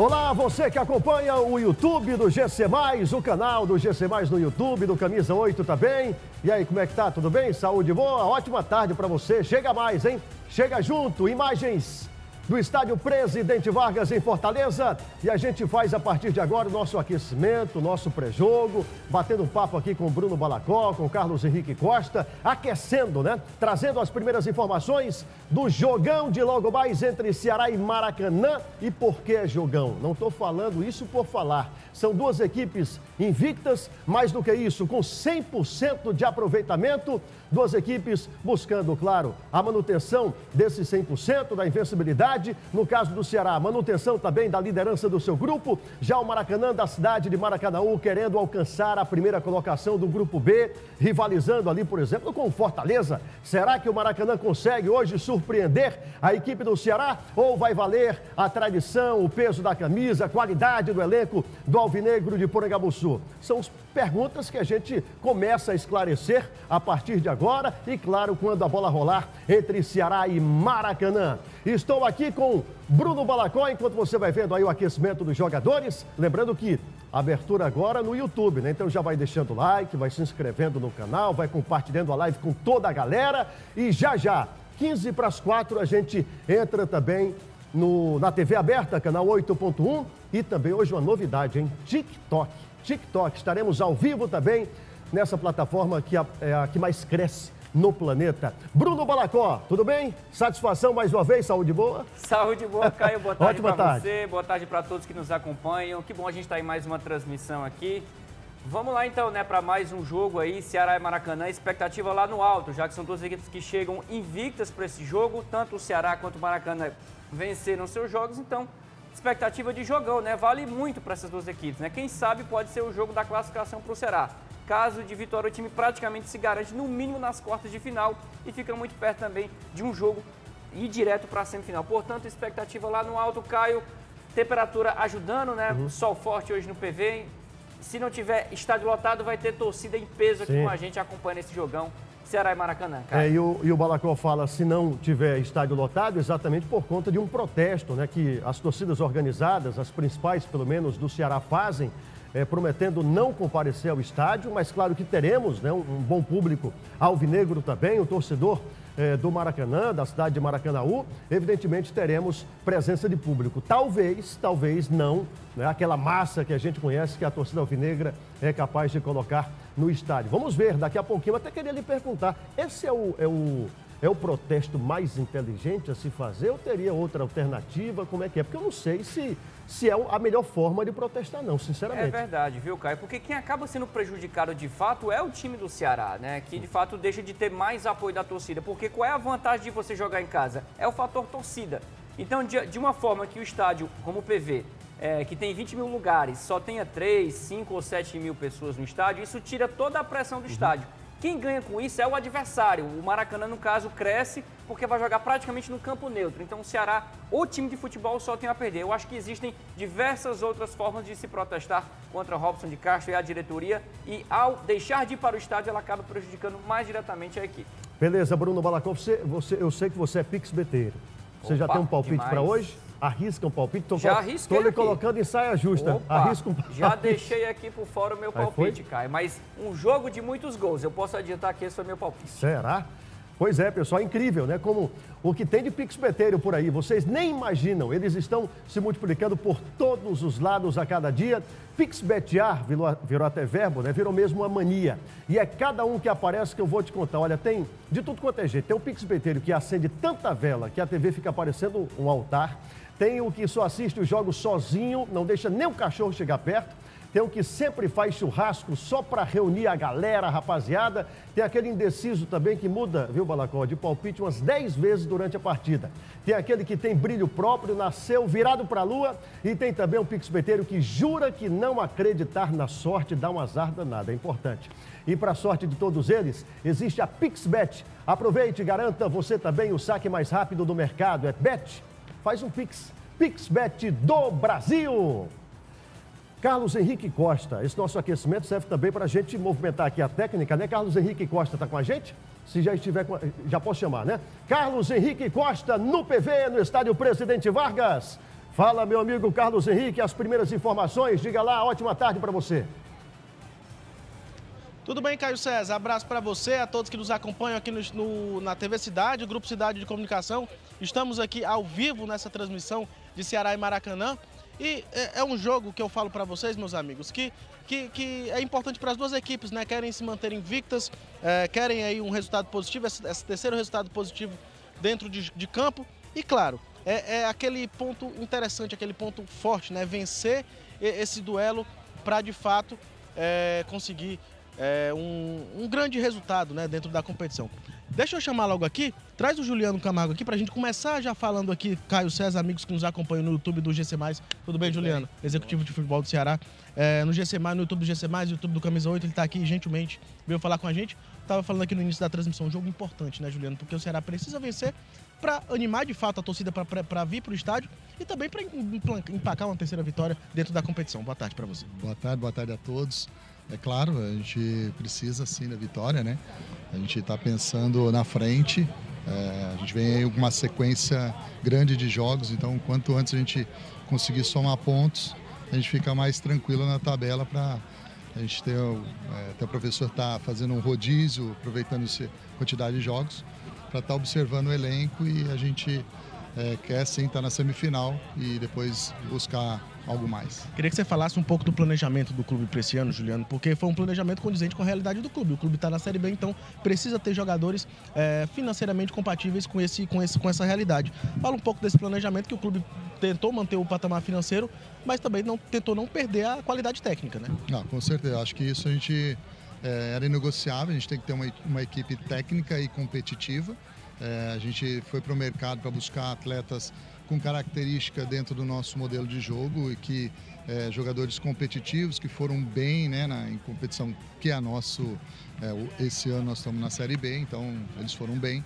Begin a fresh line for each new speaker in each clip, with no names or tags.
Olá, você que acompanha o YouTube do GC, o canal do GC no YouTube, do Camisa 8 também. E aí, como é que tá? Tudo bem? Saúde boa? Ótima tarde para você. Chega mais, hein? Chega junto. Imagens do estádio Presidente Vargas em Fortaleza. E a gente faz a partir de agora o nosso aquecimento, nosso pré-jogo, batendo um papo aqui com o Bruno Balacó, com o Carlos Henrique Costa, aquecendo, né? Trazendo as primeiras informações do jogão de logo mais entre Ceará e Maracanã. E por que jogão? Não estou falando isso por falar. São duas equipes invictas, mais do que isso, com 100% de aproveitamento. Duas equipes buscando, claro, a manutenção desse 100% da invencibilidade no caso do Ceará, manutenção também da liderança do seu grupo. Já o Maracanã da cidade de Maracanaú querendo alcançar a primeira colocação do grupo B, rivalizando ali, por exemplo, com o Fortaleza. Será que o Maracanã consegue hoje surpreender a equipe do Ceará? Ou vai valer a tradição, o peso da camisa, a qualidade do elenco do Alvinegro de Porangabuçu? São as perguntas que a gente começa a esclarecer a partir de agora e, claro, quando a bola rolar entre Ceará e Maracanã. Estou aqui com Bruno Balacó, enquanto você vai vendo aí o aquecimento dos jogadores. Lembrando que abertura agora no YouTube, né? Então já vai deixando like, vai se inscrevendo no canal, vai compartilhando a live com toda a galera. E já já, 15 para as 4, a gente entra também no, na TV aberta, canal 8.1. E também hoje uma novidade, hein? TikTok. TikTok. Estaremos ao vivo também nessa plataforma que é a, que mais cresce no planeta. Bruno Balacó, tudo bem? Satisfação mais uma vez, saúde boa?
Saúde boa, Caio. Boa tarde para você, boa tarde para todos que nos acompanham. Que bom a gente estar tá em mais uma transmissão aqui. Vamos lá então, né, para mais um jogo aí, Ceará e Maracanã, expectativa lá no alto, já que são duas equipes que chegam invictas para esse jogo, tanto o Ceará quanto o Maracanã venceram seus jogos, então expectativa de jogão, né? Vale muito para essas duas equipes, né? Quem sabe pode ser o jogo da classificação para o Ceará. Caso de vitória, o time praticamente se garante no mínimo nas quartas de final e fica muito perto também de um jogo ir direto para a semifinal. Portanto, expectativa lá no alto, Caio. Temperatura ajudando, né? Uhum. Sol forte hoje no PV. Se não tiver estádio lotado, vai ter torcida em peso aqui Sim. com a gente acompanhando esse jogão. Ceará e Maracanã.
É, e, o, e o Balacó fala se não tiver estádio lotado, exatamente por conta de um protesto né, que as torcidas organizadas, as principais pelo menos do Ceará, fazem é, prometendo não comparecer ao estádio, mas claro que teremos né, um, um bom público alvinegro também, o torcedor é, do Maracanã, da cidade de Maracanaú, evidentemente teremos presença de público. Talvez, talvez não, né, aquela massa que a gente conhece que a torcida alvinegra é capaz de colocar no estádio. Vamos ver daqui a pouquinho. Eu até queria lhe perguntar: esse é o, é o é o protesto mais inteligente a se fazer ou teria outra alternativa? Como é que é? Porque eu não sei se, se é a melhor forma de protestar, não, sinceramente. É
verdade, viu, Caio? Porque quem acaba sendo prejudicado de fato é o time do Ceará, né? Que de fato deixa de ter mais apoio da torcida. Porque qual é a vantagem de você jogar em casa? É o fator torcida. Então, de, de uma forma que o estádio, como o PV, é, que tem 20 mil lugares, só tenha 3, 5 ou 7 mil pessoas no estádio, isso tira toda a pressão do uhum. estádio. Quem ganha com isso é o adversário. O Maracanã, no caso, cresce porque vai jogar praticamente no campo neutro. Então, o Ceará, o time de futebol, só tem a perder. Eu acho que existem diversas outras formas de se protestar contra Robson de Castro e a diretoria. E ao deixar de ir para o estádio, ela acaba prejudicando mais diretamente a equipe.
Beleza, Bruno Balacó, você, você, eu sei que você é pix-beteiro. Você Opa, já tem um palpite para hoje? Arrisca um palpite? Tô,
já arrisquei
Estou lhe colocando em saia justa.
Opa, Arrisca um palpite. Já deixei aqui por fora o meu palpite, Caio. Mas um jogo de muitos gols. Eu posso adiantar que esse foi meu palpite.
Será? Pois é, pessoal, é incrível, né? Como o que tem de Pix Beteiro por aí, vocês nem imaginam. Eles estão se multiplicando por todos os lados a cada dia. Pix Betear virou, virou até verbo, né? Virou mesmo uma mania. E é cada um que aparece que eu vou te contar. Olha, tem de tudo quanto é jeito. Tem o Pix Beteiro que acende tanta vela que a TV fica parecendo um altar. Tem o que só assiste os jogos sozinho, não deixa nem o cachorro chegar perto. Tem o que sempre faz churrasco só para reunir a galera, a rapaziada. Tem aquele indeciso também que muda, viu, Balacó, de palpite umas 10 vezes durante a partida. Tem aquele que tem brilho próprio, nasceu virado para a lua. E tem também o pixbeteiro que jura que não acreditar na sorte dá um azar danado. É importante. E para sorte de todos eles, existe a PixBet. Aproveite e garanta você também o saque mais rápido do mercado. É Bet faz um Pix. PixBet do Brasil. Carlos Henrique Costa, esse nosso aquecimento serve também para a gente movimentar aqui a técnica, né? Carlos Henrique Costa está com a gente? Se já estiver, com... já posso chamar, né? Carlos Henrique Costa no PV, no estádio Presidente Vargas. Fala, meu amigo Carlos Henrique, as primeiras informações. Diga lá, ótima tarde para você.
Tudo bem, Caio César? Abraço para você, a todos que nos acompanham aqui no, no, na TV Cidade, Grupo Cidade de Comunicação. Estamos aqui ao vivo nessa transmissão de Ceará e Maracanã. E é, é um jogo que eu falo para vocês, meus amigos, que, que, que é importante para as duas equipes, né? Querem se manter invictas, é, querem aí um resultado positivo, esse, esse terceiro resultado positivo dentro de, de campo. E claro, é, é, aquele ponto interessante, aquele ponto forte, né? Vencer esse duelo para de fato é, conseguir é, um, um, grande resultado né, dentro da competição. Deixa eu chamar logo aqui, traz o Juliano Camargo aqui para a gente começar já falando aqui, Caio César, amigos que nos acompanham no YouTube do GC+. Tudo bem, Juliano? Executivo de futebol do Ceará. É, no GC+, no YouTube do GC+, no YouTube do Camisa 8, ele está aqui gentilmente, veio falar com a gente. Estava falando aqui no início da transmissão, um jogo importante, né, Juliano? Porque o Ceará precisa vencer para animar de fato a torcida para vir para o estádio e também para empacar uma terceira vitória dentro da competição. Boa tarde para você.
Boa tarde, boa tarde a todos. É claro, a gente precisa sim da vitória, né? A gente está pensando na frente. É, a gente vem aí uma sequência grande de jogos, então quanto antes a gente conseguir somar pontos, a gente fica mais tranquilo na tabela para a gente ter, é, até o professor está fazendo um rodízio, aproveitando essa quantidade de jogos, para estar tá observando o elenco e a gente é, quer sim estar tá na semifinal e depois buscar algo mais.
Queria que você falasse um pouco do planejamento do clube para esse ano, Juliano, porque foi um planejamento condizente com a realidade do clube. O clube está na Série B, então precisa ter jogadores é, financeiramente compatíveis com, esse, com, esse, com essa realidade. Fala um pouco desse planejamento que o clube tentou manter o patamar financeiro, mas também não, tentou não perder a qualidade técnica, né?
Ah, com certeza. Acho que isso a gente é, era inegociável. A gente tem que ter uma, uma equipe técnica e competitiva. É, a gente foi para o mercado para buscar atletas com característica dentro do nosso modelo de jogo e que é, jogadores competitivos que foram bem né, na, em competição que é nosso. É, esse ano nós estamos na Série B, então eles foram bem.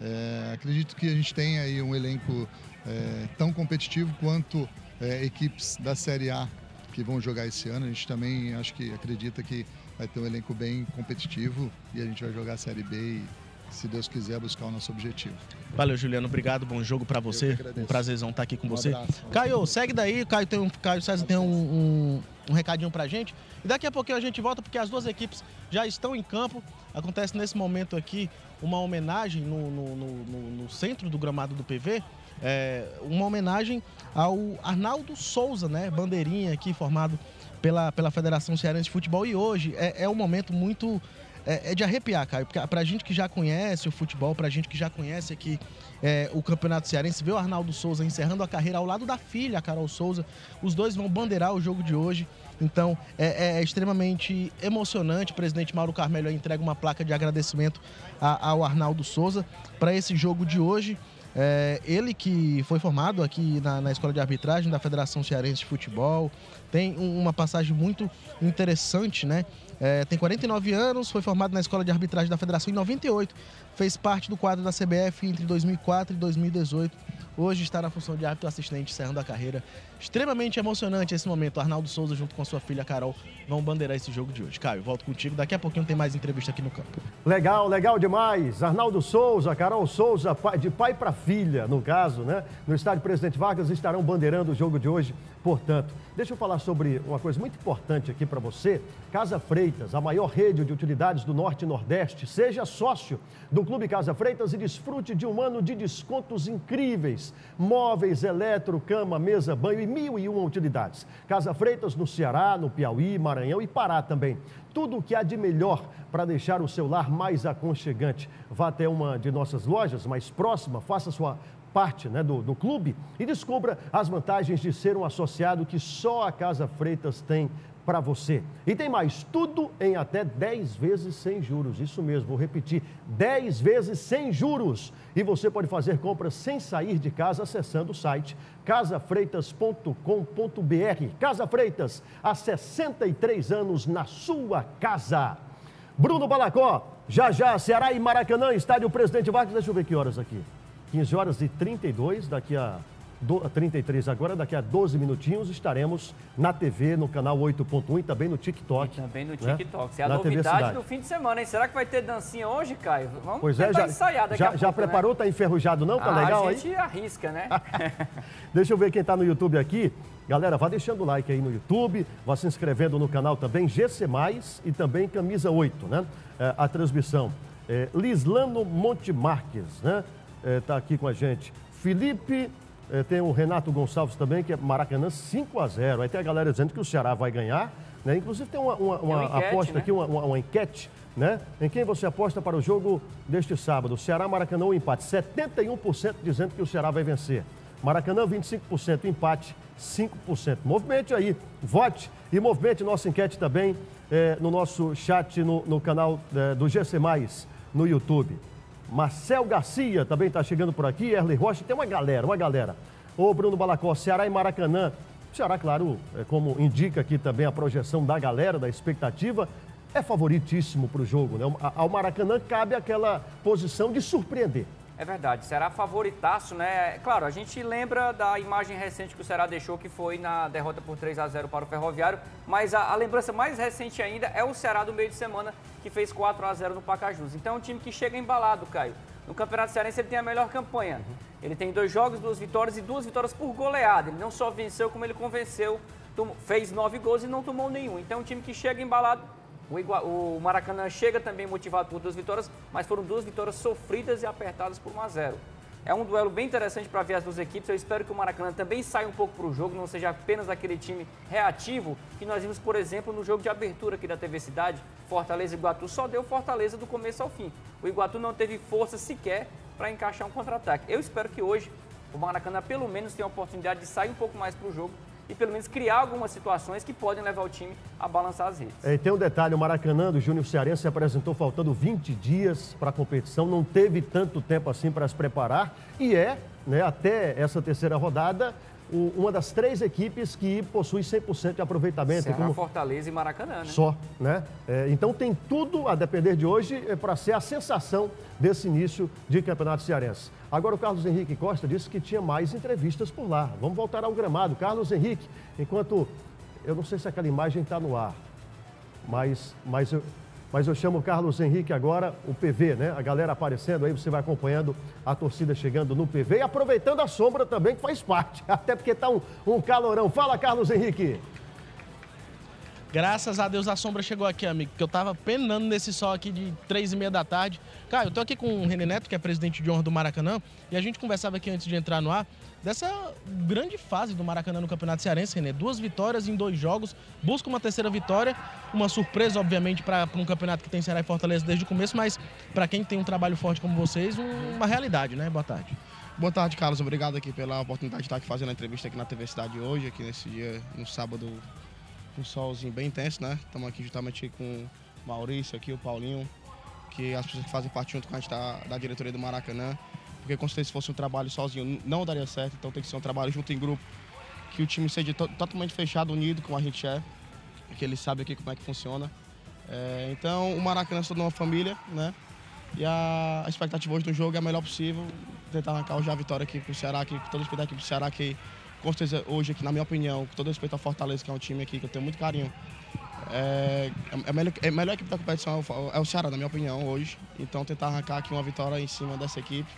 É, acredito que a gente tem aí um elenco é, tão competitivo quanto é, equipes da Série A que vão jogar esse ano. A gente também acho que acredita que vai ter um elenco bem competitivo e a gente vai jogar a Série B e se Deus quiser, buscar o nosso objetivo.
Valeu, Juliano. Obrigado. Bom jogo para você. Um prazerzão estar aqui com um você. Abraço, Caio, segue daí. Caio, tem um, Caio César tem um, um, um recadinho pra gente. E daqui a pouquinho a gente volta, porque as duas equipes já estão em campo. Acontece nesse momento aqui uma homenagem no, no, no, no centro do gramado do PV. É, uma homenagem ao Arnaldo Souza, né? Bandeirinha aqui, formado pela, pela Federação Cearense de Futebol. E hoje é, é um momento muito é, é, de arrepiar, Caio. Porque pra gente que já conhece o futebol, pra gente que já conhece aqui é, o Campeonato Cearense, ver o Arnaldo Souza encerrando a carreira ao lado da filha, a Carol Souza. Os dois vão bandeirar o jogo de hoje. Então é, é, é extremamente emocionante. O presidente Mauro Carmelho entrega uma placa de agradecimento a, ao Arnaldo Souza para esse jogo de hoje. É, ele que foi formado aqui na, na, Escola de Arbitragem da Federação Cearense de Futebol, tem um, uma passagem muito interessante, né? É, tem 49 anos, foi formado na Escola de Arbitragem da Federação em 98, fez parte do quadro da CBF entre 2004 e 2018 Hoje está na função de árbitro assistente, encerrando a carreira. Extremamente emocionante esse momento. Arnaldo Souza, junto com sua filha Carol, vão bandeirar esse jogo de hoje. Caio, volto contigo. Daqui a pouquinho tem mais entrevista aqui no campo.
Legal, legal demais. Arnaldo Souza, Carol Souza, de pai para filha, no caso, né? No estádio Presidente Vargas estarão bandeirando o jogo de hoje. Portanto, deixa eu falar sobre uma coisa muito importante aqui para você. Casa Freitas, a maior rede de utilidades do Norte e Nordeste. Seja sócio do Clube Casa Freitas e desfrute de um ano de descontos incríveis. Móveis, eletro, cama, mesa, banho e mil e uma utilidades. Casa Freitas no Ceará, no Piauí, Maranhão e Pará também. Tudo o que há de melhor para deixar o seu lar mais aconchegante. Vá até uma de nossas lojas mais próxima, faça sua parte né, do, do clube e descubra as vantagens de ser um associado que só a Casa Freitas tem para você. E tem mais, tudo em até 10 vezes sem juros. Isso mesmo, vou repetir, 10 vezes sem juros. E você pode fazer compras sem sair de casa acessando o site casafreitas.com.br. Casa Freitas, há 63 anos na sua casa. Bruno Balacó, já já, Ceará e Maracanã, estádio Presidente Vargas, deixa eu ver que horas aqui. 15 horas e 32, daqui a 33 agora, daqui a 12 minutinhos estaremos na TV, no canal 8.1 e também no TikTok.
E também no né? TikTok. Né? é a na novidade do fim de semana, hein? Será que vai ter dancinha hoje, Caio?
Vamos pois é, já, ensaiar daqui já, a pouco, Já né? preparou? Né? Tá enferrujado não? Tá ah, legal
aí? A gente aí? arrisca, né?
Deixa eu ver quem tá no YouTube aqui. Galera, vá deixando o like aí no YouTube, vá se inscrevendo no canal também GC+, e também Camisa 8, né? É, a transmissão. É, Lislano Monte Marques, né? É, tá aqui com a gente. Felipe tem o Renato Gonçalves também, que é Maracanã 5 a 0 Aí tem a galera dizendo que o Ceará vai ganhar. Né? Inclusive tem uma, uma, uma, enquete, aposta né? aqui, uma, uma, enquete, né? Em quem você aposta para o jogo deste sábado? Ceará, Maracanã ou empate? 71% dizendo que o Ceará vai vencer. Maracanã, 25%, empate, 5%. Movimente aí, vote e movimente nossa enquete também é, no nosso chat no, no canal é, do GC, no YouTube. Marcel Garcia também está chegando por aqui, Erle Rocha, tem uma galera, uma galera. Ô Bruno Balacó, Ceará e Maracanã. Ceará, claro, é como indica aqui também a projeção da galera, da expectativa, é favoritíssimo para o jogo. Né? Ao Maracanã cabe aquela posição de surpreender.
É verdade, será favoritaço, né? Claro, a gente lembra da imagem recente que o Ceará deixou, que foi na derrota por 3 a 0 para o Ferroviário, mas a, a lembrança mais recente ainda é o Ceará do meio de semana, que fez 4 a 0 no Pacajus. Então é um time que chega embalado, Caio. No Campeonato Cearense ele tem a melhor campanha. Ele tem dois jogos, duas vitórias e duas vitórias por goleada. Ele não só venceu, como ele convenceu, fez nove gols e não tomou nenhum. Então é um time que chega embalado o, Igua, o Maracanã chega também motivado por duas vitórias, mas foram duas vitórias sofridas e apertadas por 1 a 0. É um duelo bem interessante para ver as duas equipes. Eu espero que o Maracanã também saia um pouco para o jogo, não seja apenas aquele time reativo que nós vimos, por exemplo, no jogo de abertura aqui da TV Cidade. Fortaleza e Iguatu só deu Fortaleza do começo ao fim. O Iguatu não teve força sequer para encaixar um contra-ataque. Eu espero que hoje o Maracanã pelo menos tenha a oportunidade de sair um pouco mais para o jogo e pelo menos criar algumas situações que podem levar o time a balançar as redes.
É, tem um detalhe, o Maracanã do Júnior Cearense se apresentou faltando 20 dias para a competição, não teve tanto tempo assim para se preparar e é, né, até essa terceira rodada, uma das três equipes que possui 100% de aproveitamento.
Será como... Fortaleza e Maracanã, né?
Só, né? É, então tem tudo a depender de hoje é, para ser a sensação desse início de Campeonato Cearense. Agora o Carlos Henrique Costa disse que tinha mais entrevistas por lá. Vamos voltar ao gramado. Carlos Henrique, enquanto... Eu não sei se aquela imagem está no ar, mas, mas eu, mas eu chamo o Carlos Henrique agora, o PV, né? A galera aparecendo aí, você vai acompanhando a torcida chegando no PV e aproveitando a sombra também, que faz parte, até porque tá um, um calorão. Fala, Carlos Henrique!
Graças a Deus a sombra chegou aqui, amigo, que eu tava penando nesse sol aqui de três e meia da tarde. Cara, eu tô aqui com o René Neto, que é presidente de honra do Maracanã, e a gente conversava aqui antes de entrar no ar dessa grande fase do Maracanã no Campeonato Cearense, René. Duas vitórias em dois jogos, busca uma terceira vitória, uma surpresa, obviamente, para um campeonato que tem Ceará e Fortaleza desde o começo, mas para quem tem um trabalho forte como vocês, uma realidade, né? Boa tarde.
Boa tarde, Carlos. Obrigado aqui pela oportunidade de estar aqui fazendo a entrevista aqui na TV Cidade hoje, aqui nesse dia, no sábado um solzinho bem intenso, né? Estamos aqui justamente com o Maurício, aqui, o Paulinho, que as pessoas que fazem parte junto com a gente da, da diretoria do Maracanã. Porque com certeza se fosse um trabalho sozinho não daria certo, então tem que ser um trabalho junto em grupo, que o time seja to totalmente fechado, unido, como a gente é, que ele sabe aqui como é que funciona. É, então o Maracanã se tornou uma família, né? E a, expectativa hoje do jogo é a melhor possível, tentar arrancar hoje a vitória aqui pro Ceará, aqui, com todo respeito aqui pro Ceará, que com certeza hoje aqui, na minha opinião, com todo respeito ao Fortaleza, que é um time aqui que eu tenho muito carinho, é, é, a, melhor, é a melhor equipe da competição é o Ceará, na minha opinião, hoje. Então tentar arrancar aqui uma vitória em cima dessa equipe,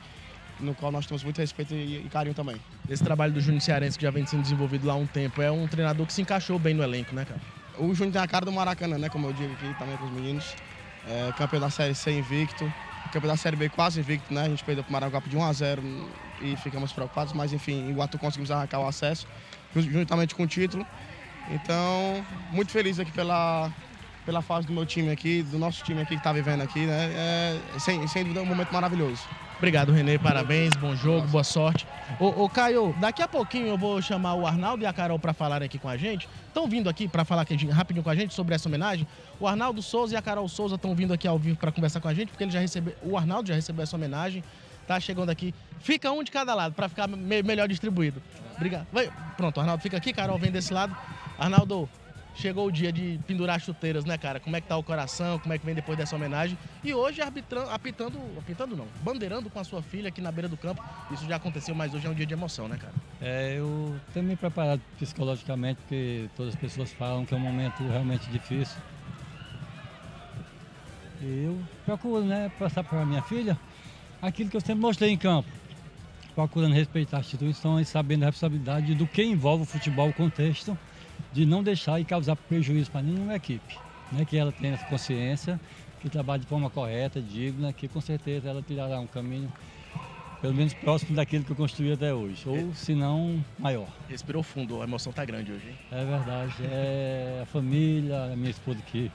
no qual nós temos muito respeito e, e carinho também.
Esse trabalho do Júnior Cearense, que já vem sendo desenvolvido lá há um tempo, é um treinador que se encaixou bem no elenco, né, cara?
O Júnior tem a cara do Maracanã, né, como eu digo aqui também com os meninos. É, campeão da Série C invicto, campeão da Série B quase invicto, né? A gente perdeu para o Maranguape de 1 a 0 e ficamos preocupados, mas enfim, em Guatu conseguimos arrancar o acesso, juntamente com o título. Então, muito feliz aqui pela, pela fase do meu time aqui, do nosso time aqui que está vivendo aqui, né? É, sem, sem dúvida, é um momento maravilhoso.
Obrigado, Renê. Parabéns, bom jogo, boa sorte. Ô, ô, Caio, daqui a pouquinho eu vou chamar o Arnaldo e a Carol para falar aqui com a gente. Estão vindo aqui para falar aqui, rapidinho com a gente sobre essa homenagem. O Arnaldo Souza e a Carol Souza estão vindo aqui ao vivo para conversar com a gente, porque ele já recebeu, o Arnaldo já recebeu essa homenagem. Tá chegando aqui. Fica um de cada lado para ficar me melhor distribuído. Obrigado. Vai. Pronto, Arnaldo fica aqui, Carol vem desse lado. Arnaldo, chegou o dia de pendurar chuteiras, né, cara? Como é que tá o coração, como é que vem depois dessa homenagem. E hoje arbitrando, apitando, apitando não, bandeirando com a sua filha aqui na beira do campo. Isso já aconteceu, mas hoje é um dia de emoção, né, cara?
É, eu tenho me preparado psicologicamente, porque todas as pessoas falam que é um momento realmente difícil. E eu procuro, né, passar para minha filha aquilo que eu sempre mostrei em campo. Procurando respeitar as instituições, sabendo a responsabilidade do que envolve o futebol, o contexto de não deixar e causar prejuízo para nenhuma equipe. Né? Que ela tenha essa consciência, que trabalhe de forma correta, digna, que com certeza ela tirará um caminho pelo menos próximo daquilo que eu construí até hoje, ou se não, maior.
Respirou fundo, a emoção está grande hoje, hein?
É verdade, é a família, a minha esposa que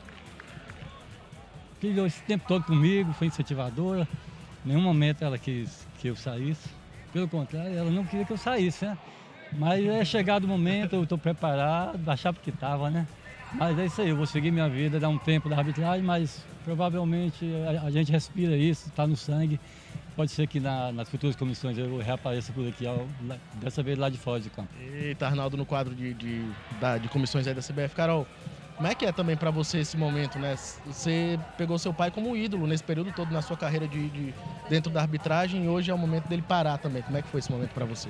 viveu esse tempo todo comigo, foi incentivadora, em nenhum momento ela quis que eu saísse, pelo contrário, ela não queria que eu saísse, né? Mas é chegado o momento, eu estou preparado, achava que estava, né? Mas é isso aí, eu vou seguir minha vida, dar um tempo da arbitragem, mas provavelmente a, a gente respira isso, está no sangue. Pode ser que na, nas futuras comissões eu reapareça por aqui, dessa vez lá de fora de campo.
Eita, Arnaldo, no quadro de, de, da, de comissões aí da CBF. Carol, como é que é também para você esse momento, né? Você pegou seu pai como ídolo nesse período todo na sua carreira de, de dentro da arbitragem e hoje é o momento dele parar também. Como é que foi esse momento para você?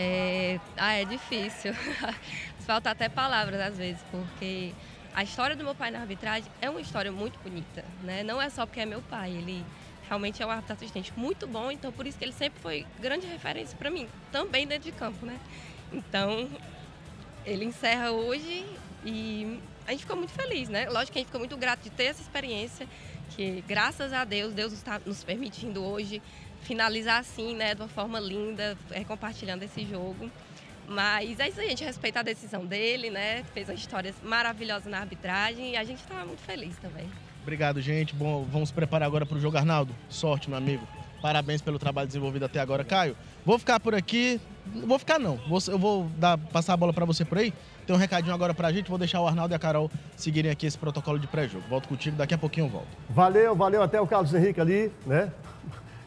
É, ah, é difícil. Falta até palavras às vezes, porque a história do meu pai na arbitragem é uma história muito bonita, né? Não é só porque é meu pai, ele realmente é um árbitro assistente muito bom, então por isso que ele sempre foi grande referência para mim, também dentro de campo, né? Então, ele encerra hoje e a gente ficou muito feliz, né? Lógico que a gente ficou muito grato de ter essa experiência, que graças a Deus, Deus está nos permitindo hoje finalizar assim, né, de uma forma linda, é, compartilhando esse jogo. Mas é isso aí, a gente respeita a decisão dele, né? Fez uma história maravilhosa na arbitragem e a gente está muito feliz também.
Obrigado, gente. Bom, vamos preparar agora para o jogo, Arnaldo. Sorte, meu amigo. Parabéns pelo trabalho desenvolvido até agora, Caio. Vou ficar por aqui. Vou ficar não. Eu vou dar, passar a bola para você por aí. Tem um recadinho agora pra gente. Vou deixar o Arnaldo e a Carol seguirem aqui esse protocolo de pré-jogo. Volto contigo, daqui a pouquinho eu volto.
Valeu, valeu até o Carlos Henrique ali, né?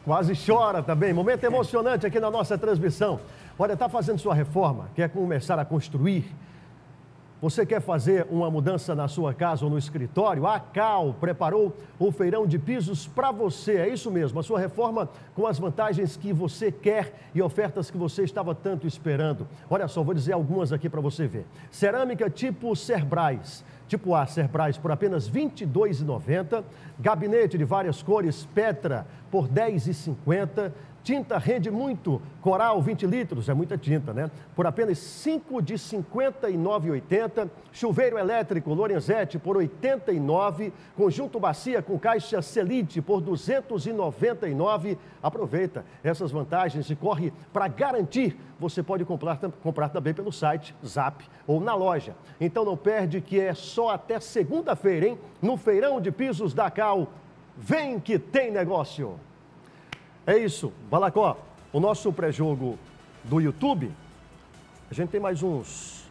Quase chora também. Momento emocionante aqui na nossa transmissão. Olha, está fazendo sua reforma, quer começar a construir? Você quer fazer uma mudança na sua casa ou no escritório? A Cal preparou o feirão de pisos para você. É isso mesmo, a sua reforma com as vantagens que você quer e ofertas que você estava tanto esperando. Olha só, vou dizer algumas aqui para você ver. Cerâmica tipo Cerbrais tipo A Cerbrais por apenas R$ 22,90. Gabinete de várias cores Petra por R$ 10,50. Tinta rende muito, coral 20 litros, é muita tinta, né? Por apenas 5 de R$ 59,80. Chuveiro elétrico Lorenzetti por 89. Conjunto bacia com caixa Selite por 299. Aproveita essas vantagens e corre para garantir. Você pode comprar, comprar também pelo site, Zap ou na loja. Então não perde que é só até segunda-feira, hein? No feirão de pisos da Cal. Vem que tem negócio! É isso, Balacó. O nosso pré-jogo do YouTube, a gente tem mais uns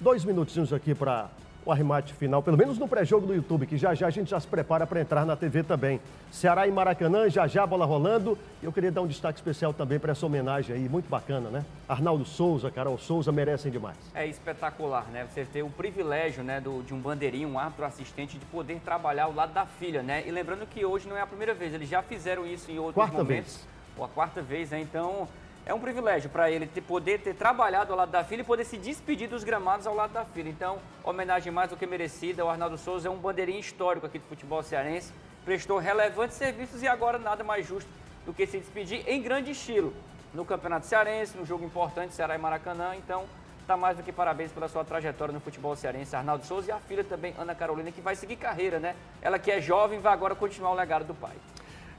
dois minutinhos aqui para o arremate final, pelo menos no pré-jogo do YouTube, que já já a gente já se prepara para entrar na TV também. Ceará e Maracanã, já já bola rolando. E eu queria dar um destaque especial também para essa homenagem aí, muito bacana, né? Arnaldo Souza, Carol Souza merecem demais.
É espetacular, né? Você ter o privilégio, né, do, de um bandeirinho, um árbitro assistente, de poder trabalhar ao lado da filha, né? E lembrando que hoje não é a primeira vez, eles já fizeram isso em outros
quarta
momentos.
Vez.
Ou a quarta vez, né? Então é um privilégio para ele ter, poder ter trabalhado ao lado da filha e poder se despedir dos gramados ao lado da filha. Então, homenagem mais do que merecida. O Arnaldo Souza é um bandeirinho histórico aqui do futebol cearense, prestou relevantes serviços e agora nada mais justo do que se despedir em grande estilo no Campeonato Cearense, no jogo importante Ceará e Maracanã. Então, tá mais do que parabéns pela sua trajetória no futebol cearense, Arnaldo Souza e a filha também, Ana Carolina, que vai seguir carreira, né? Ela que é jovem vai agora continuar o legado do pai.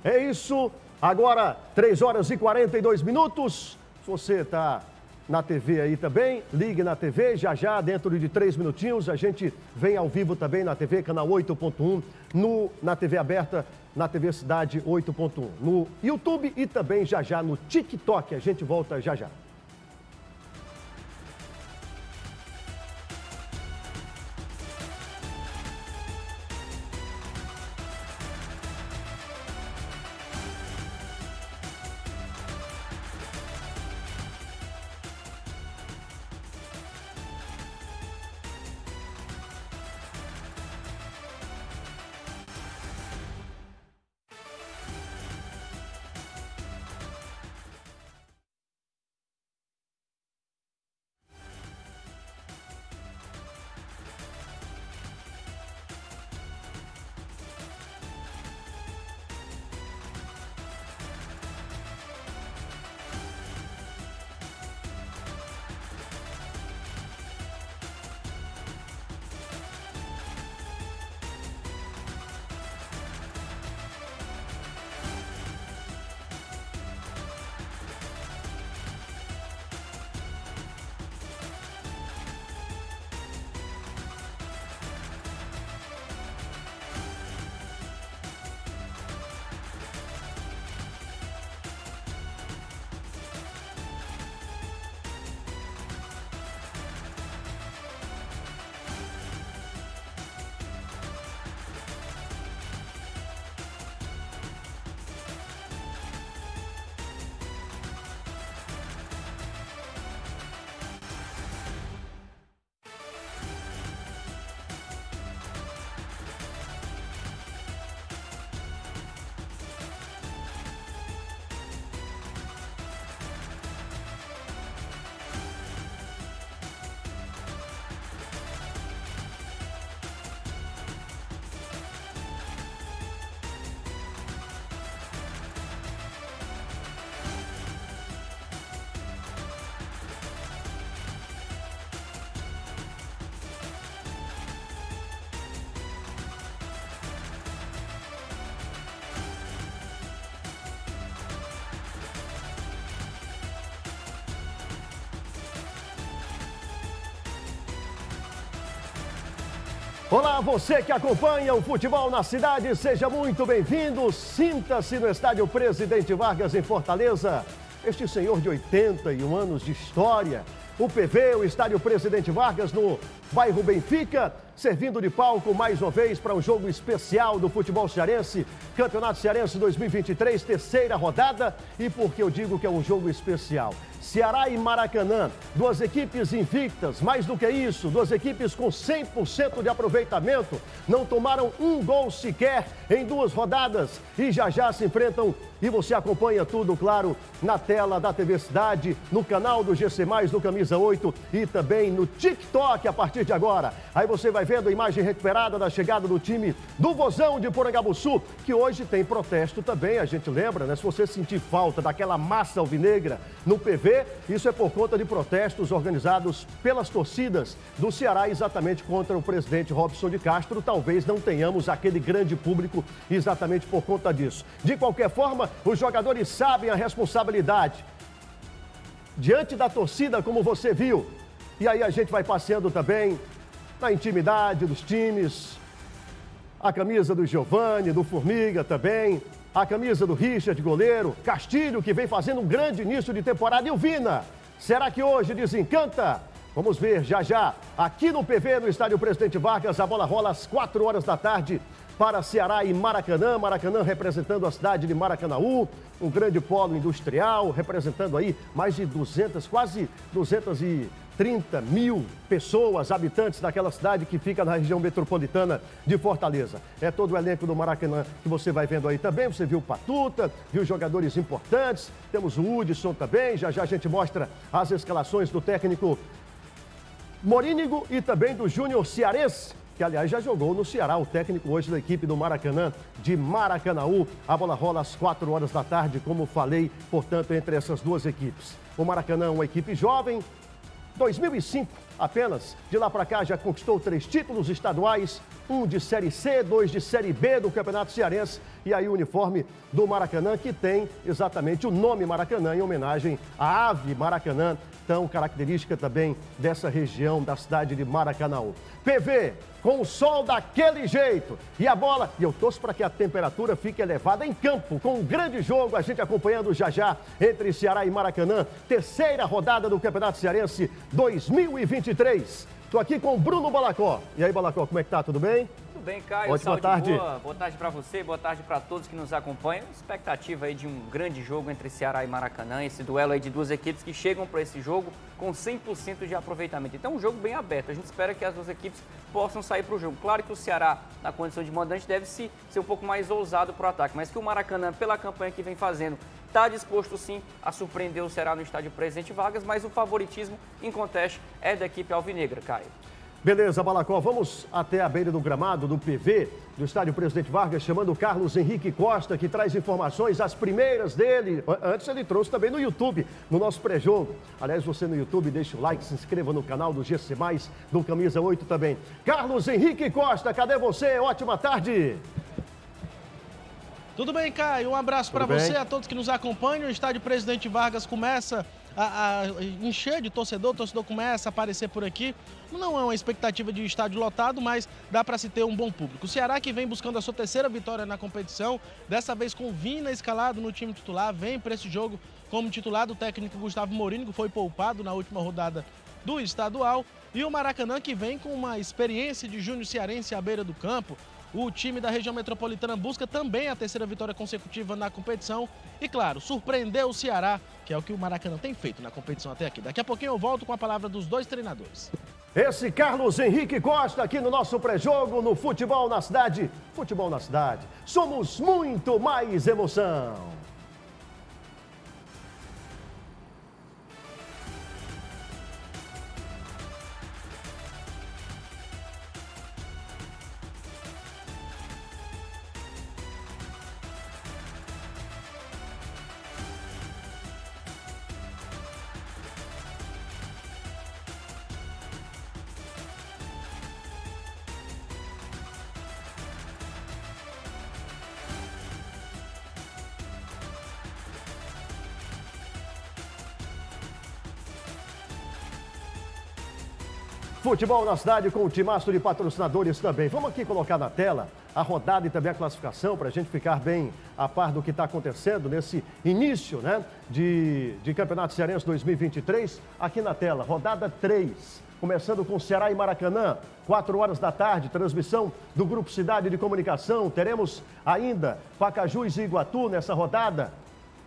É isso. Agora, 3 horas e 42 minutos. Se você está na TV aí também, ligue na TV, já já, dentro de três minutinhos, a gente vem ao vivo também na TV, canal 8.1, no, na TV aberta, na TV Cidade 8.1, no YouTube e também já já no TikTok. A gente volta já já. Olá, você que acompanha o futebol na cidade, seja muito bem-vindo. Sinta-se no estádio Presidente Vargas, em Fortaleza. Este senhor de 81 anos de história. O PV, o estádio Presidente Vargas, no bairro Benfica, servindo de palco mais uma vez para um jogo especial do futebol cearense, Campeonato Cearense 2023, terceira rodada. E por que eu digo que é um jogo especial? Ceará e Maracanã, duas equipes invictas, mais do que isso, duas equipes com 100% de aproveitamento, não tomaram um gol sequer em duas rodadas e já já se enfrentam. E você acompanha tudo, claro, na tela da TV Cidade, no canal do GC, no Camisa 8 e também no TikTok a partir de agora. Aí você vai vendo a imagem recuperada da chegada do time do Vozão de Porangabuçu, que hoje tem protesto também, a gente lembra, né? Se você sentir falta daquela massa alvinegra no PV, isso é por conta de protestos organizados pelas torcidas do Ceará, exatamente contra o presidente Robson de Castro. Talvez não tenhamos aquele grande público exatamente por conta disso. De qualquer forma, os jogadores sabem a responsabilidade. Diante da torcida, como você viu. E aí a gente vai passeando também na intimidade dos times. A camisa do Giovani, do Formiga também, a camisa do Richard, goleiro, Castilho, que vem fazendo um grande início de temporada, e o Vina. Será que hoje desencanta? Vamos ver já já. Aqui no PV, no Estádio Presidente Vargas, a bola rola às 4 horas da tarde para Ceará e Maracanã. Maracanã representando a cidade de Maracanaú, um grande polo industrial, representando aí mais de 200, quase 200 e 30 mil pessoas, habitantes daquela cidade que fica na região metropolitana de Fortaleza. É todo o elenco do Maracanã que você vai vendo aí também. Você viu o Patuta, viu jogadores importantes, temos o Hudson também. Já já a gente mostra as escalações do técnico Morínigo e também do Júnior Cearense que aliás já jogou no Ceará, o técnico hoje da equipe do Maracanã, de Maracanaú. A bola rola às 4 horas da tarde, como falei, portanto, entre essas duas equipes. O Maracanã é uma equipe jovem, 2005 apenas. De lá para cá já conquistou três títulos estaduais, um de Série C, dois de Série B do Campeonato Cearense e aí o uniforme do Maracanã que tem exatamente o nome Maracanã em homenagem à ave Maracanã, tão característica também dessa região da cidade de Maracanaú. PV, com o sol daquele jeito e a bola, e eu torço para que a temperatura fique elevada em campo, com um grande jogo, a gente acompanhando já já entre Ceará e Maracanã, terceira rodada do Campeonato Cearense 2023. Estou aqui com o Bruno Balacó. E aí, Balacó, como é que tá? Tudo bem?
Bem, Caio?
Ótima tarde.
Boa. boa tarde para você, boa tarde para todos que nos acompanham. Expectativa aí de um grande jogo entre Ceará e Maracanã, esse duelo aí de duas equipes que chegam para esse jogo com 100% de aproveitamento. Então, um jogo bem aberto. A gente espera que as duas equipes possam sair para o jogo. Claro que o Ceará, na condição de mandante, deve se ser um pouco mais ousado para o ataque, mas que o Maracanã, pela campanha que vem fazendo, está disposto sim a surpreender o Ceará no estádio Presidente Vargas, mas o favoritismo em conteste é da equipe alvinegra, Caio.
Beleza, Balacó, vamos até a beira do gramado do PV, do estádio Presidente Vargas, chamando o Carlos Henrique Costa, que traz informações, as primeiras dele. Antes ele trouxe também no YouTube, no nosso pré-jogo. Aliás, você no YouTube, deixa o like, se inscreva no canal do GC, do Camisa 8 também. Carlos Henrique Costa, cadê você? Ótima tarde.
Tudo bem, Caio? Um abraço para você, a todos que nos acompanham. O estádio Presidente Vargas começa a, a encher de torcedor, o torcedor começa a aparecer por aqui. Não é uma expectativa de estádio lotado, mas dá para se ter um bom público. O Ceará que vem buscando a sua terceira vitória na competição, dessa vez com Vina escalado no time titular, vem para esse jogo como titular do técnico Gustavo Mourinho, que foi poupado na última rodada do estadual. E o Maracanã que vem com uma experiência de Júnior Cearense à beira do campo, o time da região metropolitana busca também a terceira vitória consecutiva na competição. E claro, surpreendeu o Ceará, que é o que o Maracanã tem feito na competição até aqui. Daqui a pouquinho eu volto com a palavra dos dois treinadores.
Esse Carlos Henrique Costa aqui no nosso pré-jogo no Futebol na Cidade. Futebol na Cidade. Somos muito mais emoção. Futebol na cidade com o timaço de patrocinadores também. Vamos aqui colocar na tela a rodada e também a classificação para a gente ficar bem a par do que está acontecendo nesse início né, de, de Campeonato Cearense 2023. Aqui na tela, rodada 3 começando com Ceará e Maracanã, 4 horas da tarde, transmissão do Grupo Cidade de Comunicação. Teremos ainda Pacajus e Iguatu nessa rodada.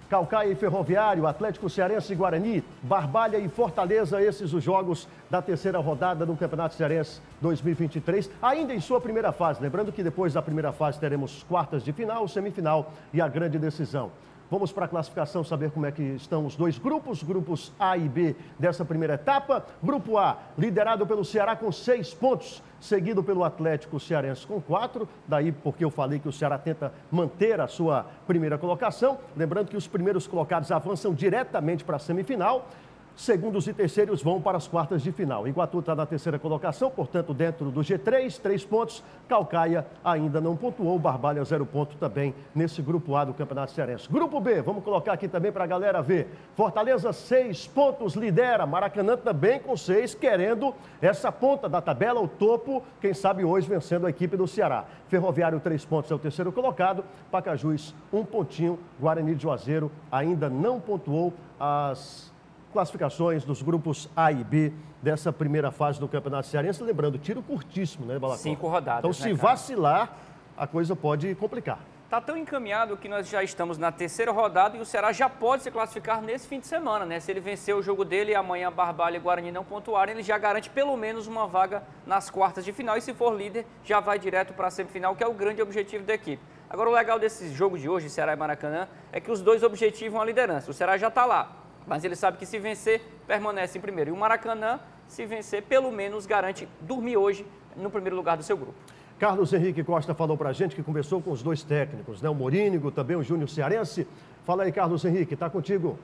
Calcaia e Ferroviário, Atlético Cearense e Guarani, Barbalha e Fortaleza, esses os jogos da terceira rodada do Campeonato Cearense 2023, ainda em sua primeira fase. Lembrando que depois da primeira fase teremos quartas de final, semifinal e a grande decisão. Vamos para a classificação saber como é que estão os dois grupos, grupos A e B dessa primeira etapa. Grupo A, liderado pelo Ceará com seis pontos, seguido pelo Atlético Cearense com quatro. Daí porque eu falei que o Ceará tenta manter a sua primeira colocação. Lembrando que os primeiros colocados avançam diretamente para a semifinal. Segundos e terceiros vão para as quartas de final. Iguatu está na terceira colocação, portanto, dentro do G3, três pontos. Calcaia ainda não pontuou. Barbalha, zero ponto também nesse grupo A do Campeonato Cearense. Grupo B, vamos colocar aqui também para a galera ver. Fortaleza, seis pontos, lidera. Maracanã também com seis, querendo essa ponta da tabela, o topo, quem sabe hoje vencendo a equipe do Ceará. Ferroviário, três pontos, é o terceiro colocado. Pacajus, um pontinho. Guarani de Juazeiro ainda não pontuou as classificações dos grupos A e B dessa primeira fase do Campeonato Cearense. Lembrando, tiro curtíssimo, né, Balacó?
Cinco rodadas.
Então, se né, vacilar, a coisa pode complicar.
Está tão encaminhado que nós já estamos na terceira rodada e o Ceará já pode se classificar nesse fim de semana, né? Se ele vencer o jogo dele e amanhã Barbalha e Guarani não pontuarem, ele já garante pelo menos uma vaga nas quartas de final e se for líder, já vai direto para a semifinal, que é o grande objetivo da equipe. Agora, o legal desse jogo de hoje, Ceará e Maracanã, é que os dois objetivam a liderança. O Ceará já está lá, mas ele sabe que se vencer, permanece em primeiro. E o Maracanã, se vencer, pelo menos garante dormir hoje no primeiro lugar do seu grupo.
Carlos Henrique Costa falou para a gente que conversou com os dois técnicos, né? o Morínigo, também o Júnior Cearense. Fala aí, Carlos Henrique, está contigo.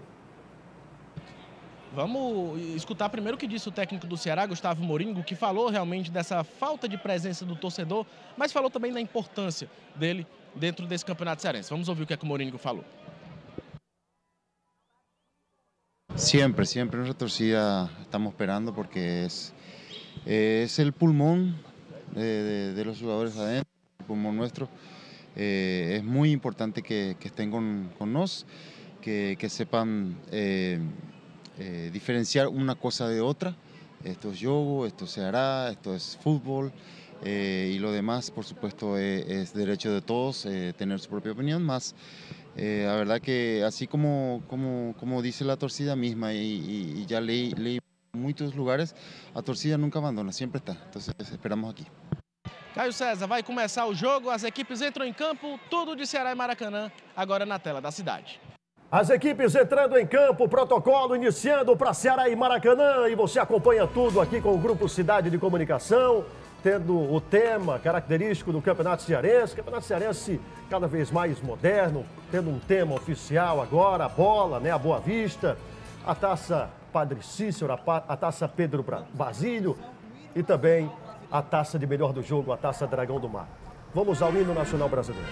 Vamos escutar primeiro o que disse o técnico do Ceará, Gustavo Moringo, que falou realmente dessa falta de presença do torcedor, mas falou também da importância dele dentro desse campeonato cearense. Vamos ouvir o que, é que o Moringo falou.
Siempre, siempre nuestra torcida estamos esperando porque es, es el pulmón de, los jugadores adentro, el pulmón nuestro. Eh, es muy importante que, estén con, con nos, que, sepan eh, eh, diferenciar una cosa de otra. Esto es yoga, esto se hará, esto es fútbol y lo demás, por supuesto, es, derecho de todos tener su propia opinión, más eh, la verdad que así como, como, como dice la torcida misma y, y ya leí, leí muitos lugares, a torcida nunca abandona, sempre está. Então esperamos aqui.
Caio César, vai começar o jogo, as equipes entram em campo, tudo de Ceará e Maracanã, agora na tela da cidade.
As equipes entrando em campo, protocolo iniciando para Ceará e Maracanã e você acompanha tudo aqui com o Grupo Cidade de Comunicação tendo o tema característico do Campeonato Cearense, Campeonato Cearense cada vez mais moderno, tendo um tema oficial agora, a bola, né, a Boa Vista, a taça Padre Cícero, a taça Pedro Basílio e também a taça de melhor do jogo, a taça Dragão do Mar. Vamos ao hino nacional brasileiro.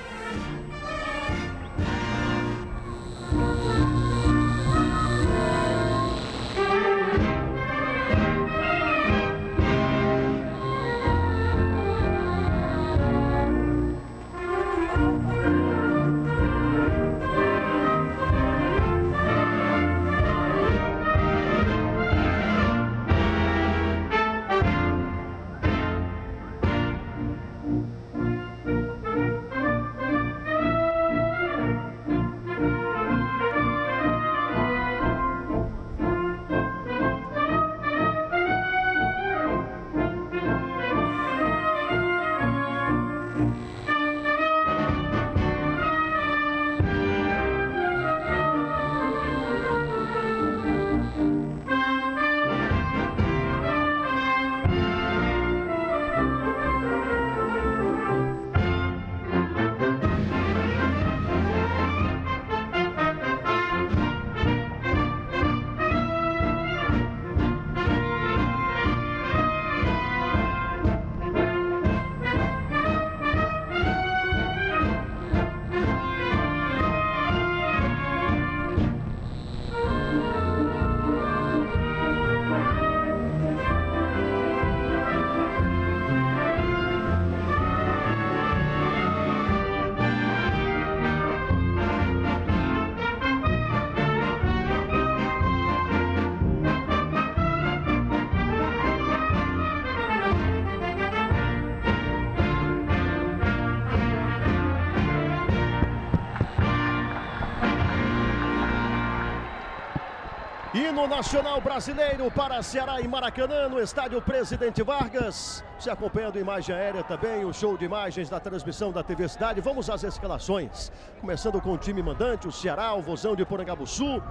Nacional brasileiro para Ceará e Maracanã, no estádio Presidente Vargas. Se acompanhando imagem aérea também, o show de imagens da transmissão da TV Cidade. Vamos às escalações. Começando com o time mandante, o Ceará, o Vozão de Porangabuçu,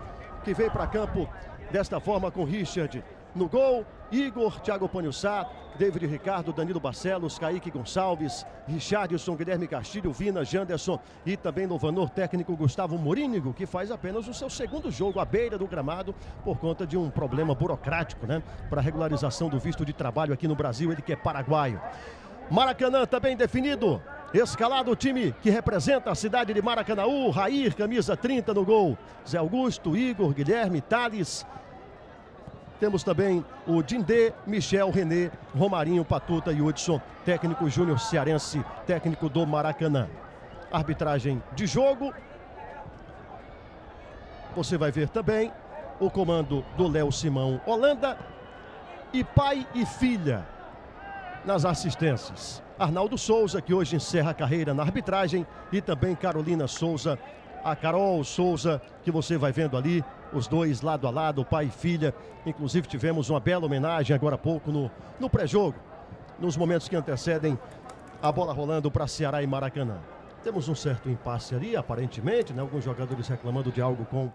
que veio para campo desta forma com Richard no gol, Igor, Thiago Panhussá, David Ricardo, Danilo Barcelos, Kaique Gonçalves, Richardson, Guilherme Castilho, Vina, Janderson e também no Vanor técnico Gustavo Morínigo, que faz apenas o seu segundo jogo à beira do gramado por conta de um problema burocrático, né? Para regularização do visto de trabalho aqui no Brasil, ele que é paraguaio. Maracanã também definido. Escalado o time que representa a cidade de Maracanaú, Rair, camisa 30 no gol. Zé Augusto, Igor, Guilherme, Thales, temos também o Dindê, Michel, René, Romarinho, Patuta e Hudson, técnico júnior cearense, técnico do Maracanã. Arbitragem de jogo. Você vai ver também o comando do Léo Simão Holanda e pai e filha nas assistências. Arnaldo Souza, que hoje encerra a carreira na arbitragem, e também Carolina Souza, a Carol Souza, que você vai vendo ali, os dois lado a lado, pai e filha. Inclusive tivemos uma bela homenagem agora há pouco no, no pré-jogo, nos momentos que antecedem a bola rolando para Ceará e Maracanã. Temos um certo impasse ali, aparentemente, né? alguns jogadores reclamando de algo com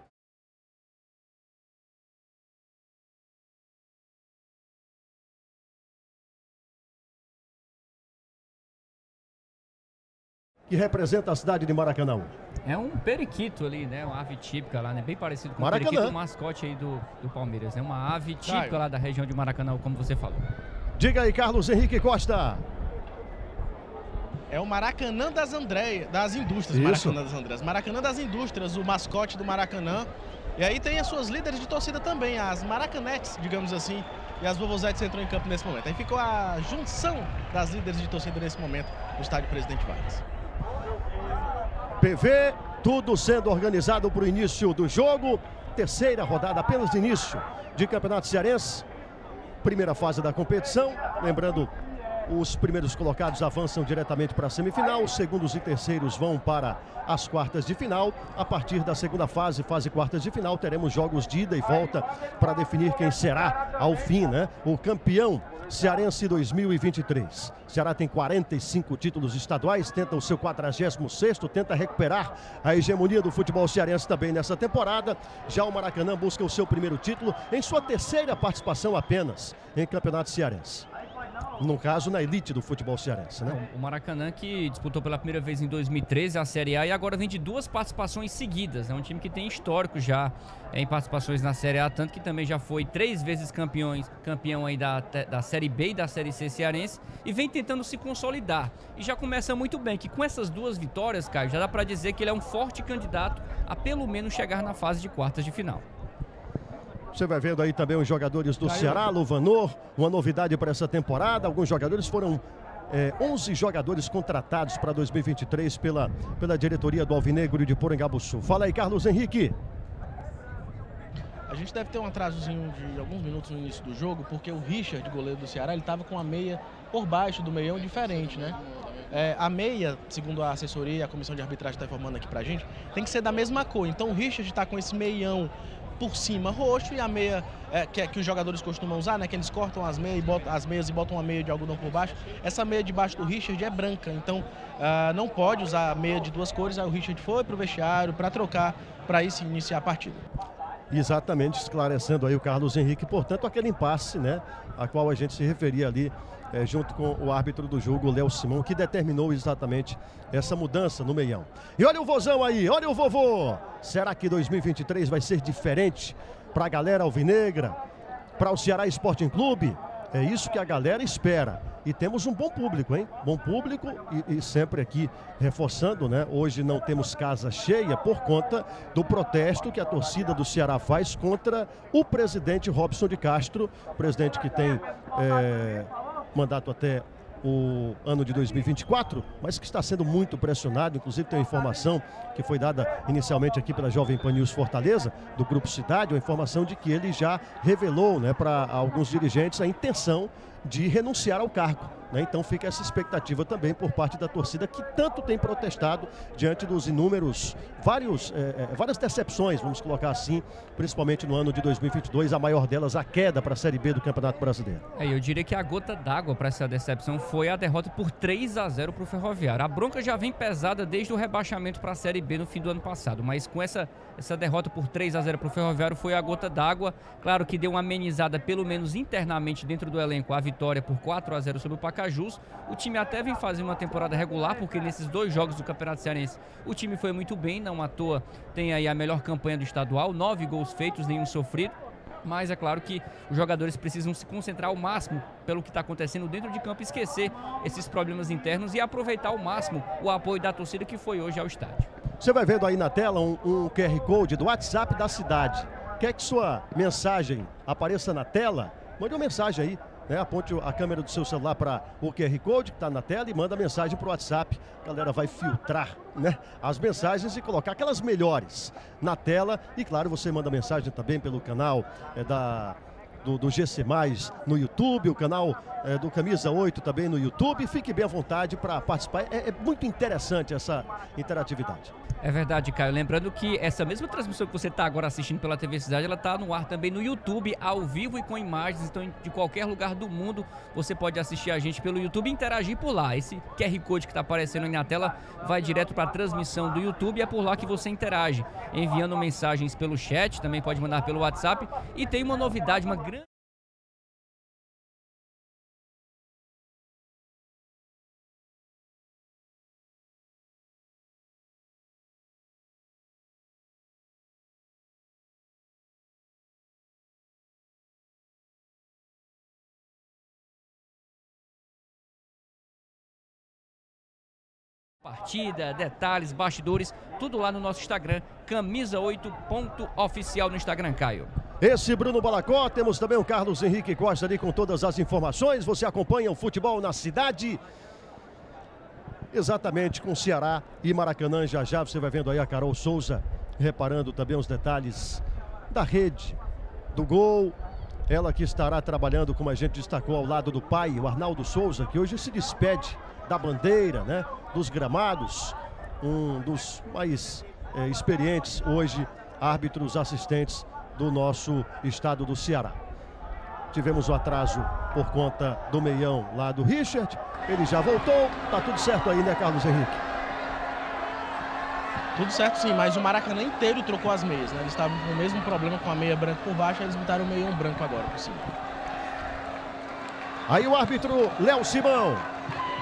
que representa a cidade de Maracanã.
É um periquito ali, né? Uma ave típica lá, né? Bem parecido com Maracanã. o periquito mascote aí do, do Palmeiras, né? Uma ave típica Caio. lá da região de Maracanã, como você falou.
Diga aí, Carlos Henrique Costa.
É o Maracanã das Andréias, das indústrias, Isso. Maracanã das Andréas. Maracanã das indústrias, o mascote do Maracanã. E aí tem as suas líderes de torcida também, as Maracanetes, digamos assim, e as Vovozetes entrou em campo nesse momento. Aí ficou a junção das líderes de torcida nesse momento no estádio Presidente Vargas.
PV, tudo sendo organizado para o início do jogo. Terceira rodada, apenas início de Campeonato Cearense. Primeira fase da competição. Lembrando, os primeiros colocados avançam diretamente para a semifinal, os segundos e terceiros vão para as quartas de final. A partir da segunda fase, fase quartas de final, teremos jogos de ida e volta para definir quem será, ao fim, né, o campeão Cearense 2023. Ceará tem 45 títulos estaduais, tenta o seu 46º, tenta recuperar a hegemonia do futebol cearense também nessa temporada. Já o Maracanã busca o seu primeiro título em sua terceira participação apenas em Campeonato Cearense no caso, na elite do futebol cearense, né?
O Maracanã que disputou pela primeira vez em 2013 a Série A e agora vem de duas participações seguidas. É um time que tem histórico já em participações na Série A, tanto que também já foi três vezes campeões, campeão aí da, da Série B e da Série C cearense e vem tentando se consolidar. E já começa muito bem, que com essas duas vitórias, Caio, já dá para dizer que ele é um forte candidato a pelo menos chegar na fase de quartas de final.
Você vai vendo aí também os jogadores do. Ceará, Luvanor, uma novidade para essa temporada. Alguns jogadores foram é, 11 jogadores contratados para 2023 pela, pela diretoria do Alvinegro de Porangabuçu. Fala aí, Carlos Henrique.
A gente deve ter um atrasozinho de alguns minutos no início do jogo, porque o Richard, goleiro do Ceará, ele estava com a meia por baixo do meião diferente, né? É, a meia, segundo a assessoria e a comissão de arbitragem está informando aqui pra gente, tem que ser da mesma cor. Então o Richard está com esse meião por cima roxo e a meia é, que, que, os jogadores costumam usar, né? Que eles cortam as meias, e botam, as meias e botam uma meia de algodão por baixo. Essa meia de baixo do Richard é branca, então uh, não pode usar a meia de duas cores. Aí o Richard foi para o vestiário para trocar, para isso iniciar a partida.
Exatamente, esclarecendo aí o Carlos Henrique, portanto, aquele impasse, né? A qual a gente se referia ali é, junto com o árbitro do jogo, Léo Simão, que determinou exatamente essa mudança no meião. E olha o vozão aí, olha o vovô! Será que 2023 vai ser diferente para a galera alvinegra, para o Ceará Sporting Clube? É isso que a galera espera. E temos um bom público, hein? Bom público e, e, sempre aqui reforçando, né? Hoje não temos casa cheia por conta do protesto que a torcida do Ceará faz contra o presidente Robson de Castro, presidente que tem é, mandato até o ano de 2024, mas que está sendo muito pressionado. Inclusive, tem uma informação que foi dada inicialmente aqui pela Jovem Pan News Fortaleza, do Grupo Cidade, uma informação de que ele já revelou né, para alguns dirigentes a intenção de renunciar ao cargo. Né? Então fica essa expectativa também por parte da torcida que tanto tem protestado diante dos inúmeros, vários, é, é, várias decepções, vamos colocar assim, principalmente no ano de 2022, a maior delas a queda para a Série B do Campeonato Brasileiro.
É, eu diria que a gota d'água para essa decepção foi a derrota por 3 a 0 para o Ferroviário. A bronca já vem pesada desde o rebaixamento para a Série B no fim do ano passado, mas com essa, essa derrota por 3 a 0 para o Ferroviário foi a gota d'água. Claro que deu uma amenizada, pelo menos internamente, dentro do elenco, a vitória por 4 a 0 sobre o Pacajus. O time até vem fazendo uma temporada regular, porque nesses dois jogos do Campeonato Cearense o time foi muito bem, não à toa tem aí a melhor campanha do estadual, nove gols feitos, nenhum sofrido mas é claro que os jogadores precisam se concentrar ao máximo pelo que está acontecendo dentro de campo, esquecer esses problemas internos e aproveitar ao máximo o apoio da torcida que foi hoje ao estádio.
Você vai vendo aí na tela um, um QR Code do WhatsApp da cidade. Quer que sua mensagem apareça na tela? Mande uma mensagem aí né? Aponte a câmera do seu celular para o QR Code que está na tela e manda mensagem para o WhatsApp. A galera vai filtrar né, as mensagens e colocar aquelas melhores na tela. E claro, você manda mensagem também pelo canal é, da, do, do GC Mais no YouTube, o canal é, do Camisa 8 também no YouTube. Fique bem à vontade para participar. É, é muito interessante essa interatividade.
É verdade, Caio. Lembrando que essa mesma transmissão que você está agora assistindo pela TV Cidade, ela está no ar também no YouTube, ao vivo e com imagens. Então, de qualquer lugar do mundo, você pode assistir a gente pelo YouTube e interagir por lá. Esse QR Code que está aparecendo aí na tela vai direto para a transmissão do YouTube e é por lá que você interage, enviando mensagens pelo chat, também pode mandar pelo WhatsApp. E tem uma novidade, uma grande partida, detalhes, bastidores, tudo lá no nosso Instagram, camisa8.oficial no Instagram, Caio.
Esse Bruno Balacó, temos também o Carlos Henrique Costa ali com todas as informações. Você acompanha o futebol na cidade. Exatamente com Ceará e Maracanã. Já já você vai vendo aí a Carol Souza reparando também os detalhes da rede, do gol. Ela que estará trabalhando, como a gente destacou, ao lado do pai, o Arnaldo Souza, que hoje se despede da bandeira, né? Dos gramados, um dos mais é, experientes hoje árbitros assistentes do nosso estado do Ceará. Tivemos o atraso por conta do meião lá do Richard. Ele já voltou. Tá tudo certo aí, né, Carlos Henrique?
Tudo certo sim, mas o Maracanã inteiro trocou as meias, né? Eles estavam com o mesmo problema com a meia branca por baixo, eles botaram o meião branco agora por cima.
Aí o árbitro Léo Simão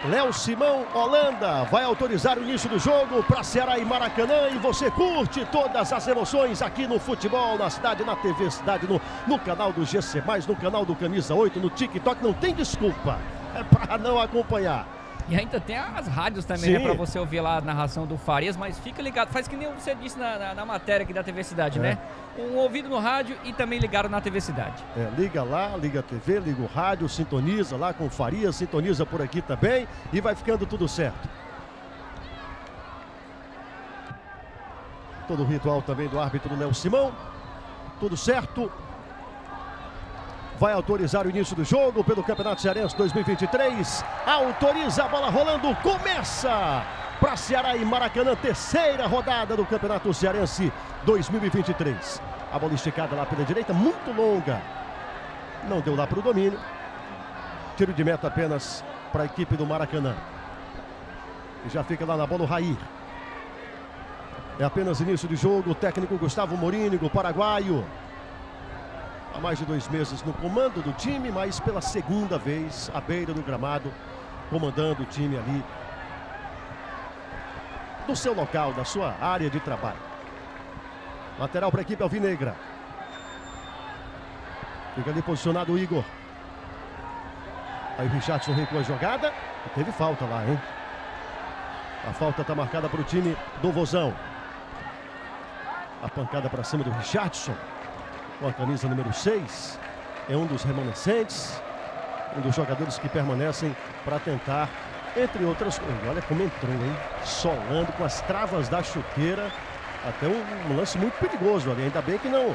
Léo Simão Holanda vai autorizar o início do jogo para Ceará e Maracanã e você curte todas as emoções aqui no futebol, na cidade, na TV Cidade, no, no canal do GC, no canal do Camisa 8, no TikTok, não tem desculpa, é para não acompanhar.
E ainda tem as rádios também, né, para você ouvir lá a narração do Farias, mas fica ligado, faz que nem você disse na, na, na matéria aqui da TV Cidade, é. né? Um ouvido no rádio e também ligaram na TV Cidade.
É, liga lá, liga a TV, liga o rádio, sintoniza lá com o Farias, sintoniza por aqui também e vai ficando tudo certo. Todo o ritual também do árbitro Léo Simão. Tudo certo vai autorizar o início do jogo pelo Campeonato Cearense 2023. Autoriza a bola rolando, começa para Ceará e Maracanã, terceira rodada do Campeonato Cearense 2023. A bola esticada lá pela direita, muito longa. Não deu lá para o domínio. Tiro de meta apenas para a equipe do Maracanã. E já fica lá na bola o Raí. É apenas início de jogo. O técnico Gustavo Morínigo, paraguaio há mais de dois meses no comando do time, mas pela segunda vez à beira do gramado, comandando o time ali do seu local, da sua área de trabalho. Lateral para a equipe alvinegra. Fica ali posicionado o Igor. Aí o Richardson recua a jogada. Teve falta lá, hein? A falta está marcada para o time do Vozão. A pancada para cima do Richardson com a camisa número 6. É um dos remanescentes, um dos jogadores que permanecem para tentar, entre outras coisas. Olha como entrou, hein? Solando com as travas da chuteira. Até um, um lance muito perigoso ali. Ainda bem que não,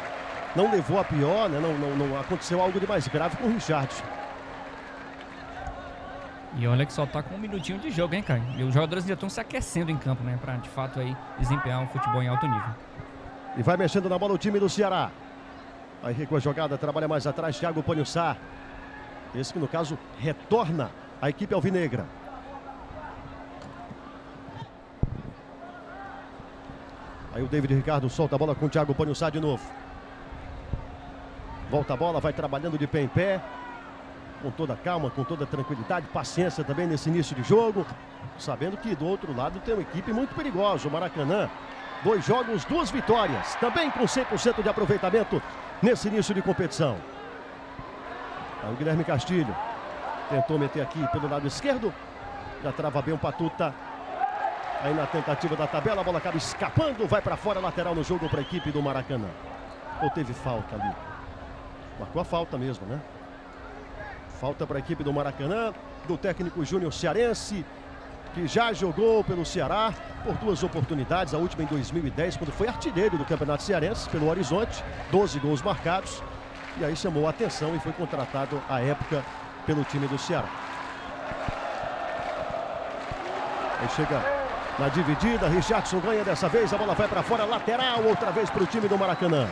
não levou a pior, né? Não, não, não aconteceu algo de mais grave com o Richard.
E olha que só tá com um minutinho de jogo, hein, Caio? E os jogadores ainda estão se aquecendo em campo, né? Pra, de fato, aí, desempenhar um futebol em alto nível.
E vai mexendo na bola o time do Ceará. Aí recua a jogada, trabalha mais atrás, Thiago Panhussá. Esse que, no caso, retorna a equipe alvinegra. Aí o David Ricardo solta a bola com o Thiago Panhussá de novo. Volta a bola, vai trabalhando de pé em pé. Com toda calma, com toda tranquilidade, paciência também nesse início de jogo. Sabendo que do outro lado tem uma equipe muito perigosa, o Maracanã. Dois jogos, duas vitórias. Também com 100% de aproveitamento nesse início de competição. O Guilherme Castilho tentou meter aqui pelo lado esquerdo. Já trava bem o Patuta. Aí na tentativa da tabela, a bola acaba escapando. Vai para fora, lateral no jogo para a equipe do Maracanã. Ou teve falta ali? Marcou a falta mesmo, né? Falta para a equipe do Maracanã, do técnico Júnior Cearense, que já jogou pelo Ceará por duas oportunidades, a última em 2010, quando foi artilheiro do Campeonato Cearense pelo Horizonte, 12 gols marcados, e aí chamou a atenção e foi contratado à época pelo time do Ceará. Aí chega na dividida, Richardson ganha dessa vez, a bola vai para fora, lateral, outra vez para o time do Maracanã.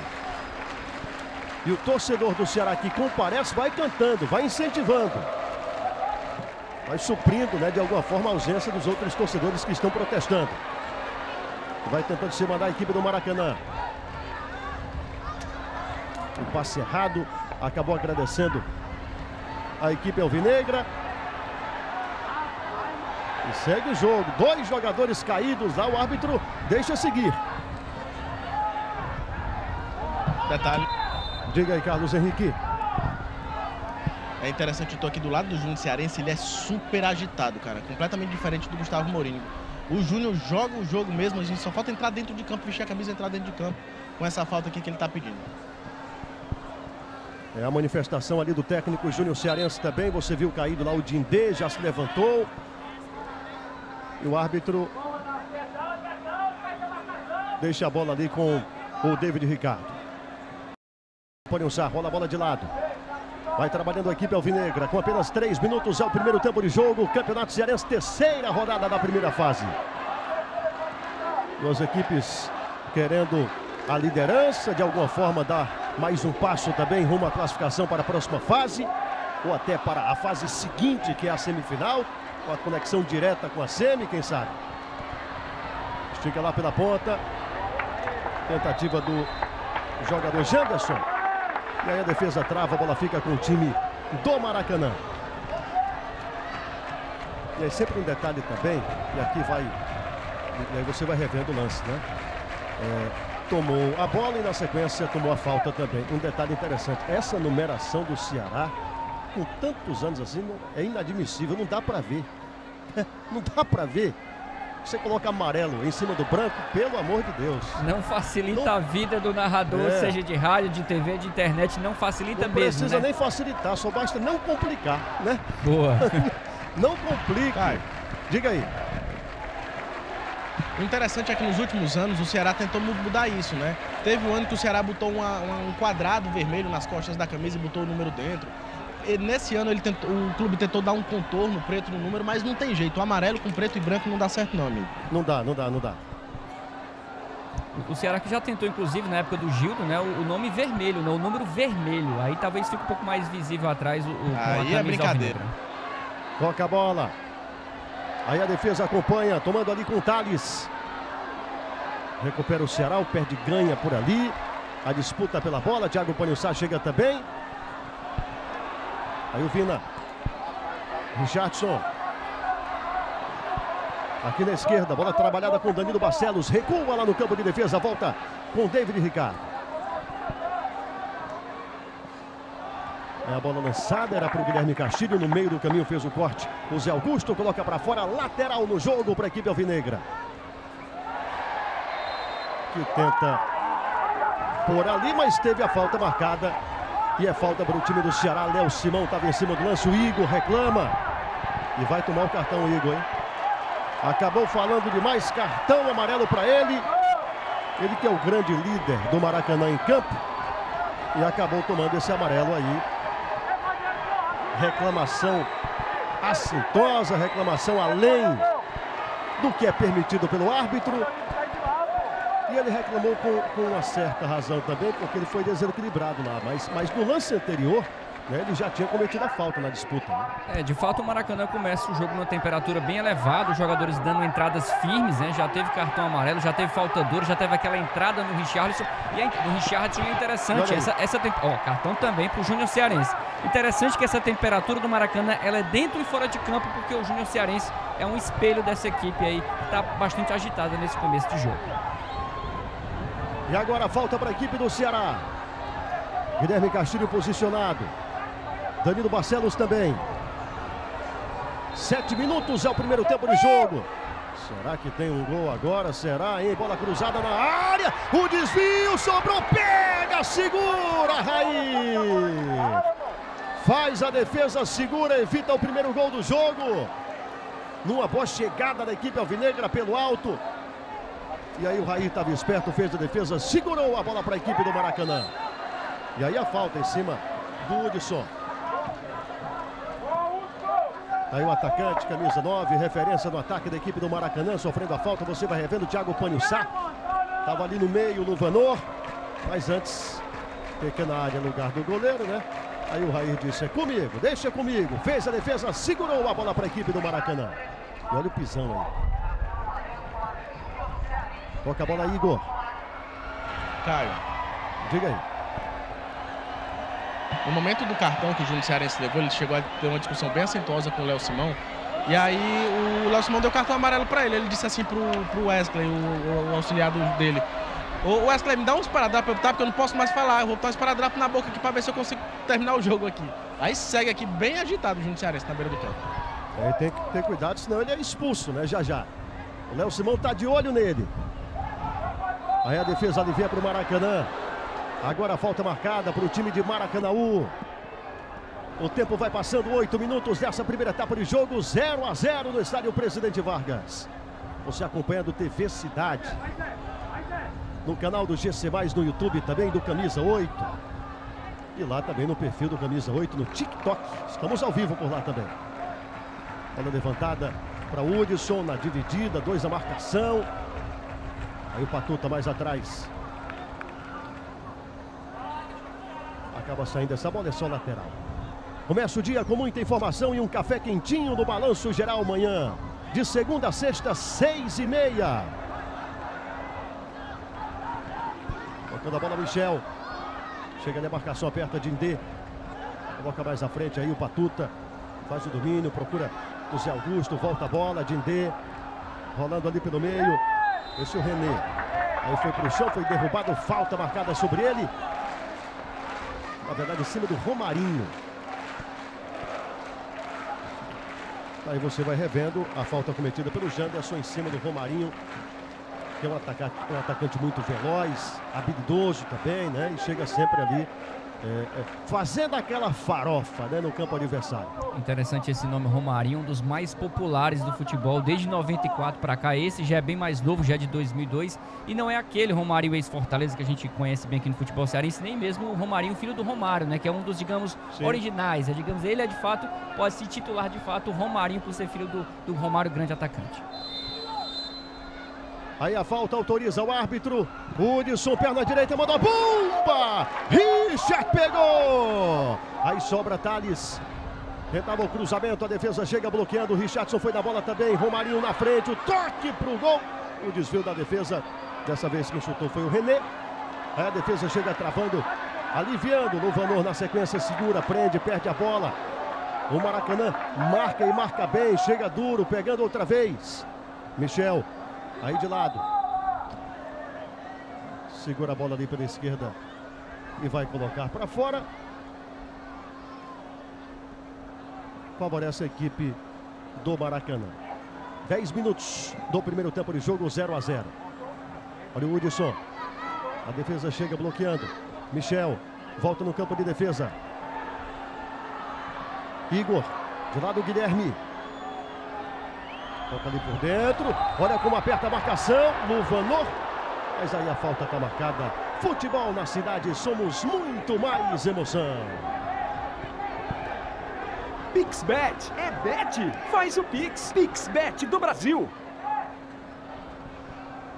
E o torcedor do Ceará que comparece vai cantando, vai incentivando. Vai suprindo, né, de alguma forma, a ausência dos outros torcedores que estão protestando. Vai tentando se mandar a equipe do Maracanã. O passe errado. Acabou agradecendo a equipe alvinegra. E segue o jogo. Dois jogadores caídos lá. O árbitro deixa seguir.
Detalhe.
Diga aí, Carlos Henrique.
É interessante, eu tô aqui do lado do Júnior Cearense, ele é super agitado, cara. Completamente diferente do Gustavo Mourinho. O Júnior joga o jogo mesmo, a gente só falta entrar dentro de campo, vestir a camisa e entrar dentro de campo com essa falta aqui que ele tá pedindo.
É a manifestação ali do técnico Júnior Cearense também. Você viu caído lá o Dindê, já se levantou. E o árbitro deixa a bola ali com o David Ricardo. Pode usar, rola a bola de lado. Vai trabalhando a equipe alvinegra com apenas três minutos ao primeiro tempo de jogo. Campeonato Cearense, terceira rodada da primeira fase. Duas equipes querendo a liderança, de alguma forma dar mais um passo também rumo à classificação para a próxima fase, ou até para a fase seguinte, que é a semifinal, com a conexão direta com a semi, quem sabe. Estica lá pela ponta. Tentativa do jogador Janderson. E aí a defesa trava, a bola fica com o time do Maracanã. E aí sempre um detalhe também, e aqui vai, e aí você vai revendo o lance, né? É, tomou a bola e na sequência tomou a falta também. Um detalhe interessante, essa numeração do Ceará, com tantos anos assim, é inadmissível, não dá para ver. Não dá para ver você coloca amarelo em cima do branco, pelo amor de Deus.
Não facilita não... a vida do narrador, é. seja de rádio, de TV, de internet, não facilita
não
mesmo.
Não precisa
né?
nem facilitar, só basta não complicar, né?
Boa.
não complique. Ai. Diga aí.
O interessante é que nos últimos anos o Ceará tentou mudar isso, né? Teve um ano que o Ceará botou uma, uma, um quadrado vermelho nas costas da camisa e botou o número dentro nesse ano ele tentou, o clube tentou dar um contorno preto no número, mas não tem jeito. O amarelo com preto e branco não dá certo, não, amigo.
Não dá, não dá, não dá.
O Ceará que já tentou, inclusive, na época do Gildo, né, o, nome vermelho, né, o número vermelho. Aí talvez fique um pouco mais visível atrás o, o
Aí é brincadeira.
Toca a bola. Aí a defesa acompanha, tomando ali com o Thales. Recupera o Ceará, o perde ganha por ali. A disputa pela bola, Thiago Panhussá chega também. Aí o Vina. Richardson. Aqui na esquerda, bola trabalhada com Danilo Barcelos. Recua lá no campo de defesa, volta com David Ricardo. É a bola lançada, era para o Guilherme Castilho. No meio do caminho fez o corte. O Zé Augusto coloca para fora, lateral no jogo para a equipe alvinegra. Que tenta por ali, mas teve a falta marcada e é falta para o time do Ceará. Léo Simão estava em cima do lance. O Igor reclama. E vai tomar o cartão, Igor, hein? Acabou falando demais. Cartão amarelo para ele. Ele que é o grande líder do Maracanã em campo. E acabou tomando esse amarelo aí. Reclamação assintosa, reclamação além do que é permitido pelo árbitro. E ele reclamou com, com uma certa razão também, porque ele foi desequilibrado lá. Mas, mas no lance anterior, né, ele já tinha cometido a falta na disputa. Né?
É, de fato o Maracanã começa o jogo numa temperatura bem elevada, os jogadores dando entradas firmes, né? Já teve cartão amarelo, já teve falta dura, já teve aquela entrada no Richarlison. E a, no Richarlison é interessante, essa, essa ó, cartão também para o Júnior Cearense. Interessante que essa temperatura do Maracanã ela é dentro e fora de campo, porque o Júnior Cearense é um espelho dessa equipe aí, que está bastante agitada nesse começo de jogo.
E agora falta para a equipe do Ceará. Guilherme Castilho posicionado. Danilo Barcelos também. Sete minutos é o primeiro tempo de jogo. Será que tem um gol agora? Será, hein? Bola cruzada na área. O desvio sobrou. Pega, segura, Raí. Faz a defesa, segura, evita o primeiro gol do jogo. Numa boa chegada da equipe alvinegra pelo alto. E aí o Raí estava esperto, fez a defesa, segurou a bola para a equipe do Maracanã. E aí a falta em cima do Hudson. Aí o atacante, camisa 9, referência no ataque da equipe do Maracanã, sofrendo a falta. Você vai revendo o Thiago Panhussá. Estava ali no meio, no Vanor. Mas antes, pequena área no lugar do goleiro, né? Aí o Raí disse: é comigo, deixa comigo. Fez a defesa, segurou a bola para a equipe do Maracanã. E olha o pisão aí. Toca a bola, Igor.
Caio.
Diga aí.
No momento do cartão que o Júnior Cearense levou, ele chegou a ter uma discussão bem acentuosa com o Léo Simão. E aí o Léo Simão deu cartão amarelo para ele. Ele disse assim pro, pro Wesley, o, o auxiliar dele. Ô Wesley, me dá um esparadrapo tá? Porque eu não posso mais falar. Eu vou botar um esparadrapo na boca aqui para ver se eu consigo terminar o jogo aqui. Aí segue aqui bem agitado o Júnior Cearense na beira do campo.
É, tem que ter cuidado, senão ele é expulso, né? Já já. O Léo Simão tá de olho nele. Aí a defesa alivia para o Maracanã. Agora a falta marcada para o time de Maracanaú. O tempo vai passando, oito minutos dessa primeira etapa de jogo, 0 a 0 no estádio Presidente Vargas. Você acompanhando TV Cidade. No canal do GC Mais no YouTube, também do Camisa 8. E lá também no perfil do Camisa 8 no TikTok. Estamos ao vivo por lá também. Bola levantada para Hudson na dividida, dois a marcação. Aí o Patuta mais atrás. Acaba saindo essa bola, é só lateral. Começa o dia com muita informação e um café quentinho no Balanço Geral amanhã. De segunda a sexta, seis e meia. Tocando a bola, Michel. Chega a demarcação aperta de Indê. Coloca mais à frente aí o Patuta. Faz o domínio, procura o Zé Augusto. Volta a bola, Dindê. Rolando ali pelo meio. Esse é o René. Aí foi para o chão, foi derrubado, falta marcada sobre ele. Na verdade, em cima do Romarinho. Aí você vai revendo a falta cometida pelo Janderson em cima do Romarinho, que é um atacante, um atacante muito veloz, habilidoso também, né? E chega sempre ali é, é, fazendo aquela farofa né, no campo adversário.
Interessante esse nome, Romarinho, um dos mais populares do futebol desde 94 para cá. Esse já é bem mais novo, já é de 2002. E não é aquele Romarinho ex-Fortaleza que a gente conhece bem aqui no futebol cearense, nem mesmo o Romarinho, filho do Romário, né? Que é um dos, digamos, Sim. originais. É, digamos, ele é de fato, pode se titular de fato o Romarinho por ser filho do, do Romário, grande atacante.
Aí a falta autoriza o árbitro. Hudson, perna direita, manda bomba! Richard pegou! Aí sobra Thales. Tentava o cruzamento, a defesa chega bloqueando. Richardson foi na bola também. Romarinho na frente, o toque pro gol. O desvio da defesa. Dessa vez quem chutou foi o René. Aí a defesa chega travando, aliviando. Luvanor na sequência, segura, prende, perde a bola. O Maracanã marca e marca bem, chega duro, pegando outra vez. Michel Aí de lado. Segura a bola ali pela esquerda. E vai colocar para fora. Favorece a equipe do Maracanã. 10 minutos do primeiro tempo de jogo, 0 a 0. Olha o Hudson. A defesa chega bloqueando. Michel volta no campo de defesa. Igor. De lado Guilherme. Toca ali por dentro. Olha como aperta a marcação. Luvanor. Mas aí a falta está marcada. Futebol na cidade, somos muito mais emoção.
PixBet. É bet? Faz o Pix. PixBet do Brasil.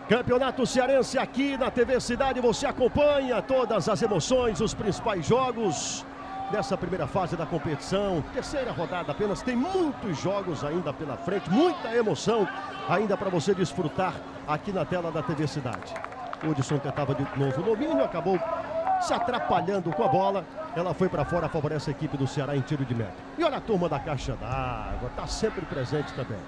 Campeonato Cearense aqui na TV Cidade. Você acompanha todas as emoções, os principais jogos dessa primeira fase da competição. Terceira rodada apenas. Tem muitos jogos ainda pela frente, muita emoção ainda para você desfrutar aqui na tela da TV Cidade. O Hudson tentava de novo o domínio, acabou se atrapalhando com a bola. Ela foi para fora, favorece a equipe do Ceará em tiro de meta. E olha a turma da caixa d'água, está sempre presente também.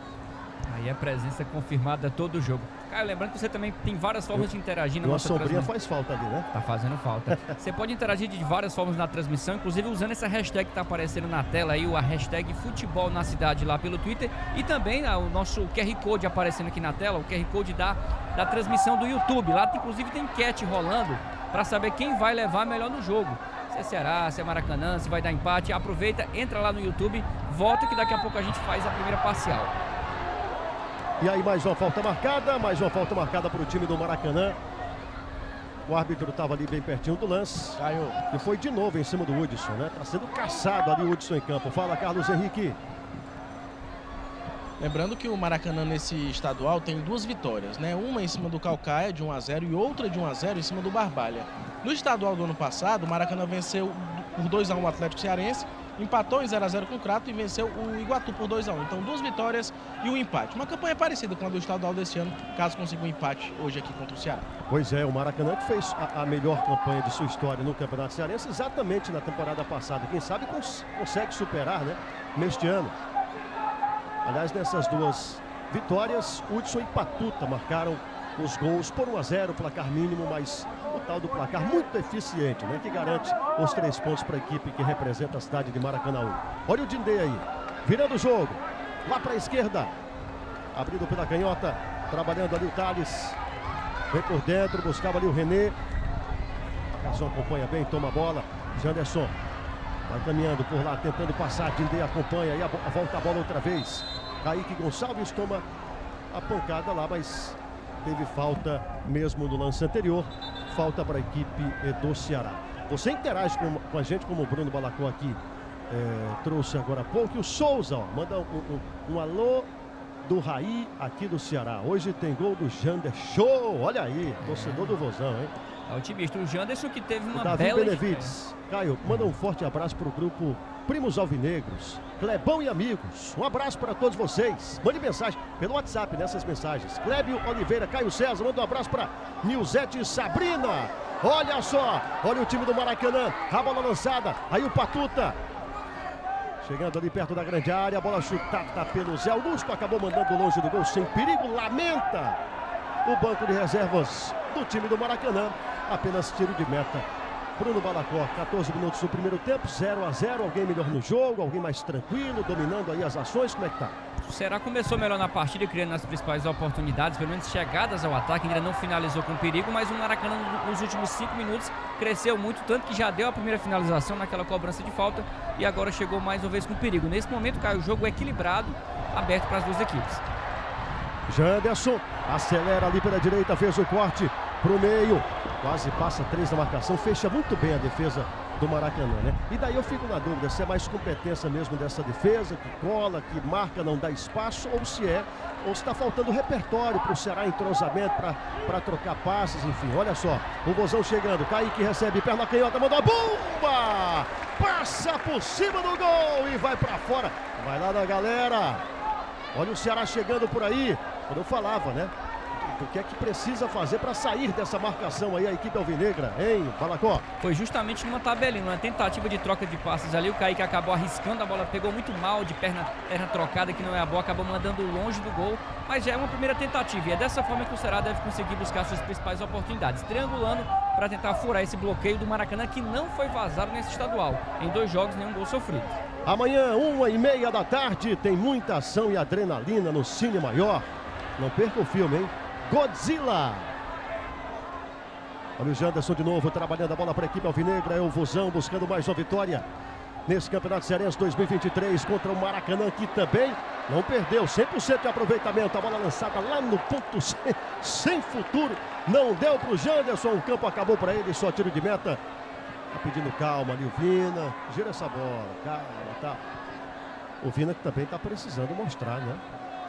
Aí a presença confirmada todo o jogo. Caio, lembrando que você também tem várias formas Eu, de interagir na nossa
sombrinha faz falta ali, né?
Tá fazendo falta. você pode interagir de várias formas na transmissão, inclusive usando essa hashtag que tá aparecendo na tela aí, a hashtag futebol na cidade lá pelo Twitter e também ah, o nosso QR Code aparecendo aqui na tela, o QR Code da, da transmissão do YouTube. Lá inclusive tem enquete rolando para saber quem vai levar melhor no jogo. Se é Ceará, se é Maracanã, se vai dar empate. Aproveita, entra lá no YouTube, volta que daqui a pouco a gente faz a primeira parcial.
E aí mais uma falta marcada, mais uma falta marcada para o time do Maracanã. O árbitro estava ali bem pertinho do lance. Caiu. E foi de novo em cima do Hudson, né? Está sendo caçado ali o Hudson em campo. Fala, Carlos Henrique.
Lembrando que o Maracanã nesse estadual tem duas vitórias, né? Uma em cima do Calcaia de 1 a 0 e outra de 1 a 0 em cima do Barbalha. No estadual do ano passado, o Maracanã venceu por 2 a 1 o Atlético Cearense empatou em 0 a 0 com o Crato e venceu o Iguatu por 2 a 1. Então, duas vitórias e um empate. Uma campanha parecida com a do estadual desse ano, caso consiga um empate hoje aqui contra o Ceará.
Pois é, o Maracanã que fez a, a melhor campanha de sua história no Campeonato Cearense exatamente na temporada passada. Quem sabe cons consegue superar, né, neste ano. Aliás, nessas duas vitórias, Hudson e Patuta marcaram os gols por 1 a 0, placar mínimo, mas tal do placar muito eficiente, né? Que garante os três pontos para a equipe que representa a cidade de Maracanã. Olha o Dindê aí, virando o jogo, lá para a esquerda, abrindo pela canhota, trabalhando ali o Thales, vem por dentro, buscava ali o René, a Casão acompanha bem, toma a bola, Janderson vai caminhando por lá, tentando passar, Dindê acompanha e a, volta a bola outra vez, Kaique Gonçalves toma a pancada lá, mas teve falta mesmo no lance anterior. Falta para a equipe do Ceará. Você interage com, com a gente, como o Bruno Balacó aqui é, trouxe agora há pouco. E o Souza, ó, manda um, um, um, alô do Raí aqui do Ceará. Hoje tem gol do Jander. Show! Olha aí, torcedor do Vozão, hein?
É o otimista. O Janderson que teve uma
Davi
bela...
Benevides. Caio, manda um forte abraço para o grupo Primos Alvinegros, Clebão e amigos. Um abraço para todos vocês. Mande mensagem pelo WhatsApp nessas mensagens. Clébio Oliveira, Caio César, manda um abraço para Nilzete Sabrina. Olha só, olha o time do Maracanã. A bola lançada, aí o Patuta. Chegando ali perto da grande área, a bola chutada pelo Zé Augusto, acabou mandando longe do gol sem perigo. Lamenta o banco de reservas do time do Maracanã. Apenas tiro de meta Bruno Balacó, 14 minutos do primeiro tempo, 0 a 0 Alguém melhor no jogo, alguém mais tranquilo, dominando aí as ações, como é que tá?
O Ceará começou melhor na partida, criando as principais oportunidades, pelo menos chegadas ao ataque, ainda não finalizou com perigo, mas o Maracanã nos últimos cinco minutos cresceu muito, tanto que já deu a primeira finalização naquela cobrança de falta e agora chegou mais uma vez com perigo. Nesse momento, cai o jogo equilibrado, aberto para as duas equipes.
Janderson acelera ali pela direita, fez o corte para o meio, quase passa três na marcação, fecha muito bem a defesa do Maracanã, né? E daí eu fico na dúvida se é mais competência mesmo dessa defesa, que cola, que marca, não dá espaço, ou se é, ou se está faltando repertório para o Ceará, entrosamento para trocar passes, enfim. Olha só, o Bozão chegando, Kaique recebe, perna canhota, mandou a bomba! Passa por cima do gol e vai para fora. Vai lá da galera. Olha o Ceará chegando por aí. Quando eu falava, né? O que é que precisa fazer para sair dessa marcação aí a equipe alvinegra, hein, Balacó?
Foi justamente numa tabelinha, uma tentativa de troca de passes ali. O Kaique acabou arriscando a bola, pegou muito mal de perna, perna trocada, que não é a boa, acabou mandando longe do gol. Mas já é uma primeira tentativa e é dessa forma que o Ceará deve conseguir buscar suas principais oportunidades, triangulando para tentar furar esse bloqueio do Maracanã que não foi vazado nesse estadual. Em dois jogos, nenhum gol sofrido.
Amanhã, uma e meia da tarde, tem muita ação e adrenalina no Cine Maior. Não perca o filme, hein? Godzilla. Olha o Janderson de novo trabalhando a bola para a equipe alvinegra. É o Vozão buscando mais uma vitória nesse Campeonato Cearense 2023 contra o Maracanã que também não perdeu 100% de aproveitamento. A bola lançada lá no ponto sem, sem futuro. Não deu para o Janderson. O campo acabou para ele. Só tiro de meta. Tá pedindo calma ali o Vina. Gira essa bola. Calma, tá. O Vina que também está precisando mostrar, né?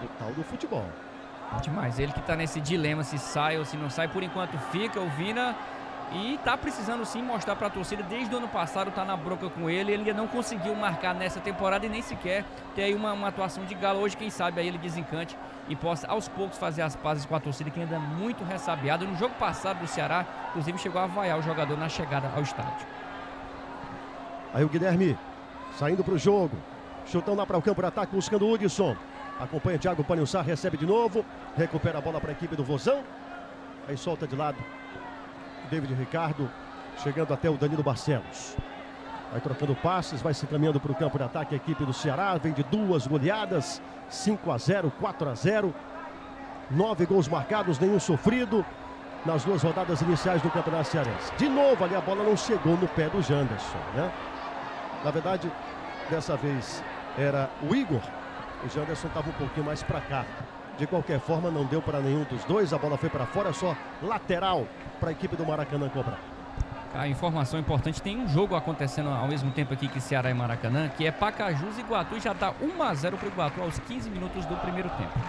O tal do futebol.
Demais. Ele que está nesse dilema se sai ou se não sai. Por enquanto fica o Vina. E está precisando sim mostrar para a torcida. Desde o ano passado está na broca com ele. Ele ainda não conseguiu marcar nessa temporada e nem sequer ter aí uma, uma atuação de galo. Hoje, quem sabe, aí ele desencante e possa aos poucos fazer as pazes com a torcida que ainda é muito ressabiada. No jogo passado do Ceará, inclusive chegou a vaiar o jogador na chegada ao estádio.
Aí o Guilherme saindo para o jogo. Chutão lá para o campo de ataque, buscando o Hudson. Acompanha Thiago Panilsar, recebe de novo. Recupera a bola para a equipe do Vozão. Aí solta de lado. David Ricardo chegando até o Danilo Barcelos. Vai trocando passes, vai se caminhando para o campo de ataque a equipe do Ceará. Vem de duas goleadas, 5 a 0, 4 a 0. Nove gols marcados, nenhum sofrido nas duas rodadas iniciais do Campeonato Cearense. De novo ali a bola não chegou no pé do Janderson, né? Na verdade, dessa vez era o Igor. O Janderson estava um pouquinho mais para cá. De qualquer forma, não deu para nenhum dos dois. A bola foi para fora, só lateral para a equipe do Maracanã cobrar.
A informação importante, tem um jogo acontecendo ao mesmo tempo aqui que Ceará e Maracanã, que é Pacajus e Iguatu, e já está 1 a 0 para o Iguatu aos 15 minutos do primeiro tempo.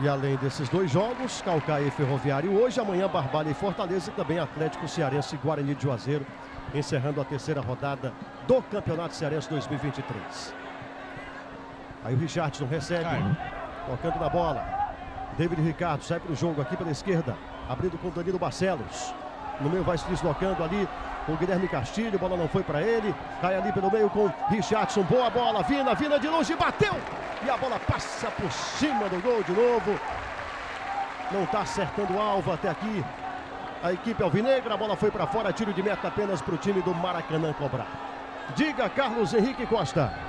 E além desses dois jogos, Calcaia e Ferroviário hoje, amanhã Barbalha e Fortaleza e também Atlético Cearense e Guarani de Juazeiro, encerrando a terceira rodada do Campeonato Cearense 2023. Aí o Richardson recebe, tocando na bola. David Ricardo sai para o jogo aqui pela esquerda, abrindo com Danilo Barcelos. No meio vai se deslocando ali o Guilherme Castilho, bola não foi para ele. Cai ali pelo meio com Richardson, boa bola, Vina, Vina de longe, bateu! E a bola passa por cima do gol de novo. Não está acertando o alvo até aqui. A equipe alvinegra, a bola foi para fora, tiro de meta apenas para o time do Maracanã cobrar. Diga, Carlos Henrique Costa.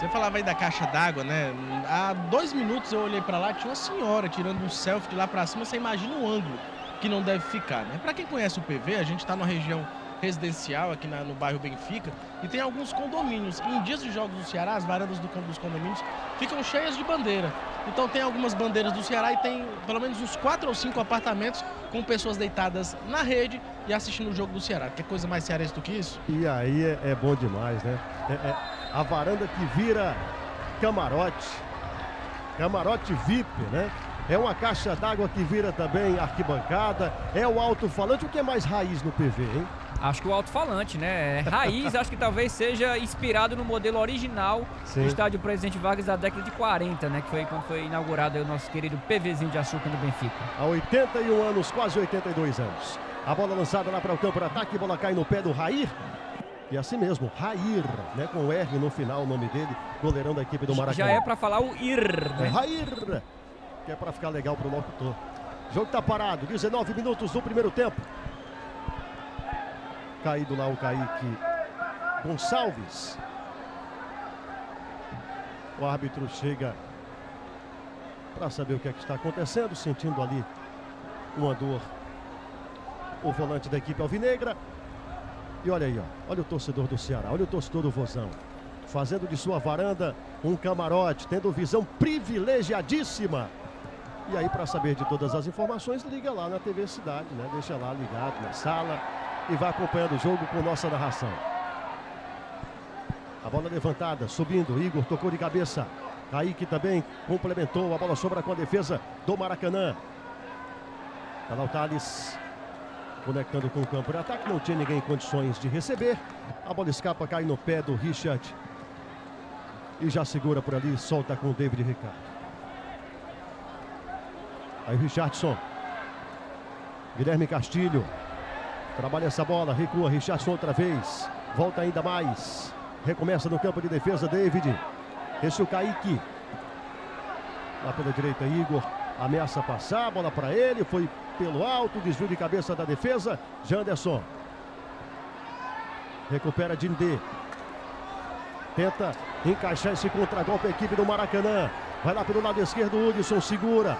Você falava aí da caixa d'água, né? Há dois minutos eu olhei para lá, tinha uma senhora tirando um selfie de lá para cima. Você imagina o ângulo que não deve ficar, né? Para quem conhece o PV, a gente está numa região residencial aqui na, no bairro Benfica e tem alguns condomínios. Em dias de jogos do Ceará, as varandas do, dos condomínios ficam cheias de bandeira. Então tem algumas bandeiras do Ceará e tem pelo menos uns quatro ou cinco apartamentos com pessoas deitadas na rede e assistindo o jogo do Ceará. Que coisa mais cearense do que isso?
E aí é, é bom demais, né? É, é a varanda que vira camarote. Camarote VIP, né? É uma caixa d'água que vira também arquibancada. É o alto-falante. O que é mais raiz no PV, hein?
Acho que o alto-falante, né? É raiz, acho que talvez seja inspirado no modelo original Sim. do estádio Presidente Vargas da década de 40, né? Que foi quando foi inaugurado o nosso querido PVzinho de açúcar no Benfica.
Há 81 anos, quase 82 anos. A bola lançada lá para o campo de ataque, a bola cai no pé do Rair. E assim mesmo, Rair, né? Com R no final, o nome dele, goleirão da equipe do Maracanã.
Já é para falar o Ir, né?
É Rair, que é para ficar legal para o locutor. O jogo está parado, 19 minutos do primeiro tempo. Caído lá o Kaique Gonçalves. O árbitro chega para saber o que é que está acontecendo, sentindo ali uma dor. O volante da equipe alvinegra. E olha aí, ó, olha o torcedor do Ceará, olha o torcedor do Vozão. Fazendo de sua varanda um camarote, tendo visão privilegiadíssima. E aí, para saber de todas as informações, liga lá na TV Cidade, né? Deixa lá ligado na sala e vai acompanhando o jogo com nossa narração. A bola levantada, subindo, Igor tocou de cabeça. Kaique também complementou, a bola sobra com a defesa do Maracanã. Canal Thales conectando com o campo de ataque, não tinha ninguém em condições de receber. A bola escapa, cai no pé do Richard. E já segura por ali, solta com o David Ricardo. Aí o Richardson. Guilherme Castilho. Trabalha essa bola, recua Richardson outra vez. Volta ainda mais. Recomeça no campo de defesa, David. Esse é o Kaique. Lá pela direita, Igor. Ameaça passar, bola para ele. Foi pelo alto, desvio de cabeça da defesa. Janderson. Recupera Dindê. Tenta encaixar esse contragolpe a equipe do Maracanã. Vai lá pelo lado esquerdo, Hudson segura.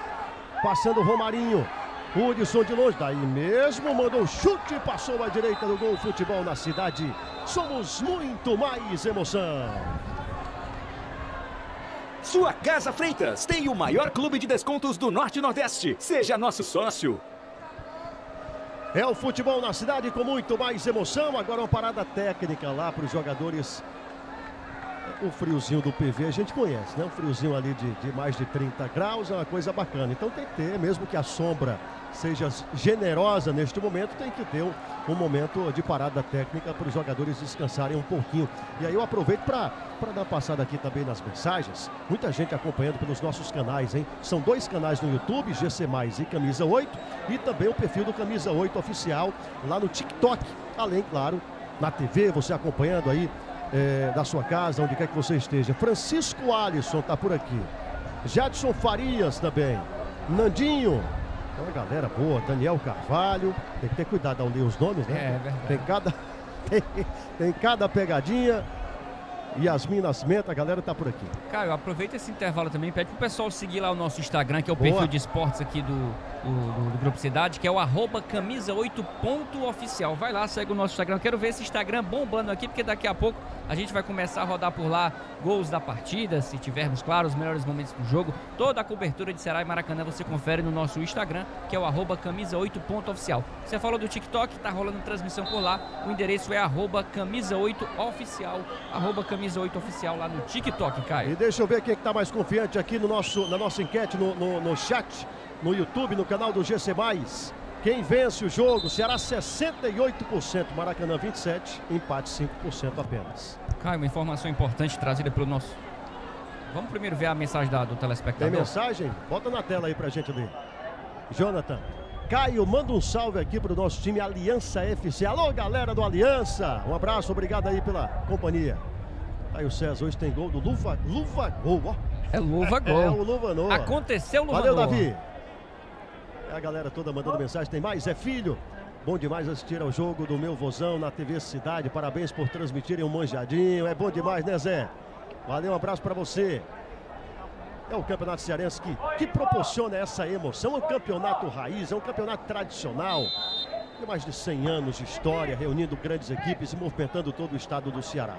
Passando o Romarinho. Hudson de longe, daí mesmo, mandou um chute, passou à direita do gol, futebol na cidade. Somos muito mais emoção.
Sua Casa Freitas tem o maior clube de descontos do Norte e Nordeste. Seja nosso sócio.
É o futebol na cidade com muito mais emoção. Agora uma parada técnica lá para os jogadores. O friozinho do PV a gente conhece, né? Um friozinho ali de, de mais de 30 graus é uma coisa bacana. Então tem que ter, mesmo que a sombra seja generosa neste momento, tem que ter um, um momento de parada técnica para os jogadores descansarem um pouquinho. E aí eu aproveito para dar passada aqui também nas mensagens. Muita gente acompanhando pelos nossos canais, hein? São dois canais no YouTube, GC Mais e Camisa 8, e também o perfil do Camisa 8 oficial lá no TikTok. Além, claro, na TV, você acompanhando aí é, da sua casa, onde quer que você esteja. Francisco Alisson está por aqui. Jadson Farias também. Nandinho, é uma galera boa, Daniel Carvalho. Tem que ter cuidado ao ler os nomes, né?
É, é verdade.
Tem cada, tem, tem cada pegadinha. Yasmin Nascimento, a galera tá por aqui.
Caio, aproveita esse intervalo também, pede pro pessoal seguir lá o nosso Instagram, que é o Boa. perfil de esportes aqui do, do, do, Grupo Cidade, que é o arroba camisa 8 ponto oficial. Vai lá, segue o nosso Instagram. Quero ver esse Instagram bombando aqui, porque daqui a pouco a gente vai começar a rodar por lá gols da partida, se tivermos, claro, os melhores momentos do jogo. Toda a cobertura de Ceará e Maracanã você confere no nosso Instagram, que é o arroba camisa 8 ponto oficial. Você falou do TikTok, tá rolando transmissão por lá. O endereço é arroba camisa 8 oficial, arroba camisa 8 oficial lá no TikTok, Caio.
E deixa eu ver quem é que tá mais confiante aqui no nosso, na nossa enquete no, no, no chat no YouTube, no canal do GC. Quem vence o jogo? Ceará 68%, Maracanã 27%, empate 5% apenas.
Caio, uma informação importante trazida pelo nosso. Vamos primeiro ver a mensagem da, do telespectador.
Tem mensagem? Bota na tela aí pra gente ver. Jonathan. Caio, manda um salve aqui pro nosso time Aliança FC. Alô, galera do Aliança. Um abraço, obrigado aí pela companhia. Aí o César hoje tem gol do Luva, Luva Gol, ó.
É Luva Gol.
É o Luva Noa.
Aconteceu Luva
Valeu, Davi. É a galera toda mandando mensagem. Tem mais? É filho. Bom demais assistir ao jogo do meu vozão na TV Cidade. Parabéns por transmitirem um manjadinho. É bom demais, né, Zé? Valeu, um abraço para você. É o campeonato cearense que, que proporciona essa emoção. É um campeonato raiz, é um campeonato tradicional. Tem mais de 100 anos de história, reunindo grandes equipes e movimentando todo o estado do Ceará.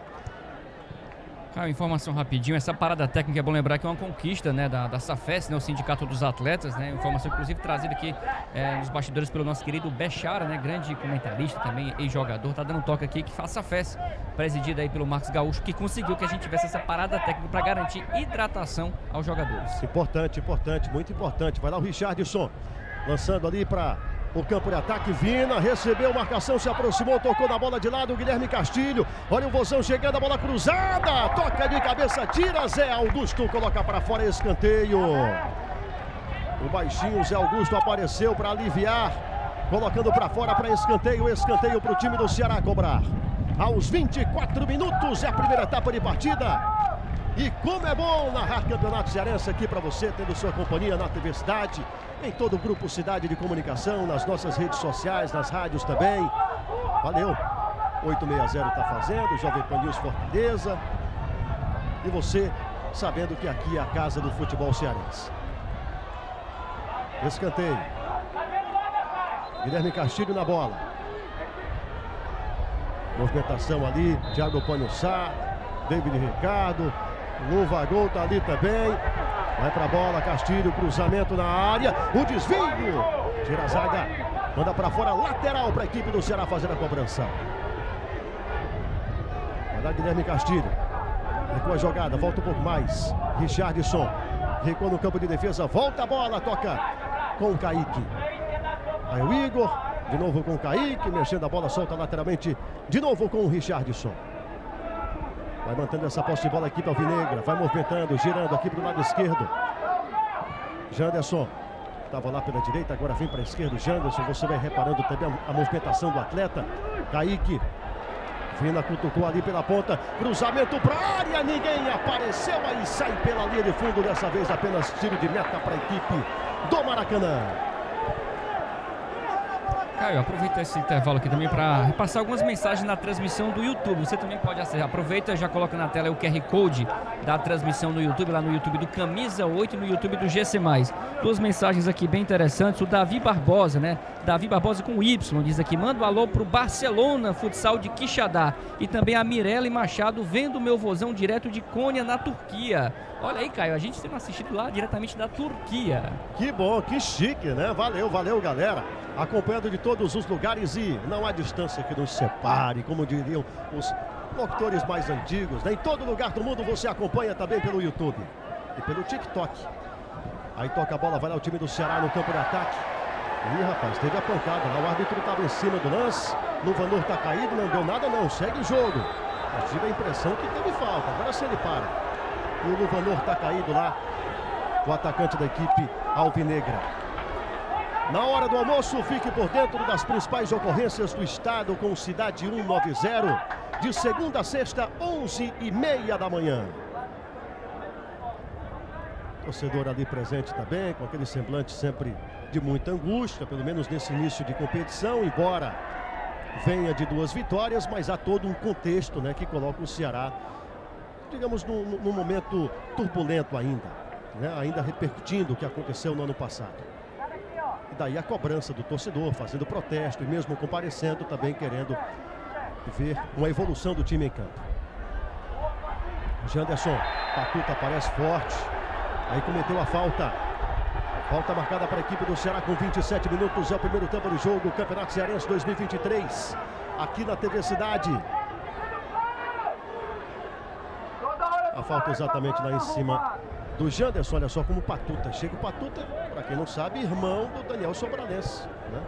Cara, informação rapidinho, essa parada técnica é bom lembrar que é uma conquista né, da, da SAFES, né, o Sindicato dos Atletas, né, informação inclusive trazida aqui é, nos bastidores pelo nosso querido Bechara, né, grande comentarista também, ex-jogador, tá dando um toque aqui que faz a SAFES, presidida aí pelo Marcos Gaúcho, que conseguiu que a gente tivesse essa parada técnica para garantir hidratação aos jogadores.
Importante, importante, muito importante. Vai lá o Richardson, lançando ali para o campo de ataque, Vina recebeu marcação, se aproximou, tocou na bola de lado, Guilherme Castilho. Olha o Vozão chegando, a bola cruzada. Toca de cabeça, tira Zé Augusto, coloca para fora escanteio. O baixinho Zé Augusto apareceu para aliviar, colocando para fora para escanteio, escanteio para o time do Ceará cobrar. Aos 24 minutos é a primeira etapa de partida. E como é bom narrar Campeonato Cearense aqui para você, tendo sua companhia na TV Cidade, em todo o grupo Cidade de Comunicação, nas nossas redes sociais, nas rádios também. Valeu! 860 está fazendo, Jovem Pan News Fortaleza. E você sabendo que aqui é a casa do futebol cearense. Escanteio. Guilherme Castilho na bola. Movimentação ali, Thiago Panhussá, David Ricardo, Luva Gol tá ali também. Vai pra bola, Castilho, cruzamento na área. O desvio. Tira a zaga. Manda para fora, lateral para a equipe do Ceará fazer a cobrança. Vai dar Guilherme Castilho. Recua a jogada, volta um pouco mais. Richardson. Recua no campo de defesa, volta a bola, toca com o Kaique. Aí o Igor, de novo com o Kaique, mexendo a bola, solta lateralmente, de novo com o Richardson. Vai mantendo essa posse de bola aqui para Alvinegra. Vai movimentando, girando aqui para o lado esquerdo. Janderson. Estava lá pela direita, agora vem para a esquerda. Janderson, você vai reparando também a, a movimentação do atleta. Kaique. Vina cutucou ali pela ponta. Cruzamento para área. Ninguém apareceu. Aí sai pela linha de fundo. Dessa vez apenas tiro de meta para a equipe do Maracanã.
Caio, aproveita esse intervalo aqui também para repassar algumas mensagens na transmissão do YouTube. Você também pode acessar. Aproveita, já coloca na tela o QR Code da transmissão no YouTube, lá no YouTube do Camisa 8 e no YouTube do GC. Duas mensagens aqui bem interessantes. O Davi Barbosa, né? Davi Barbosa com Y, diz aqui: manda um alô pro Barcelona Futsal de Quixadá. E também a Mirelle Machado, vendo meu vozão direto de Cônia, na Turquia. Olha aí, Caio, a gente tem assistido lá diretamente da Turquia.
Que bom, que chique, né? Valeu, valeu, galera. acompanhando de todos os lugares e não há distância que nos separe, como diriam os locutores mais antigos. Né? Em todo lugar do mundo você acompanha também pelo YouTube e pelo TikTok. Aí toca a bola, vai lá o time do Ceará no campo de ataque. Ih, rapaz, teve a pancada lá. O árbitro estava em cima do lance. Luvanor está caído, não deu nada não. Segue o jogo. Mas tive a impressão que teve falta. Agora se ele para. E o Luvanor está caído lá. O atacante da equipe Alvinegra. Na hora do almoço, fique por dentro das principais ocorrências do estado com Cidade 190. De segunda a sexta, 11 e meia da manhã. Torcedor ali presente também, com aquele semblante sempre de muita angústia, pelo menos nesse início de competição, embora venha de duas vitórias, mas há todo um contexto né, que coloca o Ceará, digamos, num, num momento turbulento ainda, né, ainda repercutindo o que aconteceu no ano passado. E daí a cobrança do torcedor, fazendo protesto e mesmo comparecendo, também querendo ver uma evolução do time em campo. Janderson, Patuta aparece forte, Aí cometeu a falta. Falta marcada para a equipe do Ceará com 27 minutos. É o primeiro tempo do jogo. Campeonato Cearense 2023. Aqui na TV Cidade. A falta exatamente lá em cima do Janderson. Olha só como Patuta. Chega o Patuta, para quem não sabe, irmão do Daniel Sobralense. Né?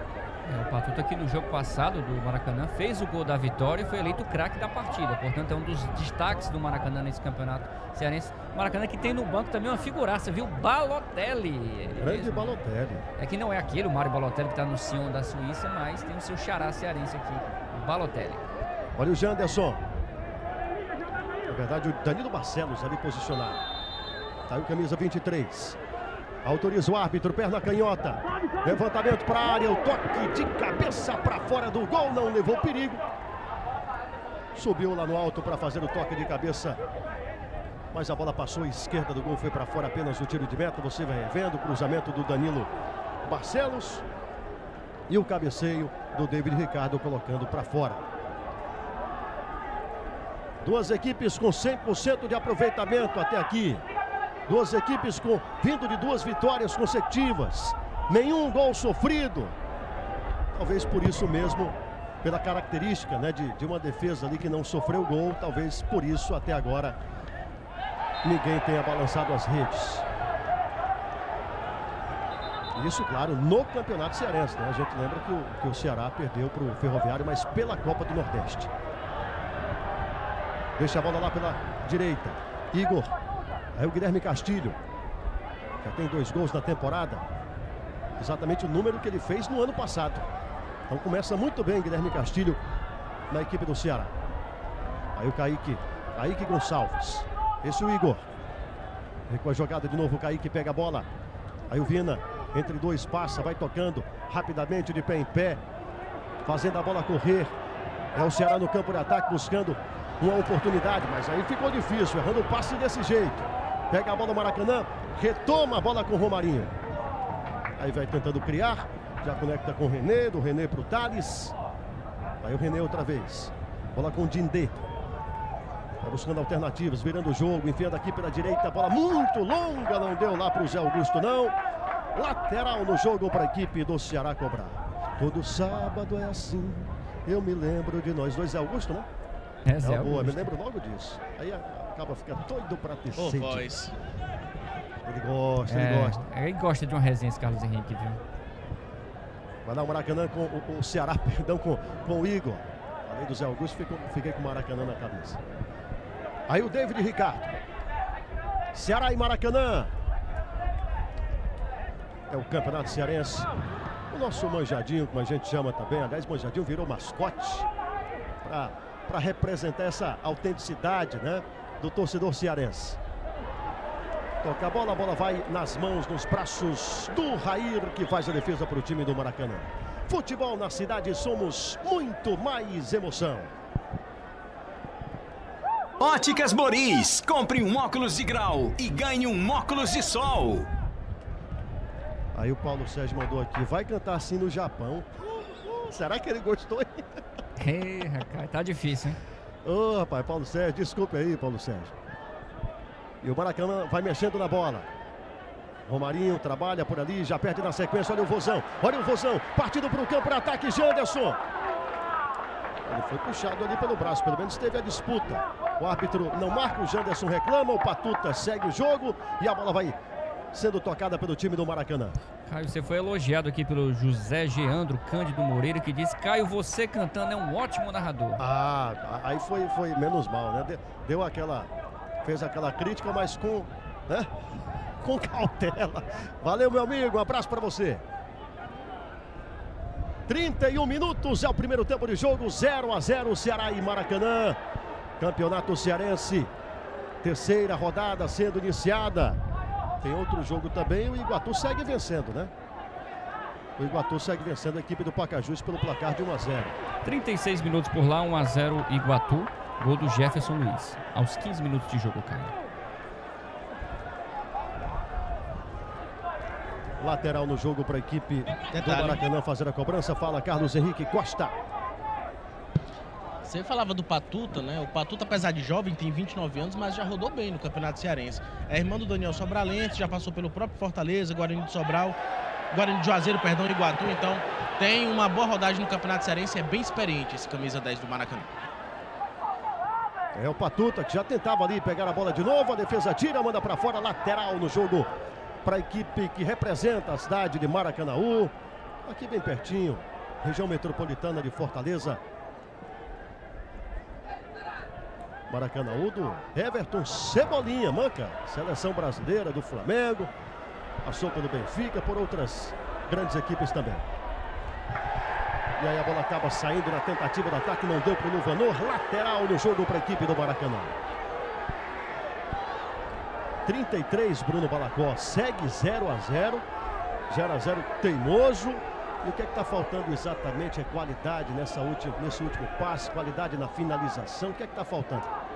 É, o Patuta aqui no jogo passado do Maracanã fez o gol da vitória e foi eleito o craque da partida. Portanto, é um dos destaques do Maracanã nesse campeonato cearense. Maracanã que tem no banco também uma figuraça, viu? Balotelli.
Grande Balotelli.
É que não é aquele, o Mário Balotelli que está no Sion da Suíça, mas tem o seu xará cearense aqui, o Balotelli.
Olha o Janderson. Na verdade, o Danilo Barcelos ali posicionado. Tá aí o camisa 23. Autoriza o árbitro, perna canhota. Levantamento para a área, o toque de cabeça para fora do gol, não levou perigo. Subiu lá no alto para fazer o toque de cabeça. Mas a bola passou à esquerda do gol, foi para fora apenas o tiro de meta. Você vai vendo o cruzamento do Danilo Barcelos. E o cabeceio do David Ricardo colocando para fora. Duas equipes com 100% de aproveitamento até aqui. Duas equipes com, vindo de duas vitórias consecutivas. Nenhum gol sofrido. Talvez por isso mesmo, pela característica né, de, de uma defesa ali que não sofreu gol. Talvez por isso até agora ninguém tenha balançado as redes. Isso, claro, no Campeonato Cearense. Né? A gente lembra que o, que o Ceará perdeu para o Ferroviário, mas pela Copa do Nordeste. Deixa a bola lá pela direita. Igor Aí o Guilherme Castilho. Já tem dois gols na temporada. Exatamente o número que ele fez no ano passado. Então começa muito bem Guilherme Castilho na equipe do Ceará. Aí o Kaique. Kaique Gonçalves. Esse é o Igor. Com a jogada de novo, o Kaique pega a bola. Aí o Vina, entre dois, passa, vai tocando rapidamente de pé em pé. Fazendo a bola correr. É o Ceará no campo de ataque buscando uma oportunidade, mas aí ficou difícil, errando o passe desse jeito. Pega a bola do Maracanã, retoma a bola com o Romarinho. Aí vai tentando criar, já conecta com o René, do René para o Thales. Aí o René outra vez. Bola com o Dindê. Tá buscando alternativas, virando o jogo, enfiando aqui pela direita, bola muito longa, não deu lá para o Zé Augusto não. Lateral no jogo para a equipe do Ceará cobrar. Todo sábado é assim, eu me lembro de nós dois, Zé Augusto, né?
É, Zé é Augusto.
boa, me lembro logo disso. Aí acaba ficando doido para ter oh, voz. Ele gosta, é, ele gosta.
Ele gosta de uma resenha esse Carlos Henrique, viu?
Vai dar o Maracanã com o, o Ceará, perdão, com, com o Igor. Além do Zé Augusto, fico, fiquei com o Maracanã na cabeça. Aí o David Ricardo. Ceará e Maracanã. É o campeonato cearense. O nosso manjadinho, como a gente chama também, aliás, manjadinho virou mascote para representar essa autenticidade, né? do torcedor cearense. Toca a bola, a bola vai nas mãos, nos braços do Rair, que faz a defesa para o time do Maracanã. Futebol na cidade, somos muito mais emoção.
Óticas Boris, compre um óculos de grau e ganhe um óculos de sol.
Aí o Paulo Sérgio mandou aqui, vai cantar assim no Japão. Será que ele gostou?
Ei, tá difícil, hein?
Ô, oh, rapaz, Paulo Sérgio, desculpe aí, Paulo Sérgio. E o Maracanã vai mexendo na bola. Romarinho trabalha por ali, já perde na sequência. Olha o Vozão, olha o Vozão. Partido para o campo para ataque, Janderson. Ele foi puxado ali pelo braço, pelo menos teve a disputa. O árbitro não marca, o Janderson reclama, o Patuta segue o jogo e a bola vai sendo tocada pelo time do Maracanã.
Caio, você foi elogiado aqui pelo José Geandro Cândido Moreira, que disse: Caio, você cantando é um ótimo narrador.
Ah, aí foi, foi menos mal, né? Deu aquela. Fez aquela crítica, mas com. Né? Com cautela. Valeu, meu amigo. Um abraço para você. 31 minutos é o primeiro tempo de jogo, 0 a 0 Ceará e Maracanã. Campeonato Cearense, terceira rodada sendo iniciada. Tem outro jogo também, o Iguatu segue vencendo, né? O Iguatu segue vencendo a equipe do Pacajus pelo placar de 1 a 0.
36 minutos por lá, 1 a 0 Iguatu. Gol do Jefferson Luiz. Aos 15 minutos de jogo, Caio.
Lateral no jogo para a equipe do Maracanã fazer a cobrança. Fala Carlos Henrique Costa.
Você falava do Patuta, né? O Patuta, apesar de jovem, tem 29 anos, mas já rodou bem no Campeonato Cearense. É irmão do Daniel Sobralense, já passou pelo próprio Fortaleza, Guarani de Sobral, Guarani de Juazeiro, perdão, Iguatu. Então, tem uma boa rodagem no Campeonato Cearense, é bem experiente esse camisa 10 do Maracanã.
É o Patuta que já tentava ali pegar a bola de novo, a defesa tira, manda para fora, lateral no jogo para a equipe que representa a cidade de Maracanaú. Aqui bem pertinho, região metropolitana de Fortaleza. Maracanaú do Everton Cebolinha, manca, seleção brasileira do Flamengo. Passou pelo Benfica, por outras grandes equipes também. E aí a bola acaba saindo na tentativa de ataque, não deu para o Luvanor. Lateral no jogo para a equipe do Maracanã. 33, Bruno Balacó. Segue 0 a 0. 0 a 0 teimoso. E o que é está faltando exatamente é qualidade nessa última, nesse último passe, qualidade na finalização. O que é está faltando?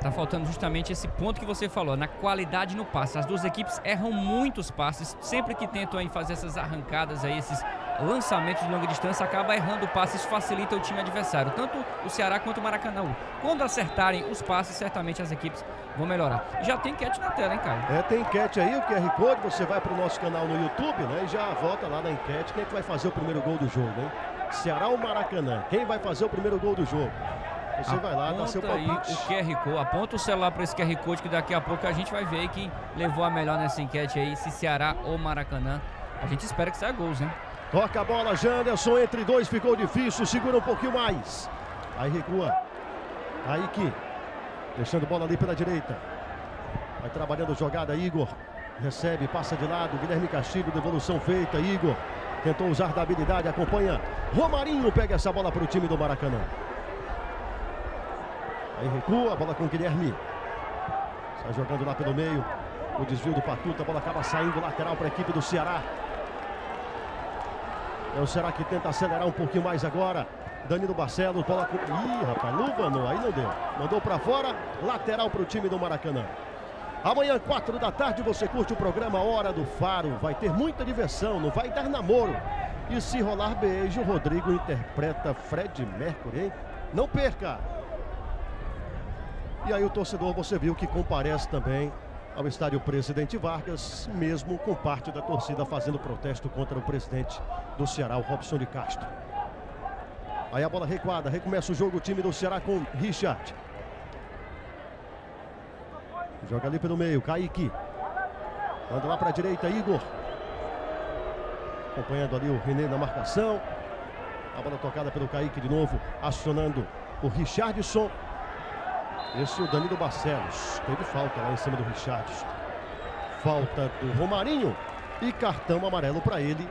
Tá faltando justamente esse ponto que você falou, na qualidade no passe. As duas equipes erram muitos passes, sempre que tentam aí fazer essas arrancadas aí, esses lançamentos de longa distância, acaba errando o passe, isso facilita o time adversário, tanto o Ceará quanto o Maracanã. Quando acertarem os passes, certamente as equipes vão melhorar. Já tem enquete na tela, hein, Caio?
É, tem enquete aí, o QR Code, você vai para o nosso canal no YouTube, né, e já volta lá na enquete, quem é que vai fazer o primeiro gol do jogo, hein? Ceará ou Maracanã? Quem vai fazer o primeiro gol do jogo? Você
aponta
vai lá, dá seu palpite.
Aí o QR Code, aponta o celular para esse QR Code que daqui a pouco a gente vai ver quem levou a melhor nessa enquete aí, se Ceará ou Maracanã. A gente espera que saia gols, né?
Toca a bola, Janderson entre dois, ficou difícil, segura um pouquinho mais. Aí recua. Kaique, deixando bola ali pela direita. Vai trabalhando jogada, Igor. Recebe, passa de lado, Guilherme Castilho, devolução feita, Igor. Tentou usar da habilidade, acompanha. Romarinho pega essa bola para o time do Maracanã. Aí recua, a bola com o Guilherme. Sai jogando lá pelo meio. O desvio do Patuta, a bola acaba saindo lateral para a equipe do Ceará. É o Ceará que tenta acelerar um pouquinho mais agora. Danilo Barcelos, bola com. Ih, rapaz, luva aí não deu. Mandou para fora, lateral para o time do Maracanã. Amanhã, quatro da tarde, você curte o programa Hora do Faro. Vai ter muita diversão, não vai dar namoro. E se rolar beijo, Rodrigo interpreta Fred Mercury, hein? Não perca! E aí o torcedor, você viu que comparece também ao estádio Presidente Vargas, mesmo com parte da torcida fazendo protesto contra o presidente do Ceará, o Robson de Castro. Aí a bola recuada, recomeça o jogo, o time do Ceará com Richard. Joga ali pelo meio, Kaique. Manda lá para a direita, Igor. Acompanhando ali o René na marcação. A bola tocada pelo Kaique de novo, acionando o Richardson. Esse é o Danilo Barcelos. Teve falta lá em cima do Richardson. Falta do Romarinho. E cartão amarelo para ele.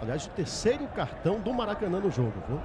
Aliás, o terceiro cartão do Maracanã no jogo, viu?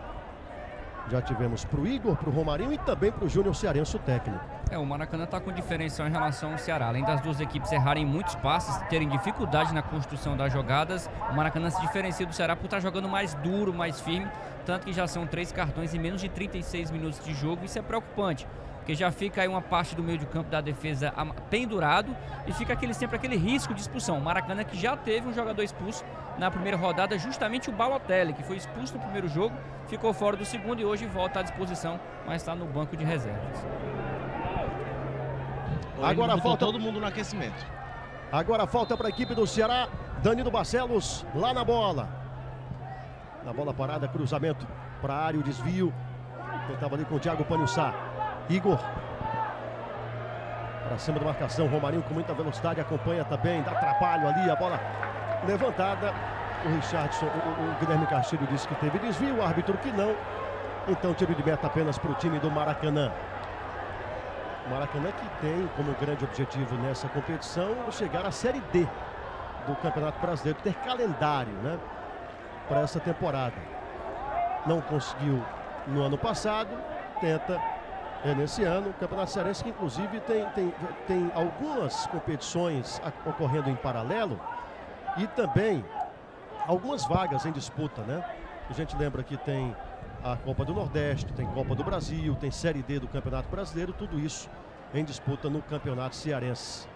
Já tivemos para o Igor, para o Romarinho e também para o Júnior Cearense, o técnico.
É, o Maracanã está com diferença em relação ao Ceará. Além das duas equipes errarem muitos passes, terem dificuldade na construção das jogadas, o Maracanã se diferencia do Ceará por estar tá jogando mais duro, mais firme. Tanto que já são três cartões em menos de 36 minutos de jogo. Isso é preocupante porque já fica aí uma parte do meio de campo da defesa pendurado e fica aquele, sempre aquele risco de expulsão. O Maracanã que já teve um jogador expulso na primeira rodada, justamente o Balotelli, que foi expulso no primeiro jogo, ficou fora do segundo e hoje volta à disposição, mas está no banco de reservas.
Agora falta todo mundo no aquecimento.
Agora falta para a equipe do Ceará. Danilo Barcelos lá na bola. Na bola parada, cruzamento para a área, o desvio. Tentava ali com o Thiago Panhussá. Igor. Para cima da marcação, Romarinho com muita velocidade acompanha também, dá trabalho ali, a bola levantada. O Richardson, o, o Guilherme Castilho disse que teve desvio, o árbitro que não. Então tiro de meta apenas para o time do Maracanã. O Maracanã que tem como grande objetivo nessa competição chegar à Série D do Campeonato Brasileiro, ter calendário, né? Para essa temporada. Não conseguiu no ano passado, tenta é, nesse ano. O Campeonato Cearense que inclusive tem, tem, tem algumas competições ocorrendo em paralelo e também algumas vagas em disputa, né? A gente lembra que tem a Copa do Nordeste, tem Copa do Brasil, tem Série D do Campeonato Brasileiro, tudo isso em disputa no Campeonato Cearense.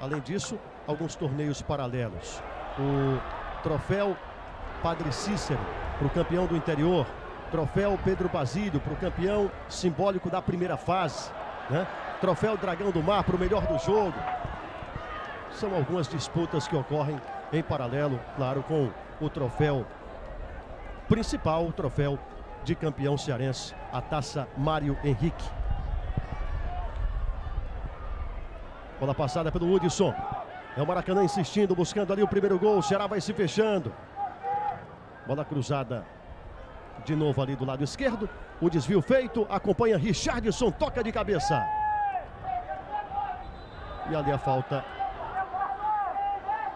Além disso, alguns torneios paralelos. O troféu Padre Cícero para o campeão do interior, troféu Pedro Basílio para o campeão simbólico da primeira fase, né? Troféu Dragão do Mar para o melhor do jogo. São algumas disputas que ocorrem em paralelo, claro, com o troféu principal, o troféu de campeão cearense, a taça Mário Henrique. Bola passada pelo Hudson. É o Maracanã insistindo, buscando ali o primeiro gol. O Ceará vai se fechando. Bola cruzada de novo ali do lado esquerdo. O desvio feito. Acompanha Richardson. Toca de cabeça. E ali a falta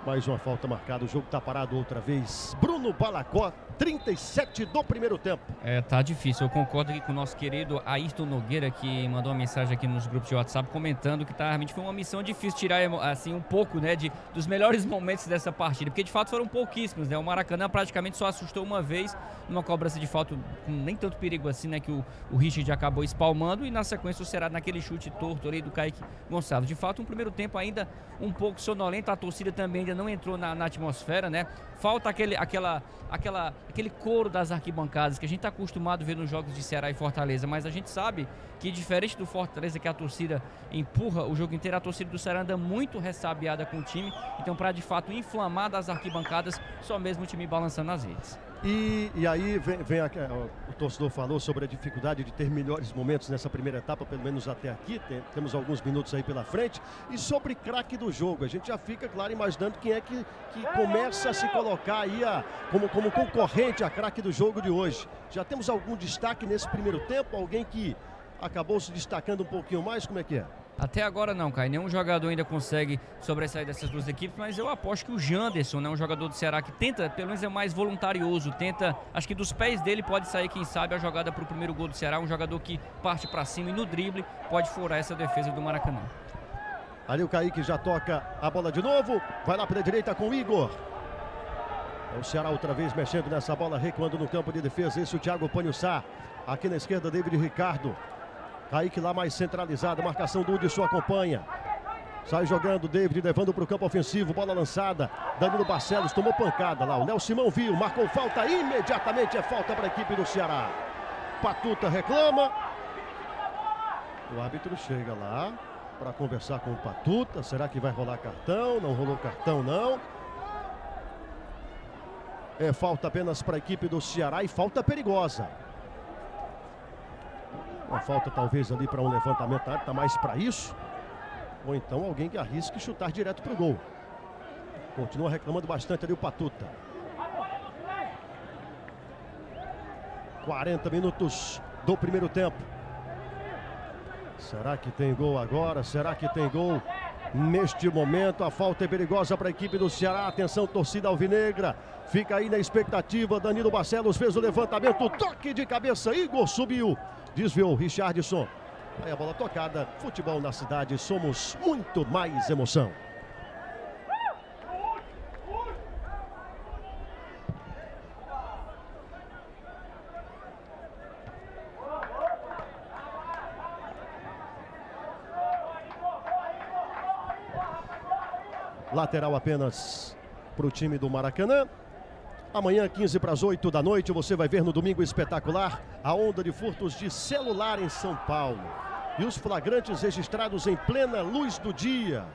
mais uma falta marcada, o jogo está parado outra vez. Bruno Balacó, 37 do primeiro tempo.
É, tá difícil. Eu concordo aqui com o nosso querido Ayrton Nogueira, que mandou uma mensagem aqui nos grupos de WhatsApp comentando que tá, realmente foi uma missão difícil tirar assim um pouco, né, de, dos melhores momentos dessa partida, porque de fato foram pouquíssimos, né? O Maracanã praticamente só assustou uma vez numa cobrança de falta com nem tanto perigo assim, né, que o, o Richard acabou espalmando e na sequência o Será naquele chute torto ali do Kaique Gonçalves. De fato, um primeiro tempo ainda um pouco sonolento, a torcida também ainda não entrou na, na atmosfera, né? Falta aquele, aquela, aquela, aquele coro das arquibancadas que a gente está acostumado a ver nos jogos de Ceará e Fortaleza, mas a gente sabe que diferente do Fortaleza que a torcida empurra o jogo inteiro, a torcida do Ceará anda muito ressabiada com o time, então para de fato inflamar das arquibancadas, só mesmo o time balançando as redes.
E, e aí vem, vem a, o torcedor falou sobre a dificuldade de ter melhores momentos nessa primeira etapa, pelo menos até aqui. Tem, temos alguns minutos aí pela frente. E sobre craque do jogo, a gente já fica, claro, imaginando quem é que, que começa a se colocar aí a, como, como concorrente a craque do jogo de hoje. Já temos algum destaque nesse primeiro tempo? Alguém que acabou se destacando um pouquinho mais? Como é que é?
Até agora não, Caio. Nenhum jogador ainda consegue sobressair dessas duas equipes, mas eu aposto que o Janderson, né, um jogador do Ceará que tenta, pelo menos é mais voluntarioso, tenta, acho que dos pés dele pode sair, quem sabe, a jogada para o primeiro gol do Ceará, um jogador que parte para cima e no drible pode furar essa defesa do Maracanã.
Ali o Kaique já toca a bola de novo, vai lá para a direita com o Igor. É o Ceará outra vez mexendo nessa bola, recuando no campo de defesa. Esse é o Thiago Panhussá. Aqui na esquerda, David Ricardo. Kaique lá mais centralizado, marcação do Hudson acompanha. Sai jogando, David levando para o campo ofensivo, bola lançada. Danilo Barcelos tomou pancada lá. O Léo Simão viu, marcou falta imediatamente. É falta para a equipe do Ceará. Patuta reclama. O árbitro chega lá para conversar com o Patuta. Será que vai rolar cartão? Não rolou cartão, não. É falta apenas para a equipe do Ceará e falta perigosa. Uma falta talvez ali para um levantamento da área, tá mais para isso. Ou então alguém que arrisque chutar direto para o gol. Continua reclamando bastante ali o Patuta. 40 minutos do primeiro tempo. Será que tem gol agora? Será que tem gol? Neste momento, a falta é perigosa para a equipe do Ceará. Atenção, torcida alvinegra. Fica aí na expectativa. Danilo Barcelos fez o levantamento. Toque de cabeça. Igor subiu. Desviou Richardson. Aí a bola tocada. Futebol na cidade. Somos muito mais emoção. Lateral apenas para o time do Maracanã. Amanhã, 15 para as 8 da noite, você vai ver no Domingo Espetacular a onda de furtos de celular em São Paulo. E os flagrantes registrados em plena luz do dia.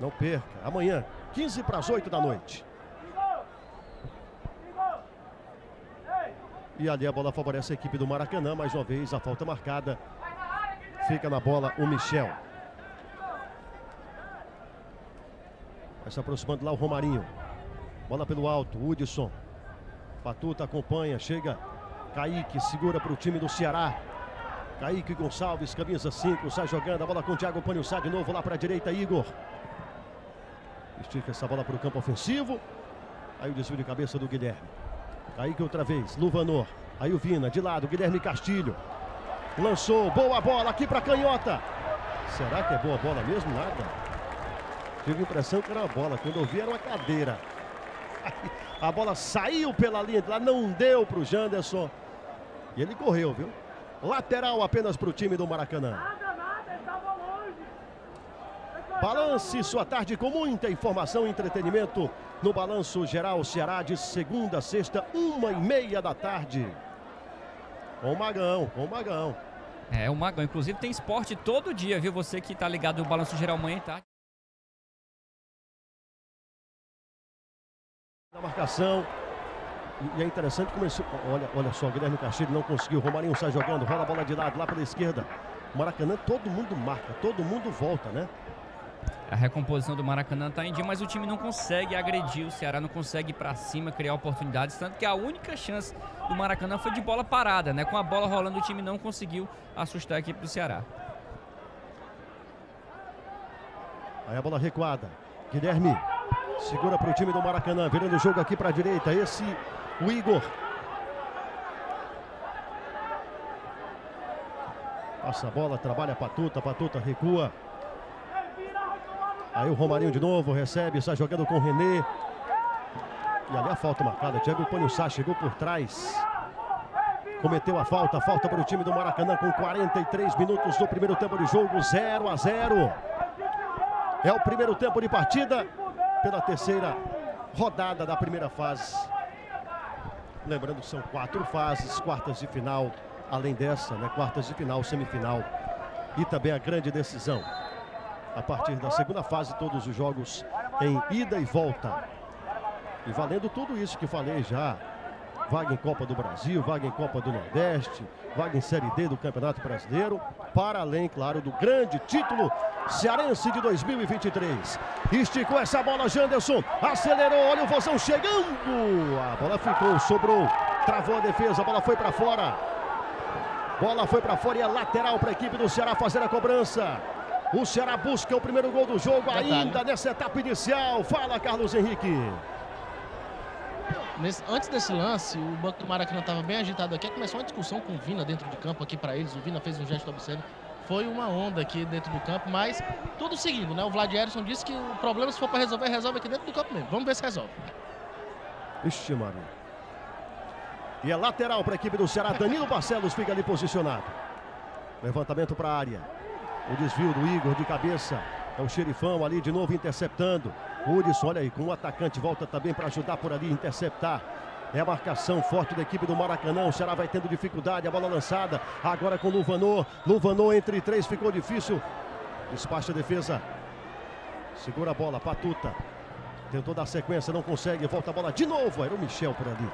Não perca. Amanhã, 15 para as 8 da noite. E ali a bola favorece a equipe do Maracanã. Mais uma vez, a falta marcada. Fica na bola o Michel. Vai se aproximando lá o Romarinho. Bola pelo alto, Hudson. Patuta acompanha, chega. Kaique segura para o time do Ceará. Kaique Gonçalves, camisa 5, sai jogando. A bola com o Thiago Panilsá de novo lá para a direita, Igor. Estica essa bola para o campo ofensivo. Aí o desvio de cabeça do Guilherme. Kaique outra vez, Luvanor. Aí o Vina, de lado, Guilherme Castilho. Lançou, boa bola aqui para canhota. Será que é boa bola mesmo? Nada. Tive a impressão que era uma bola. Quando eu vi era uma cadeira. A bola saiu pela linha de lá, não deu para o Janderson. E ele correu, viu? Lateral apenas para o time do Maracanã. Balance sua tarde com muita informação e entretenimento no Balanço Geral Ceará de segunda a sexta, uma e meia da tarde. Com o Magão, com o Magão.
É, o Magão. Inclusive tem esporte todo dia, viu? Você que está ligado no Balanço Geral manhã e tarde.
Na marcação. E é interessante como esse, olha, olha só, Guilherme Castilho não conseguiu. Romarinho sai jogando, rola a bola de lado, lá pela esquerda. Maracanã, todo mundo marca, todo mundo volta, né?
A recomposição do Maracanã está em dia, mas o time não consegue agredir o Ceará, não consegue ir para cima, criar oportunidades. Tanto que a única chance do Maracanã foi de bola parada, né? Com a bola rolando, o time não conseguiu assustar a equipe do Ceará.
Aí a bola recuada. Guilherme segura para o time do Maracanã, virando o jogo aqui para a direita. Esse, o Igor. Passa a bola, trabalha a Patuta, Patuta recua. Aí o Romarinho de novo recebe, está jogando com o René. E ali a falta marcada. Thiago Panhussá chegou por trás. Cometeu a falta, falta para o time do Maracanã com 43 minutos do primeiro tempo de jogo, 0 a 0. É o primeiro tempo de partida pela terceira rodada da primeira fase. Lembrando, são quatro fases, quartas de final, além dessa, né? Quartas de final, semifinal e também a grande decisão a partir da segunda fase, todos os jogos em ida e volta. E valendo tudo isso que falei já. Vaga em Copa do Brasil, vaga em Copa do Nordeste, vaga em Série D do Campeonato Brasileiro, para além, claro, do grande título cearense de 2023. Esticou essa bola, Janderson, acelerou, olha o Vozão chegando. A bola ficou, sobrou, travou a defesa, a bola foi para fora. Bola foi para fora e é lateral para a equipe do Ceará fazer a cobrança. O Ceará busca o primeiro gol do jogo ainda nessa etapa inicial. Fala, Carlos Henrique.
Nesse, antes desse lance, o banco do Maracanã estava bem agitado aqui. Começou uma discussão com o Vina dentro de campo aqui para eles. O Vina fez um gesto obsceno. Foi uma onda aqui dentro do campo, mas tudo seguindo, né? O Vlad Erison disse que o problema, se for para resolver, resolve aqui dentro do campo mesmo. Vamos ver se resolve.
Ixi, Maria. E é lateral para a equipe do Ceará. Danilo Barcelos fica ali posicionado. Levantamento para a área. O desvio do Igor de cabeça. É o xerifão ali de novo interceptando. Hudson, olha aí, com o atacante volta também para ajudar por ali, interceptar. É a marcação forte da equipe do Maracanã. O Ceará vai tendo dificuldade. A bola lançada. Agora com o Luvanor. Luvanor entre três. Ficou difícil. Despacha a defesa. Segura a bola. Patuta. Tentou dar sequência. Não consegue. Volta a bola de novo. Era o Michel por ali.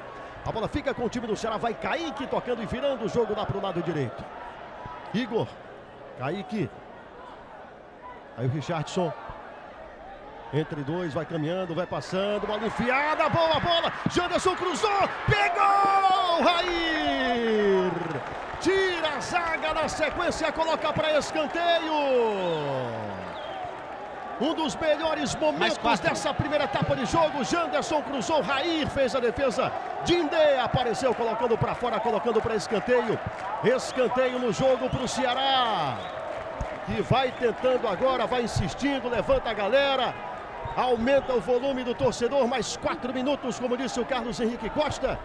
A bola fica com o time do Ceará. Vai Kaique tocando e virando o jogo lá para o lado direito. Igor. Kaique. Aí o Richardson. Entre dois, vai caminhando, vai passando, bola enfiada, boa bola. Janderson cruzou, pegou! Rair! Tira a zaga na sequência, coloca para escanteio. Um dos melhores momentos dessa primeira etapa de jogo. Janderson cruzou, Rair fez a defesa. Dindê apareceu colocando para fora, colocando para escanteio. Escanteio no jogo para o Ceará que vai tentando agora, vai insistindo, levanta a galera, aumenta o volume do torcedor, mais quatro minutos, como disse o Carlos Henrique Costa.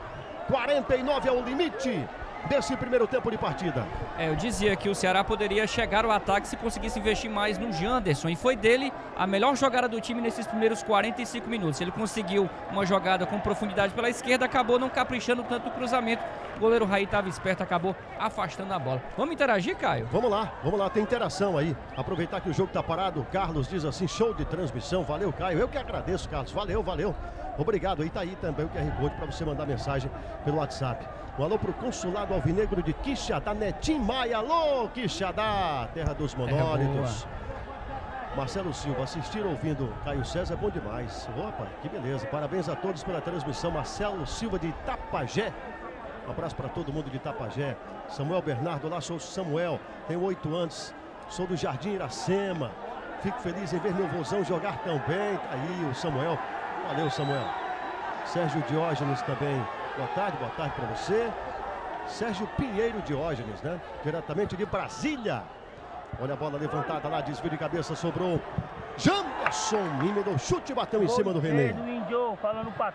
49 é o limite desse primeiro tempo de partida.
É, eu dizia que o Ceará poderia chegar ao ataque se conseguisse investir mais no Janderson. E foi dele a melhor jogada do time nesses primeiros 45 minutos. Ele conseguiu uma jogada com profundidade pela esquerda, acabou não caprichando tanto o cruzamento goleiro Raí estava esperto, acabou afastando a bola. Vamos interagir, Caio?
Vamos lá, vamos lá, tem interação aí. Aproveitar que o jogo está parado, o Carlos diz assim, show de transmissão, valeu, Caio. Eu que agradeço, Carlos, valeu, valeu. Obrigado, aí tá aí também o QR Code para você mandar mensagem pelo WhatsApp. Um alô pro consulado alvinegro de Quixadá, Netim Maia. Alô, Quixadá, terra dos monólitos. Marcelo Silva, assistir ouvindo Caio César é bom demais. Opa, que beleza. Parabéns a todos pela transmissão. Marcelo Silva de Itapajé. Um abraço para todo mundo de Itapajé. Samuel Bernardo, lá sou Samuel, tenho oito anos, sou do Jardim Iracema. Fico feliz em ver meu vozão jogar tão bem. Tá aí o Samuel. Valeu, Samuel. Sérgio Diógenes também. Boa tarde, boa tarde para você. Sérgio Pinheiro Diógenes, né? Diretamente de Brasília. Olha a bola levantada lá, desvio de cabeça, sobrou. Janderson, menino chute, bateu em cima do René.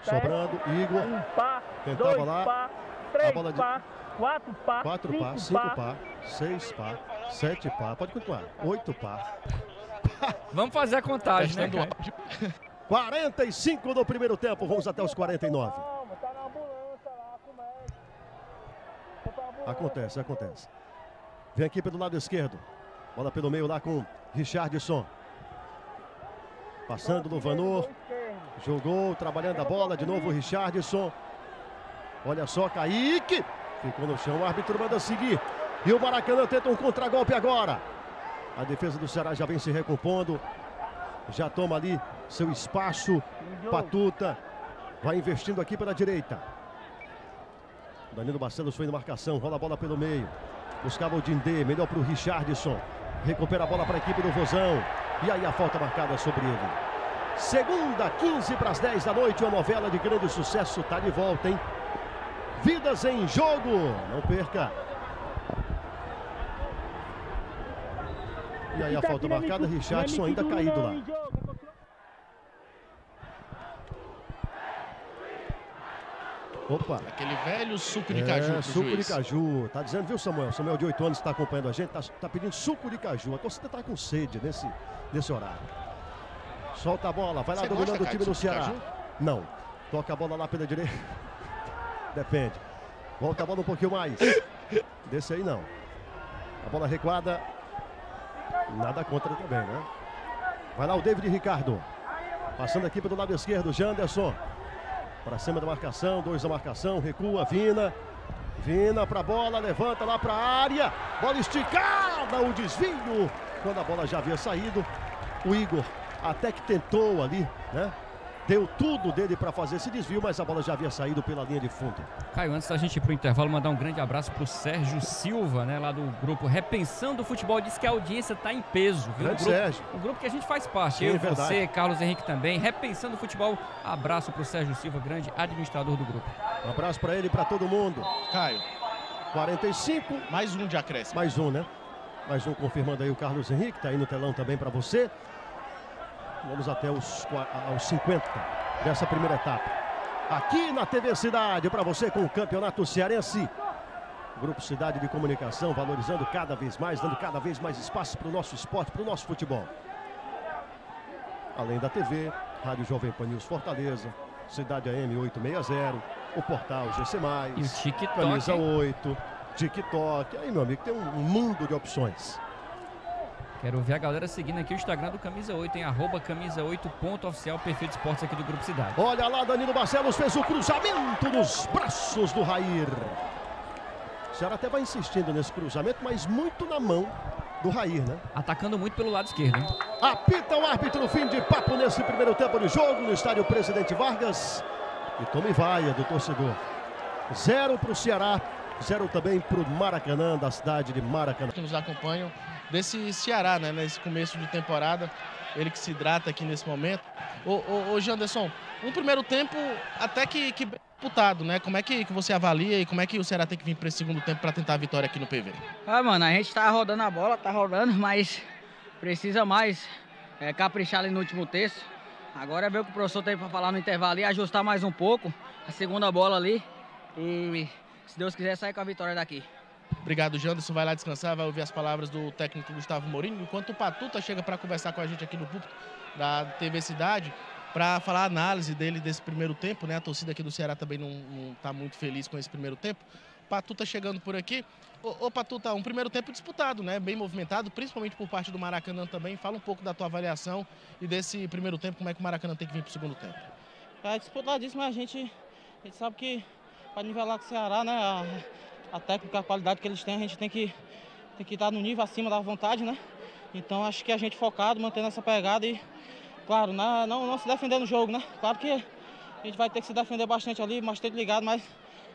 Sobrando, Igor. Um pá, Tentava dois lá. Pá, três a bola de... pá, quatro pá, quatro cinco pá, cinco pá, pá, seis pá, sete pá. Pode continuar. Oito pá.
Vamos fazer a contagem, né?
45 do primeiro tempo, vamos até os 49. Acontece, acontece. Vem aqui pelo lado esquerdo. Bola pelo meio lá com Richardson. Passando no Vanor. Jogou, trabalhando a bola. De novo o Richardson. Olha só, Kaique. Ficou no chão. O árbitro manda seguir. E o Maracanã tenta um contragolpe agora. A defesa do Ceará já vem se recompondo. Já toma ali seu espaço. Patuta. Vai investindo aqui pela direita. Danilo Barcelos foi na marcação. Rola a bola pelo meio. Buscava o Dindê. Melhor para o Richardson. Recupera a bola para a equipe do Vozão. E aí a falta marcada sobre ele. Segunda, 15 para as 10 da noite. Uma novela de grande sucesso. Tá de volta, hein? Vidas em jogo. Não perca. E aí a falta marcada. Richardson ainda caído lá.
Opa. Aquele velho suco de caju.
É, suco juiz. de caju. Tá dizendo, viu, Samuel? Samuel de 8 anos está acompanhando a gente, tá, tá, pedindo suco de caju. A torcida tá com sede nesse, nesse horário. Solta a bola, vai lá Você dominando o time do Ceará. Não. Toca a bola lá pela direita. Depende. Volta a bola um pouquinho mais. Desse aí não. A bola recuada. Nada contra também, né? Vai lá o David Ricardo. Passando aqui pelo lado esquerdo, Janderson. Para cima da marcação, dois da marcação, recua, Vina. Vina para a bola, levanta lá para a área. Bola esticada, o desvio. Quando a bola já havia saído, o Igor até que tentou ali, né? Deu tudo dele para fazer esse desvio, mas a bola já havia saído pela linha de fundo.
Caio, antes da gente ir para o intervalo, mandar um grande abraço para o Sérgio Silva, né, lá do grupo Repensando o Futebol. Diz que a audiência está em peso.
Viu? Grande o grupo,
Sérgio. O grupo que a gente faz parte. Sim, Eu, é você, Carlos Henrique também. Repensando o Futebol. Abraço para o Sérgio Silva, grande administrador do grupo.
Um abraço para ele e para todo mundo.
Caio.
45.
Mais um de acréscimo.
Mais um, né? Mais um confirmando aí o Carlos Henrique, está aí no telão também para você. Vamos até os, aos 50 dessa primeira etapa. Aqui na TV Cidade, para você com o Campeonato Cearense. Grupo Cidade de Comunicação, valorizando cada vez mais, dando cada vez mais espaço para o nosso esporte, para o nosso futebol. Além da TV, Rádio Jovem Pan News Fortaleza, Cidade AM 860, o portal GC+,
e o TikTok,
Camisa 8, TikTok. Aí, meu amigo, tem um mundo de opções.
Quero ver a galera seguindo aqui o Instagram do Camisa 8, em arroba camisa 8 ponto oficial, perfil de esportes aqui do Grupo Cidade.
Olha lá, Danilo Barcelos fez o cruzamento nos braços do Rair. O Ceará até vai insistindo nesse cruzamento, mas muito na mão do Rair, né?
Atacando muito pelo lado esquerdo, hein?
Apita o árbitro, fim de papo nesse primeiro tempo de jogo no estádio Presidente Vargas. E tome vaia do torcedor. Zero para o Ceará, zero também para o Maracanã, da cidade de Maracanã.
Que nos acompanham desse Ceará, né, nesse começo de temporada. Ele que se hidrata aqui nesse momento. Ô, ô, ô Janderson, um primeiro tempo até que, que disputado, né? Como é que, que você avalia e como é que o Ceará tem que vir para esse segundo tempo para tentar a vitória aqui no PV?
Ah, mano, a gente tá rodando a bola, tá rodando, mas precisa mais é, caprichar ali no último terço. Agora é ver o que o professor tem para falar no intervalo e ajustar mais um pouco a segunda bola ali. E se Deus quiser, sair com a vitória daqui.
Obrigado, Janderson. Vai lá descansar, vai ouvir as palavras do técnico Gustavo Mourinho. Enquanto o Patuta chega para conversar com a gente aqui no púlpito da TV Cidade, para falar a análise dele desse primeiro tempo, né? A torcida aqui do Ceará também não está muito feliz com esse primeiro tempo. Patuta chegando por aqui. Ô, ô Patuta, um primeiro tempo disputado, né? Bem movimentado, principalmente por parte do Maracanã também. Fala um pouco da tua avaliação e desse primeiro tempo, como é que o Maracanã tem que vir para o segundo tempo.
É disputadíssimo, mas a gente, a gente sabe que para nivelar com o Ceará, né? A, a técnica, a qualidade que eles têm, a gente tem que, tem que estar no nível acima da vontade, né? Então acho que a gente focado, mantendo essa pegada e, claro, não, não, não se defender no jogo, né? Claro que a gente vai ter que se defender bastante ali, bastante ligado, mas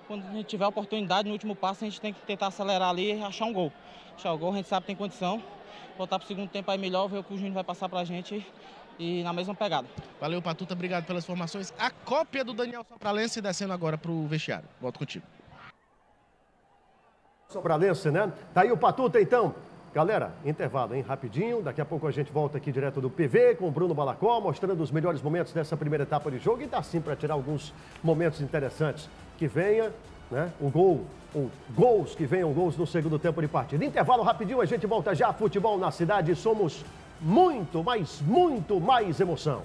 quando a gente tiver a oportunidade no último passo, a gente tem que tentar acelerar ali e achar um gol. Achar o gol, a gente sabe que tem condição. Voltar para o segundo tempo aí melhor, ver o que o Júnior vai passar para a gente e na mesma pegada.
Valeu, Patuta, obrigado pelas informações. A cópia do Daniel Sopralense descendo agora para o vestiário. Volto contigo.
Sopralense, né? Tá aí o Patuta, então. Galera, intervalo, hein? Rapidinho. Daqui a pouco a gente volta aqui direto do PV com o Bruno Balacó, mostrando os melhores momentos dessa primeira etapa de jogo e dá sim para tirar alguns momentos interessantes que venha né, o gol, ou gols, que venham gols no segundo tempo de partida. Intervalo rapidinho, a gente volta já. Futebol na cidade, somos muito, mas muito mais emoção.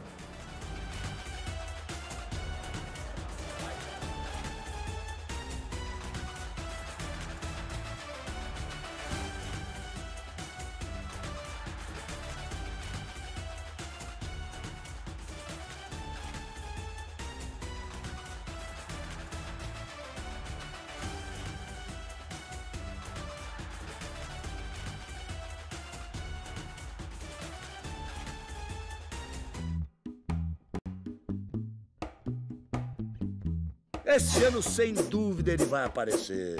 Esse ano, sem dúvida, ele vai aparecer.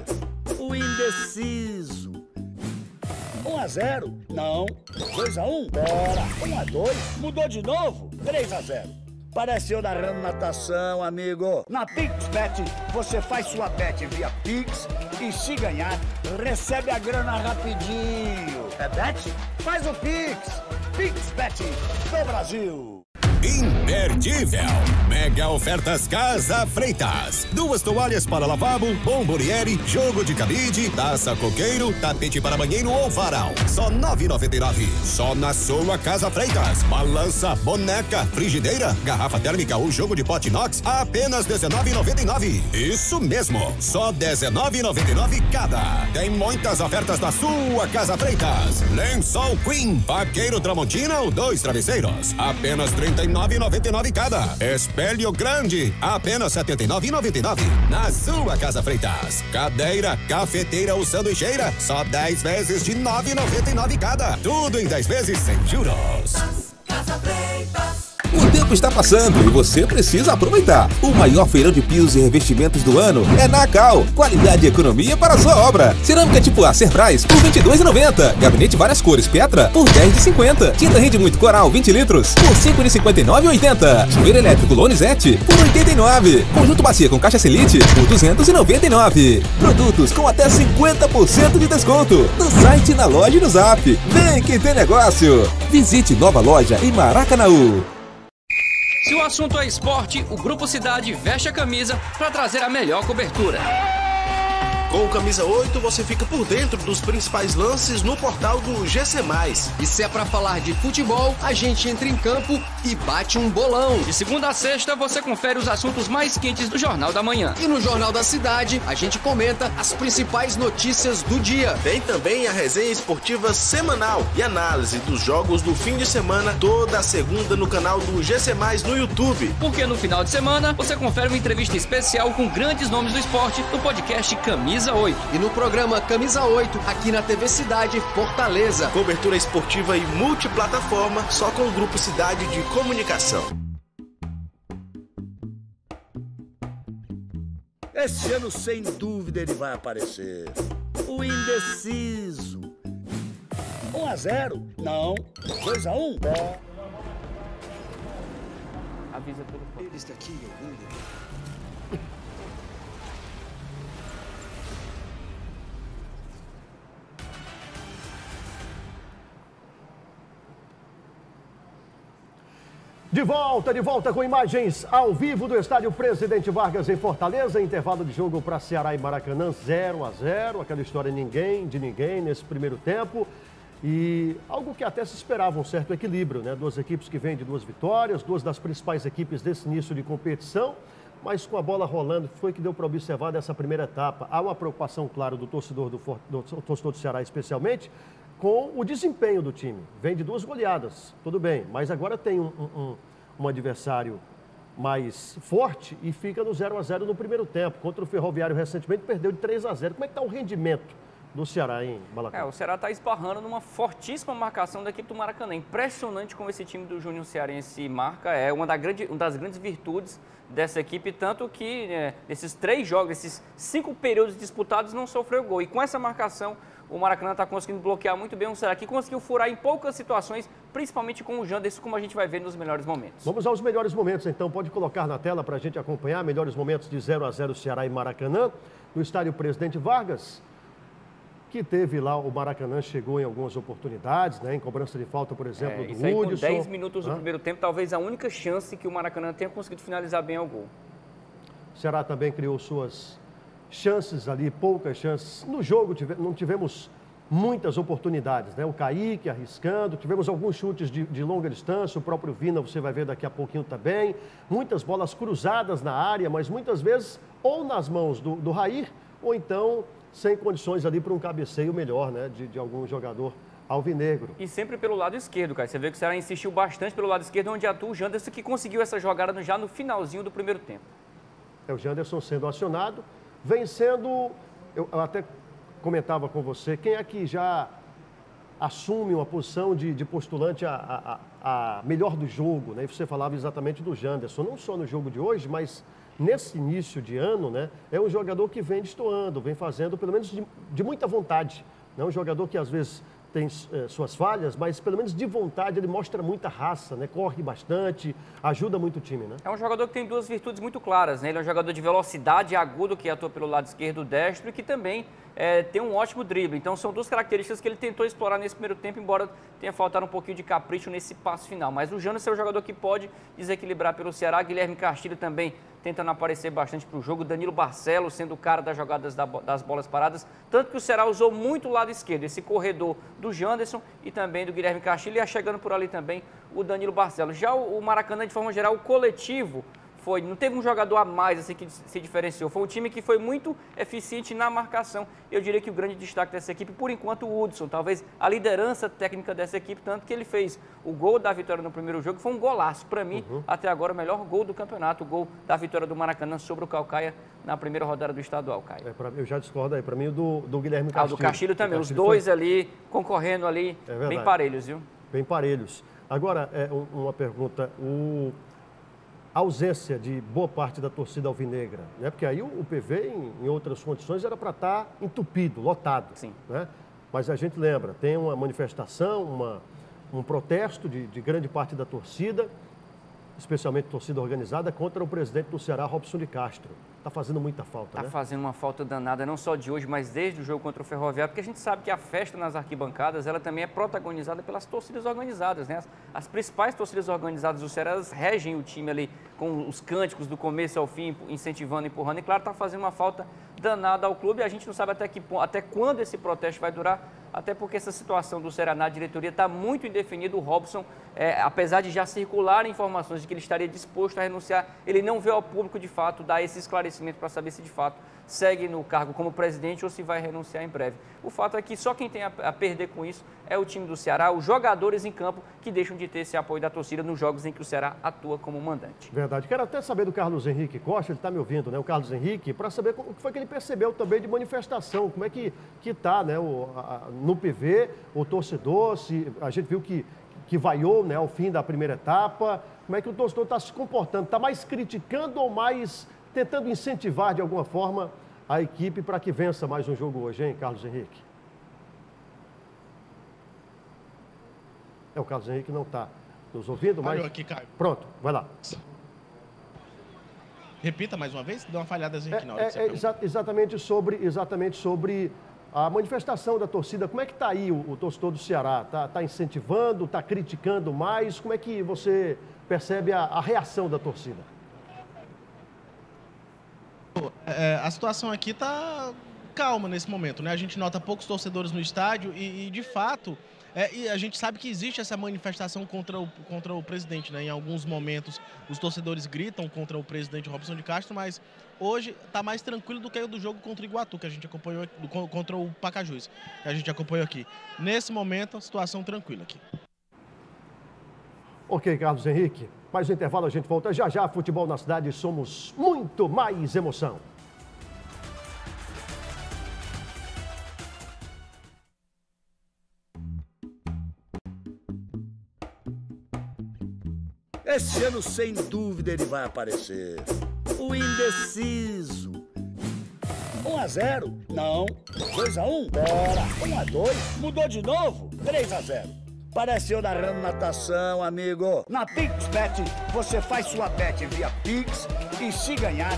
O indeciso. 1 a 0 Não. 2 a 1 Bora. 1 a 2 Mudou de novo? 3 a 0 Parece eu narrando natação, amigo. Na PixBet, você faz sua bet via Pix e se ganhar, recebe a grana rapidinho. É bet? Faz o Pix. PixBet do Brasil.
Imperdível! Mega ofertas Casa Freitas. Duas toalhas para lavabo, bomboniere, jogo de cabide, taça coqueiro, tapete para banheiro ou varal. Só 9,99. Só na sua Casa Freitas. Balança, boneca, frigideira, garrafa térmica ou jogo de pote inox, apenas 19,99. Isso mesmo, só 19,99 cada. Tem muitas ofertas na sua Casa Freitas. Lençol Queen, vaqueiro Tramontina ou dois travesseiros, apenas 39 79,99 cada. Espelho grande, apenas 79,99. Na sua Casa Freitas. Cadeira, cafeteira ou sanduicheira, só 10 vezes de 9,99 cada. Tudo em 10 vezes sem juros. Casa
Freitas. O tempo está passando e você precisa aproveitar. O maior feirão de pisos e revestimentos do ano é na Cal. Qualidade e economia para a sua obra. Cerâmica tipo A por R$ 22,90. Gabinete várias cores Petra por R$ 10,50. Tinta rende muito Coral 20 litros por R$ 5,59,80. Chuveiro elétrico Lonisette por R$ 89. Conjunto bacia com caixa Selite por R$ 299. Produtos com até 50% de desconto no site, na loja e no Zap. Vem que tem negócio. Visite nova loja em Maracanaú.
Se o assunto é esporte, o Grupo Cidade veste a camisa para trazer a melhor cobertura.
Com o Camisa 8 você fica por dentro dos principais lances no portal do GC+.
E se é para falar de futebol, a gente entra em campo e bate um bolão. De segunda a sexta você confere os assuntos mais quentes do Jornal da Manhã.
E no Jornal da Cidade a gente comenta as principais notícias do dia. Tem também a resenha esportiva semanal e análise dos jogos do fim de semana toda segunda no canal do GC+, no YouTube.
Porque no final de semana você confere uma entrevista especial com grandes nomes do esporte no podcast Camisa Camisa 8.
E no programa Camisa 8, aqui na TV Cidade, Fortaleza. Cobertura esportiva e multiplataforma, só com o Grupo Cidade de Comunicação.
Esse ano, sem dúvida, ele vai aparecer. O indeciso. 1 a 0 Não. 2 a 1
Avisa tudo.
Eles daqui, algum
De volta, de volta com imagens ao vivo do estádio Presidente Vargas em Fortaleza. Intervalo de jogo para Ceará e Maracanã, 0 a 0 Aquela história ninguém de ninguém nesse primeiro tempo. E algo que até se esperava um certo equilíbrio, né? Duas equipes que vêm de duas vitórias, duas das principais equipes desse início de competição. mas com a bola rolando, foi que deu para observar dessa primeira etapa. Há uma preocupação, claro, do torcedor do, do, do torcedor do Ceará, especialmente, com o desempenho do time. Vem de duas goleadas, tudo bem, mas agora tem um, um, um adversário mais forte e fica no 0 a 0 no primeiro tempo. Contra o Ferroviário recentemente perdeu de 3 a 0 Como é que está o rendimento do Ceará em Balacão?
É, o Ceará está esbarrando numa fortíssima marcação da equipe do Maracanã. Impressionante como esse time do Júnior Cearense marca. É uma, da grande, uma das grandes virtudes dessa equipe, tanto que é, nesses três jogos, esses cinco períodos disputados, não sofreu gol. E com essa marcação, o Maracanã está conseguindo bloquear muito bem o Ceará, que conseguiu furar em poucas situações, principalmente com o Janderson, como a gente vai ver nos melhores momentos.
Vamos aos melhores momentos, então. Pode colocar na tela para a gente acompanhar melhores momentos de 0 a 0 Ceará e Maracanã, no estádio Presidente Vargas, que teve lá, o Maracanã chegou em algumas oportunidades, né, em cobrança de falta, por exemplo, é, do isso aí,
Com 10 minutos do primeiro tempo, talvez a única chance que o Maracanã tenha conseguido finalizar bem ao gol.
O Ceará também criou suas chances ali, poucas chances. No jogo tive, não tivemos muitas oportunidades, né? O Kaique arriscando, tivemos alguns chutes de, de, longa distância, o próprio Vina você vai ver daqui a pouquinho também. Muitas bolas cruzadas na área, mas muitas vezes ou nas mãos do, do Rair, ou então sem condições ali para um cabeceio melhor, né? De, de algum jogador alvinegro.
E sempre pelo lado esquerdo, cara. Você vê que o Ceará insistiu bastante pelo lado esquerdo, onde atua o Janderson, que conseguiu essa jogada já no finalzinho do primeiro tempo.
É o Janderson sendo acionado vem sendo, eu até comentava com você, quem é que já assume uma posição de, de postulante a, a, a, melhor do jogo, né? E você falava exatamente do Janderson, não só no jogo de hoje, mas nesse início de ano, né? É um jogador que vem destoando, vem fazendo pelo menos de, de muita vontade. É um jogador que às vezes tem é, suas falhas, mas pelo menos de vontade ele mostra muita raça, né? Corre bastante, ajuda muito o time, né?
É um jogador que tem duas virtudes muito claras, né? Ele é um jogador de velocidade agudo que atua pelo lado esquerdo destro e que também é, tem um ótimo drible. Então são duas características que ele tentou explorar nesse primeiro tempo, embora tenha faltado um pouquinho de capricho nesse passo final. Mas o Janos é um jogador que pode desequilibrar pelo Ceará. Guilherme Castilho também tentando aparecer bastante para o jogo. Danilo Barcelos sendo o cara das jogadas das bolas paradas. Tanto que o Ceará usou muito o lado esquerdo, esse corredor do Janderson e também do Guilherme Castilho. E chegando por ali também o Danilo Barcelos. Já o Maracanã, de forma geral, o coletivo foi, não teve um jogador a mais assim que se diferenciou. Foi um time que foi muito eficiente na marcação. Eu diria que o grande destaque dessa equipe, por enquanto, o Hudson, talvez a liderança técnica dessa equipe, tanto que ele fez o gol da vitória no primeiro jogo, foi um golaço. Para mim, uhum. até agora, o melhor gol do campeonato, o gol da vitória do Maracanã sobre o Calcaia na primeira rodada do estadual, Caio.
É, pra, eu já discordo aí, para mim, do, do Guilherme Castilho.
Ah, do Castilho também, Castilho os dois foi... ali concorrendo ali, é bem parelhos, viu?
Bem parelhos. Agora, é, uma pergunta. O ausência de boa parte da torcida alvinegra, né? Porque aí o, PV, em, em outras condições, era para estar tá entupido, lotado. Sim. Né? Mas a gente lembra, tem uma manifestação, uma, um protesto de, de grande parte da torcida, especialmente torcida organizada, contra o presidente do Ceará, Robson de Castro. Está fazendo muita falta,
Está
né?
fazendo uma falta danada, não só de hoje, mas desde o jogo contra o Ferroviário, porque a gente sabe que a festa nas arquibancadas, ela também é protagonizada pelas torcidas organizadas, né? As, as principais torcidas organizadas do Ceará, elas regem o time ali com os cânticos do começo ao fim, incentivando, empurrando. E claro, está fazendo uma falta danada ao clube. A gente não sabe até, que, até quando esse protesto vai durar, até porque essa situação do Ceará na diretoria está muito indefinida. O Robson, é, apesar de já circular informações de que ele estaria disposto a renunciar, ele não vê ao público de fato dar esse esclarecimento para saber se de fato segue no cargo como presidente ou se vai renunciar em breve. O fato é que só quem tem a, perder com isso é o time do Ceará, os jogadores em campo que deixam de ter esse apoio da torcida nos jogos em que o Ceará atua como mandante.
Verdade. Quero até saber do Carlos Henrique Costa, ele está me ouvindo, né? O Carlos Henrique, para saber o que foi que ele percebeu também de manifestação, como é que está né, no PV, o torcedor, se a gente viu que, que vaiou né, ao fim da primeira etapa, como é que o torcedor está se comportando? Está mais criticando ou mais tentando incentivar de alguma forma a equipe para que vença mais um jogo hoje, hein, Carlos Henrique? É, o Carlos Henrique não está nos ouvindo, mas.
aqui, Caio.
Pronto, vai lá.
Repita mais uma vez, deu uma falhadazinha aqui
na hora. É, é exa exatamente sobre, exatamente sobre a manifestação da torcida. Como é que está aí o, o, torcedor do Ceará? Está tá incentivando, está criticando mais? Como é que você percebe a, a reação da torcida?
É, a situação aqui está calma nesse momento, né? A gente nota poucos torcedores no estádio e, e de fato, É, e a gente sabe que existe essa manifestação contra o, contra o presidente, né? Em alguns momentos os torcedores gritam contra o presidente Robson de Castro, mas hoje está mais tranquilo do que o do jogo contra o Iguatu, que a gente acompanhou, contra o Pacajus, que a gente acompanhou aqui. Nesse momento, situação tranquila aqui.
Ok, Carlos Henrique. Mais um intervalo, a gente volta já já. Futebol na cidade, somos muito mais emoção.
Esse ano, sem dúvida, ele vai aparecer. O indeciso. 1 a 0 Não. 2 a 1 Bora. 1 a 2 Mudou de novo? 3 a 0 Parece eu narrando natação, amigo. Na PixBet, você faz sua bet via Pix e se ganhar,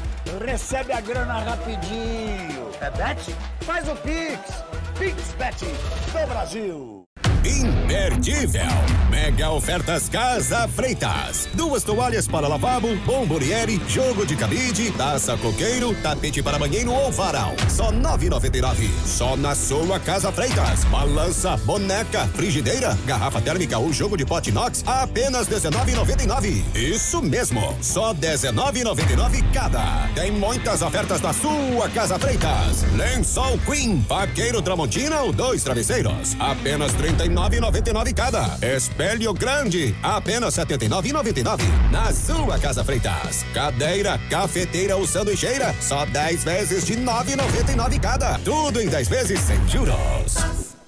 recebe a grana rapidinho. É bet? Faz o Pix. PixBet do Brasil.
Imperdível. Mega ofertas Casa Freitas. Duas toalhas para lavabo, bomboniere, jogo de cabide, taça coqueiro, tapete para banheiro ou varal. Só 9,99. Só na sua Casa Freitas. Balança, boneca, frigideira, garrafa térmica ou jogo de pote inox apenas 19,99. Isso mesmo. Só 19,99 cada. Tem muitas ofertas na sua Casa Freitas. Lençol Queen, vaqueiro Tramontina ou dois travesseiros. Apenas 39 79,99 cada. Espelho grande, apenas 79,99. Na sua Casa Freitas. Cadeira, cafeteira ou sanduicheira, só 10 vezes de 9,99 cada. Tudo em 10 vezes sem juros.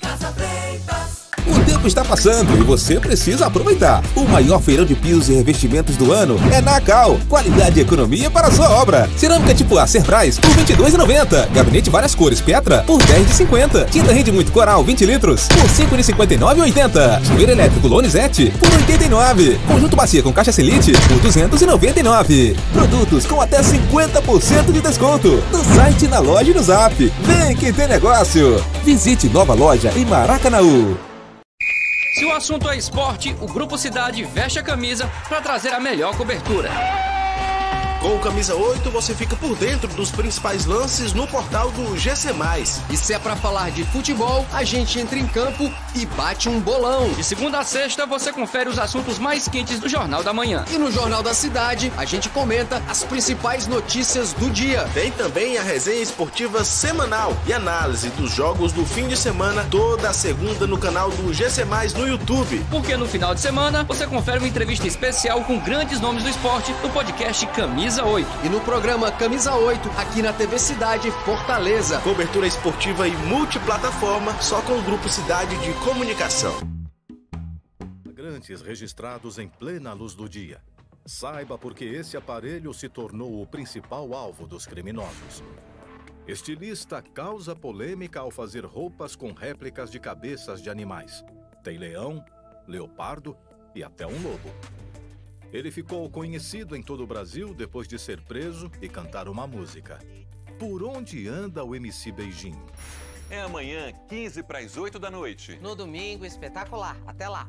Casa
Freitas. O tempo está passando e você precisa aproveitar. O maior feirão de pisos e revestimentos do ano é na Cal. Qualidade e economia para a sua obra. Cerâmica tipo A Cerbrais por R$ 22,90. Gabinete várias cores Petra por R$ 10,50. Tinta rende muito Coral 20 litros por R$ 5,59,80. Chuveiro elétrico Lonisette por R$ 89. Conjunto bacia com caixa Selite por R$ 299. Produtos com até 50% de desconto. No site, na loja e no Zap. Vem que tem negócio. Visite nova loja em Maracanaú.
Se o assunto é esporte, o Grupo Cidade veste a camisa para trazer a melhor cobertura.
Com o Camisa 8 você fica por dentro dos principais lances no portal do GC+.
E se é para falar de futebol, a gente entra em campo e bate um bolão. De segunda a sexta você confere os assuntos mais quentes do Jornal da Manhã.
E no Jornal da Cidade, a gente comenta as principais notícias do dia. Tem também a resenha esportiva semanal e análise dos jogos do fim de semana toda segunda no canal do GC+, no YouTube.
Porque no final de semana você confere uma entrevista especial com grandes nomes do esporte no podcast Camisa Camisa 8.
E no programa Camisa 8, aqui na TV Cidade Fortaleza. Cobertura esportiva e multiplataforma, só com o Grupo Cidade de Comunicação.
Grandes registrados em plena luz do dia. Saiba porque esse aparelho se tornou o principal alvo dos criminosos. Estilista causa polêmica ao fazer roupas com réplicas de cabeças de animais. Tem leão, leopardo e até um lobo. Ele ficou conhecido em todo o Brasil depois de ser preso e cantar uma música. Por onde anda o MC Beijinho?
É amanhã, 15 para as 8 da noite.
No domingo, espetacular. Até lá.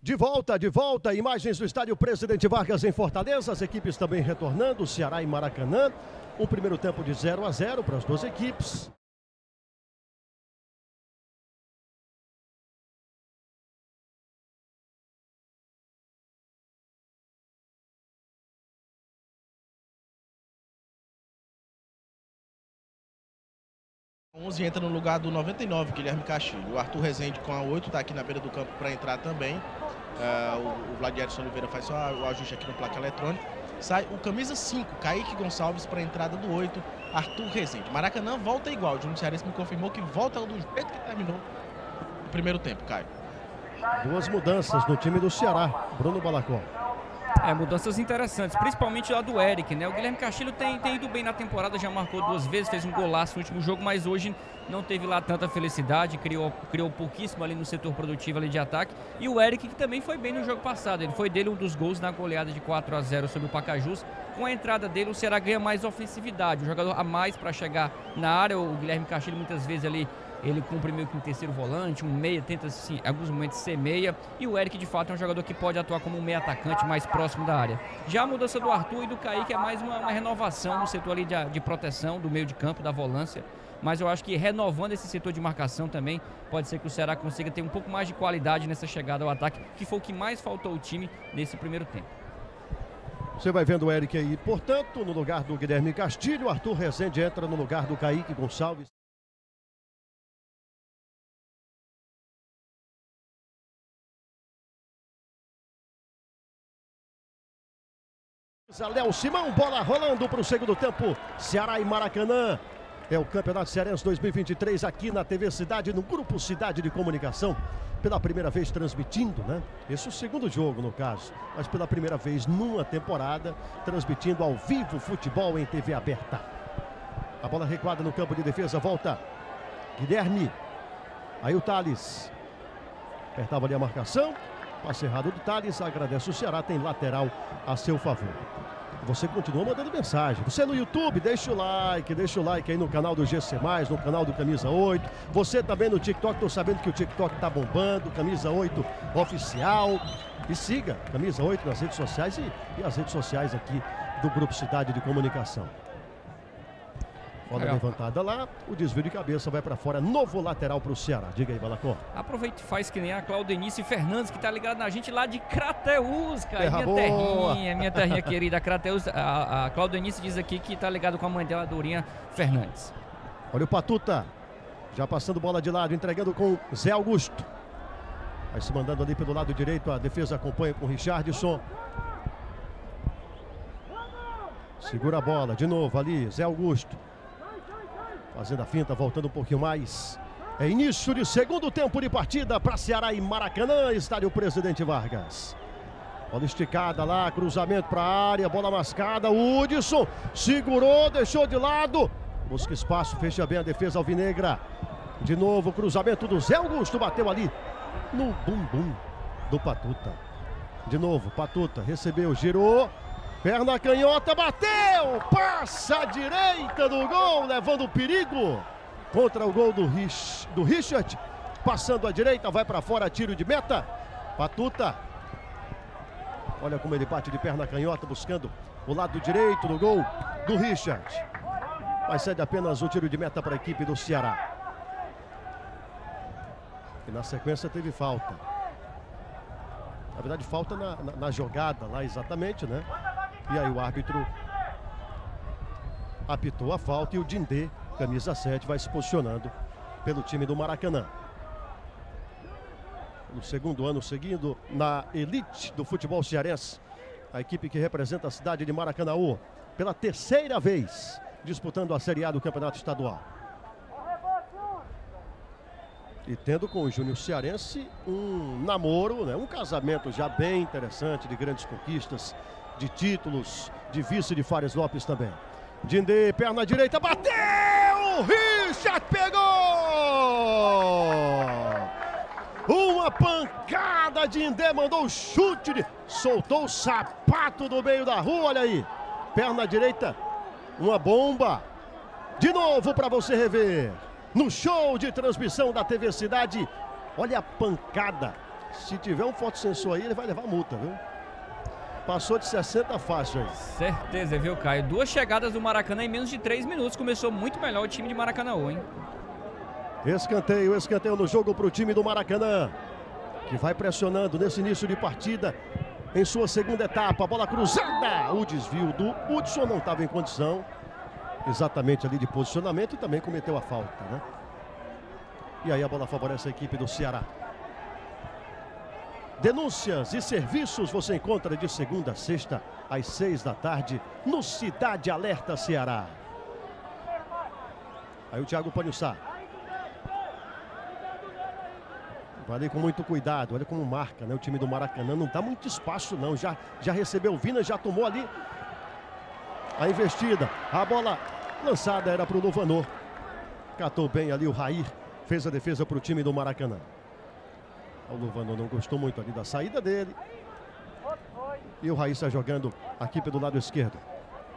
De volta, de volta, imagens do estádio Presidente Vargas em Fortaleza, as equipes também retornando, Ceará e Maracanã. Um primeiro tempo de 0 a 0 para as duas equipes.
11 entra no lugar do 99, Guilherme Castilho. O Arthur Rezende com a 8 está aqui na beira do campo para entrar também. Uh, o, o Vladierson Oliveira faz só o ajuste aqui no placa eletrônico. Sai o camisa 5, Kaique Gonçalves para a entrada do 8, Arthur Rezende. Maracanã volta igual. O Júnior me confirmou que volta do jeito que terminou o primeiro tempo, Caio.
Duas mudanças no time do Ceará. Bruno Balacó.
É, mudanças interessantes, principalmente lá do Eric, né? O Guilherme Castilho tem, tem ido bem na temporada, já marcou duas vezes, fez um golaço no último jogo, mas hoje não teve lá tanta felicidade, criou, criou pouquíssimo ali no setor produtivo ali de ataque. E o Eric, que também foi bem no jogo passado, ele foi dele um dos gols na goleada de 4 a 0 sobre o Pacajus. Com a entrada dele, o Ceará ganha mais ofensividade, um jogador a mais para chegar na área. O Guilherme Castilho muitas vezes ali ele cumpre meio que um terceiro volante, um meia, tenta em alguns momentos ser meia. E o Eric, de fato, é um jogador que pode atuar como um meia atacante mais próximo da área. Já a mudança do Arthur e do Kaique é mais uma, uma renovação no setor ali de, de proteção, do meio de campo, da volância mas eu acho que renovando esse setor de marcação também, pode ser que o Ceará consiga ter um pouco mais de qualidade nessa chegada ao ataque, que foi o que mais faltou ao time nesse primeiro tempo.
Você vai vendo o Eric aí, portanto, no lugar do Guilherme Castilho, Arthur Rezende entra no lugar do Kaique Gonçalves. Léo Simão, bola rolando para o segundo tempo. Ceará e Maracanã. É o Campeonato Cearense 2023 aqui na TV Cidade, no Grupo Cidade de Comunicação. Pela primeira vez transmitindo, né? Esse é o segundo jogo, no caso. Mas pela primeira vez numa temporada, transmitindo ao vivo futebol em TV aberta. A bola recuada no campo de defesa, volta. Guilherme. Aí o Thales. Apertava ali a marcação. Passe errado do Thales. Agradece o Ceará, tem lateral a seu favor. Você continua mandando mensagem. Você no YouTube, deixa o like, deixa o like aí no canal do GC, no canal do Camisa 8. Você também no TikTok, tô sabendo que o TikTok tá bombando, Camisa 8 oficial. E siga Camisa 8 nas redes sociais e, e as redes sociais aqui do Grupo Cidade de Comunicação. Bola Legal. levantada lá, o desvio de cabeça vai para fora, novo lateral para o Ceará. Diga aí, Balacó.
Aproveita e faz que nem a Claudenice Fernandes, que está ligada na gente lá de Crateus, cara. Terra minha boa. terrinha, minha terrinha querida, Crateus. A, a Claudenice diz aqui que está ligado com a mãe dela, Dorinha Fernandes.
Olha o Patuta, já passando bola de lado, entregando com Zé Augusto. Vai se mandando ali pelo lado direito, a defesa acompanha com o Richardson. Segura a bola, de novo ali, Zé Augusto. Fazendo a finta, voltando um pouquinho mais. É início de segundo tempo de partida para Ceará e Maracanã, estádio Presidente Vargas. Bola esticada lá, cruzamento para a área, bola mascada. Hudson segurou, deixou de lado. Busca espaço, fecha bem a defesa alvinegra. De novo, cruzamento do Zé Augusto, bateu ali no bumbum do Patuta. De novo, Patuta recebeu, girou, Perna canhota, bateu! Passa a direita do gol, levando perigo contra o gol do, Rich, do Richard. Passando a direita, vai para fora, tiro de meta. Patuta. Olha como ele bate de perna canhota, buscando o lado direito do gol do Richard. Mas cede apenas o tiro de meta para a equipe do Ceará. E na sequência teve falta. Na verdade, falta na, na, na jogada lá exatamente, né? E aí o árbitro apitou a falta e o Dindê, camisa 7, vai se posicionando pelo time do Maracanã. No segundo ano seguindo na elite do futebol cearense, a equipe que representa a cidade de Maracanãú, pela terceira vez disputando a Série A do Campeonato Estadual. E tendo com o Júnior Cearense um namoro, né, um casamento já bem interessante, de grandes conquistas, de títulos, de vice de Fares Lopes também. Dindê, perna direita, bateu! Richard pegou! Uma pancada, Dindê mandou o chute, de... soltou o sapato do meio da rua, olha aí. Perna direita, uma bomba. De novo para você rever. No show de transmissão da TV Cidade. Olha a pancada. Se tiver um fotossensor aí, ele vai levar multa, viu? Passou de 60 fácil aí.
Certeza, viu, Caio? Duas chegadas do Maracanã em menos de 3 minutos. Começou muito melhor o time de Maracanã, hein?
Escanteio, escanteio no jogo para o time do Maracanã. Que vai pressionando nesse início de partida. Em sua segunda etapa, bola cruzada. O desvio do Hudson não estava em condição. Exatamente ali de posicionamento e também cometeu a falta, né? E aí a bola favorece a equipe do Ceará. Denúncias e serviços você encontra de segunda a sexta, às seis da tarde, no Cidade Alerta Ceará. Aí o Thiago Panhussá. Vai com muito cuidado, olha como marca né, o time do Maracanã. Não dá muito espaço, não. Já, já recebeu o Vina, já tomou ali a investida. A bola lançada era para o Luvanor. Catou bem ali o Rair. Fez a defesa para o time do Maracanã. O Luvano não gostou muito ali da saída dele. E o Raíssa jogando aqui pelo lado esquerdo.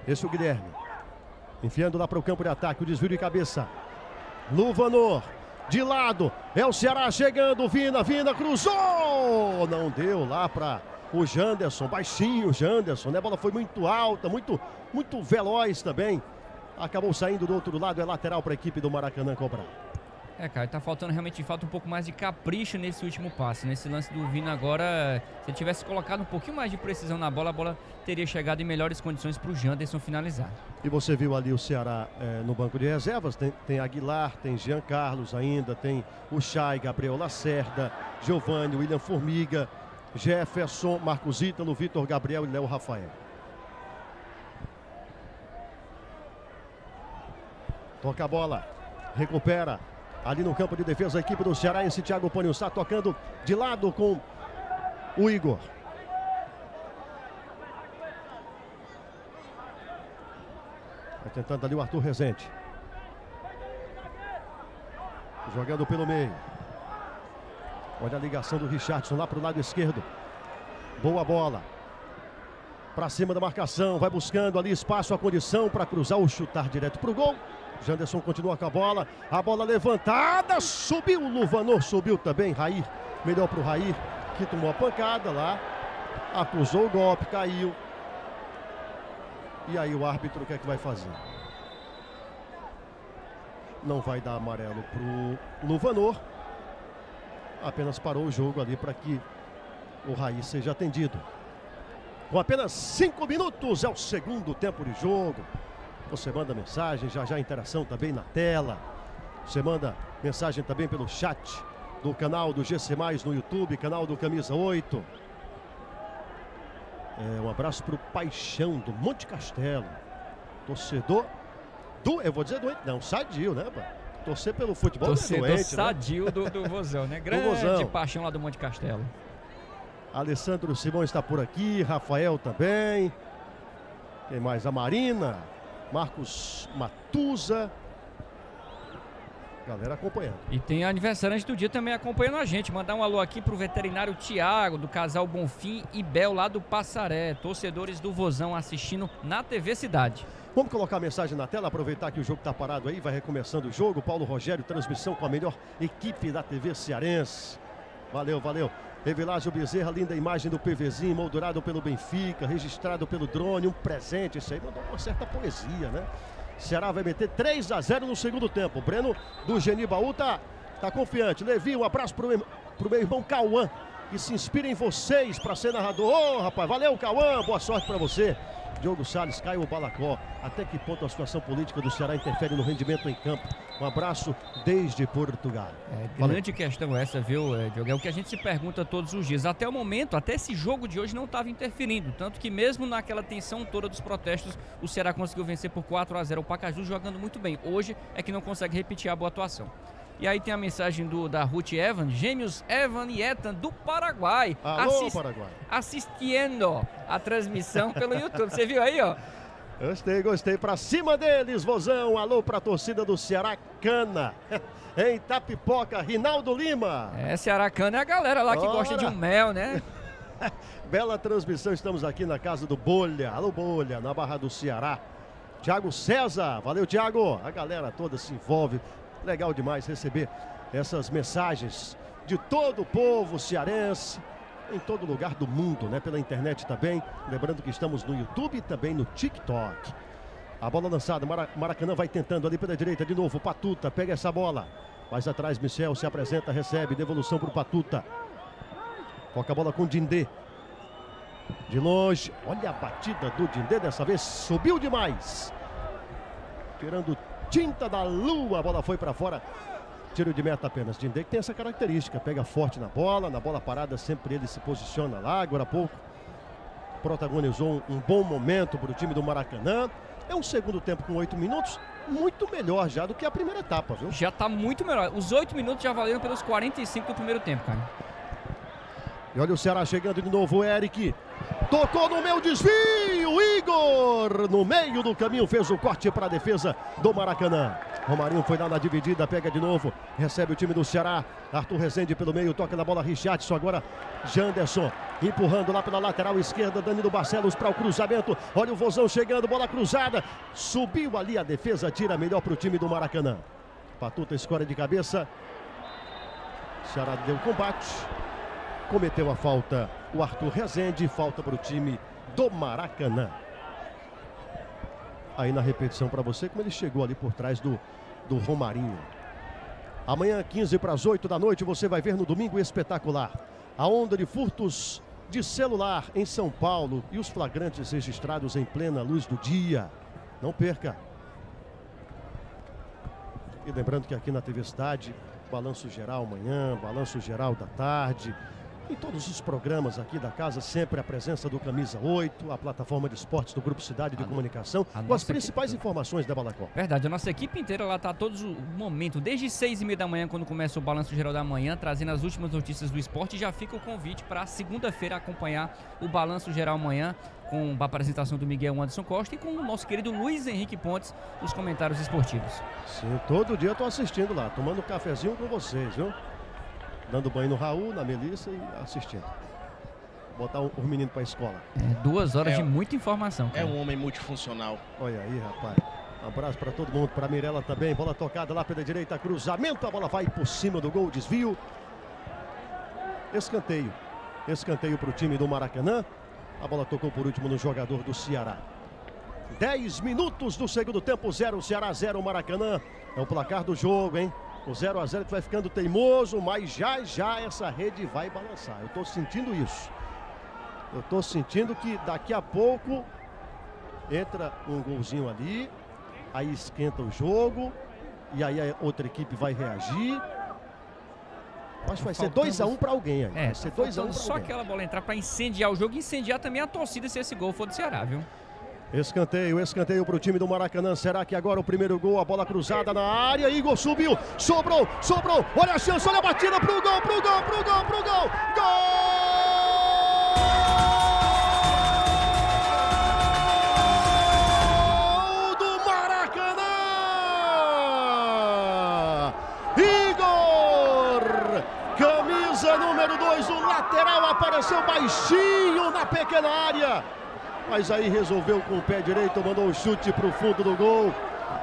Esse é o Guilherme. Enfiando lá para o campo de ataque. O desvio de cabeça. Luvanor. de lado. É o Ceará chegando, Vina, Vina, cruzou! Não deu lá para o Janderson, baixinho o Janderson, né? A bola foi muito alta, muito, muito veloz também. Acabou saindo do outro lado, é lateral para a equipe do Maracanã cobrar.
É, cara, tá faltando realmente falta um pouco mais de capricho nesse último passe. Nesse lance do Vina agora, se ele tivesse colocado um pouquinho mais de precisão na bola, a bola teria chegado em melhores condições para o Janderson finalizar.
E você viu ali o Ceará é, no banco de reservas, tem, tem Aguilar, tem Jean Carlos ainda, tem o Chay, Gabriel Lacerda, Giovanni, William Formiga, Jefferson, Marcos Ítalo, Vitor Gabriel e Léo Rafael. Toca a bola, recupera, Ali no campo de defesa, a equipe do Cearense, Thiago Pônio está tocando de lado com o Igor. Vai tentando ali o Arthur Rezende. Jogando pelo meio. Olha a ligação do Richardson lá para o lado esquerdo. Boa bola. Para cima da marcação. Vai buscando ali espaço, a condição para cruzar ou chutar direto para o gol. Janderson continua com a bola. A bola levantada. Subiu o Luvanor. Subiu também. Rair. Melhor para o Rair. Que tomou a pancada lá. Acusou o golpe. Caiu. E aí o árbitro o que é que vai fazer? Não vai dar amarelo para o Luvanor. Apenas parou o jogo ali para que o Rair seja atendido. Com apenas cinco minutos é o segundo tempo de jogo. Você manda mensagem, já já interação também na tela. Você manda mensagem também pelo chat do canal do GC Mais no YouTube, canal do Camisa 8. É, um abraço para o Paixão do Monte Castelo. Torcedor do, eu vou dizer doente, não, sadio, né, pá? Torcer pelo futebol
Torcedor
é doente,
sadio
né?
do, do Vozão, né? Grande Vozão. paixão lá do Monte Castelo.
Alessandro Simão está por aqui, Rafael também. Quem mais? A Marina, Marcos Matuza. Galera acompanhando.
E tem aniversariante do dia também acompanhando a gente. Mandar um alô aqui pro veterinário Tiago, do casal Bonfim e Bel, lá do Passaré. Torcedores do Vozão assistindo na TV Cidade.
Vamos colocar a mensagem na tela, aproveitar que o jogo está parado aí, vai recomeçando o jogo. Paulo Rogério, transmissão com a melhor equipe da TV Cearense. Valeu, valeu. Evilásio Bezerra, linda imagem do PVzinho, moldurado pelo Benfica, registrado pelo drone, um presente. Isso aí mandou uma certa poesia, né? Ceará vai meter 3 a 0 no segundo tempo. Breno do Genibaú tá, tá confiante. Levi, um abraço pro pro meu irmão Cauã, que se inspira em vocês para ser narrador. Ô, oh, rapaz, valeu, Cauã, boa sorte para você. Diogo Salles, Caio Balacó. Até que ponto a situação política do Ceará interfere no rendimento em campo? Um abraço desde Portugal.
É, grande Valeu. questão essa, viu, é, Diogo? É o que a gente se pergunta todos os dias. Até o momento, até esse jogo de hoje não estava interferindo. Tanto que mesmo naquela tensão toda dos protestos, o Ceará conseguiu vencer por 4 a 0 o Pacaju jogando muito bem. Hoje é que não consegue repetir a boa atuação. E aí tem a mensagem do, da Ruth Evan, gêmeos Evan e Ethan do Paraguai.
Alô, Assis, Paraguai.
Assistindo a transmissão pelo YouTube. Você viu aí, ó?
Gostei, gostei. Pra cima deles, Vozão. Alô pra torcida do Ceará Cana. em Tapipoca, Rinaldo Lima.
É, Ceará Cana é a galera lá que Ora. gosta de um mel, né?
Bela transmissão, estamos aqui na casa do Bolha. Alô, Bolha, na Barra do Ceará. Tiago César, valeu, Tiago. A galera toda se envolve. Legal demais receber essas mensagens de todo o povo cearense, em todo lugar do mundo, né? Pela internet também. Lembrando que estamos no YouTube e também no TikTok. A bola lançada, Maracanã vai tentando ali pela direita de novo. Patuta pega essa bola. Mais atrás, Michel se apresenta, recebe, devolução para o Patuta. Toca a bola com o Dindê. De longe, olha a batida do Dindê dessa vez, subiu demais. Tirando tinta da lua. A bola foi para fora. Tiro de meta apenas. Dindê que tem essa característica. Pega forte na bola. Na bola parada sempre ele se posiciona lá. Agora há pouco protagonizou um, bom momento para o time do Maracanã. É um segundo tempo com oito minutos, muito melhor já do que a primeira etapa, viu?
Já está muito melhor. Os oito minutos já valeram pelos 45 do primeiro tempo, cara.
E olha o Ceará chegando de novo, Eric. Tocou no meu desvio, Igor! No meio do caminho fez o corte para a defesa do Maracanã. Romarinho foi lá na dividida, pega de novo, recebe o time do Ceará. Arthur Rezende pelo meio, toca na bola Richardson agora. Janderson empurrando lá pela lateral esquerda, Danilo Barcelos para o cruzamento. Olha o Vozão chegando, bola cruzada. Subiu ali a defesa, tira melhor para o time do Maracanã. Patuta escora de cabeça. Ceará deu combate. Cometeu a falta o Arthur Rezende. Falta para o time do Maracanã. Aí na repetição para você, como ele chegou ali por trás do, do Romarinho. Amanhã, 15 para as 8 da noite, você vai ver no Domingo Espetacular. A onda de furtos de celular em São Paulo e os flagrantes registrados em plena luz do dia. Não perca. E lembrando que aqui na TV Cidade, balanço geral amanhã, balanço geral da tarde. Em todos os programas aqui da casa, sempre a presença do Camisa 8, a plataforma de esportes do Grupo Cidade de a Comunicação, com as principais equipe... informações da Balacó.
Verdade, a nossa equipe inteira lá está todos o momento, desde seis e meia da manhã, quando começa o Balanço Geral da Manhã, trazendo as últimas notícias do esporte. Já fica o convite para segunda-feira acompanhar o Balanço Geral amanhã, com a apresentação do Miguel Anderson Costa e com o nosso querido Luiz Henrique Pontes nos comentários esportivos.
Sim, todo dia eu estou assistindo lá, tomando um cafezinho com vocês, viu? Dando banho no Raul, na Melissa e assistindo. Botar os meninos para a escola.
É, duas horas é, de muita informação.
Cara. É um homem multifuncional.
Olha aí, rapaz. Um abraço para todo mundo, para Mirella também. Bola tocada lá pela direita, cruzamento. A bola vai por cima do gol, desvio. Escanteio. Escanteio para o time do Maracanã. A bola tocou por último no jogador do Ceará. 10 minutos do segundo tempo, 0 Ceará, 0 Maracanã. É o placar do jogo, hein? O 0 a 0 que vai ficando teimoso, mas já já essa rede vai balançar. Eu estou sentindo isso. Eu estou sentindo que daqui a pouco entra um golzinho ali, aí esquenta o jogo, e aí a outra equipe vai reagir. Acho que vai ser 2x1 um para alguém aí.
É, vai ser 2x1 um Só alguém. aquela bola entrar para incendiar o jogo e incendiar também a torcida se esse gol for do Ceará, viu?
Escanteio, escanteio para o time do Maracanã. Será que agora o primeiro gol? A bola cruzada na área. Igor subiu, sobrou, sobrou. Olha a chance, olha a batida para o gol, para o gol, para o gol, para o gol. Gol do Maracanã! Igor, camisa número 2, o lateral apareceu baixinho na pequena área mas aí resolveu com o pé direito, mandou um chute para o fundo do gol.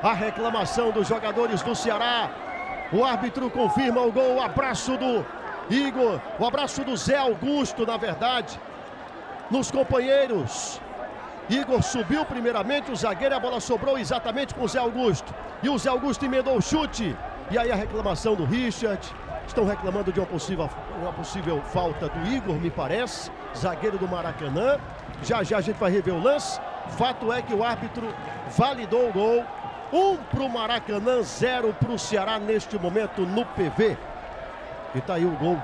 A reclamação dos jogadores do Ceará. O árbitro confirma o gol. O abraço do Igor, o abraço do Zé Augusto, na verdade, nos companheiros. Igor subiu primeiramente, o zagueiro, a bola sobrou exatamente com o Zé Augusto. E o Zé Augusto emendou o chute. E aí a reclamação do Richard. Estão reclamando de uma possível, uma possível falta do Igor, me parece, zagueiro do Maracanã. Já já a gente vai rever o lance. Fato é que o árbitro validou o gol. Um para o Maracanã, zero para o Ceará neste momento no PV. E tá aí o gol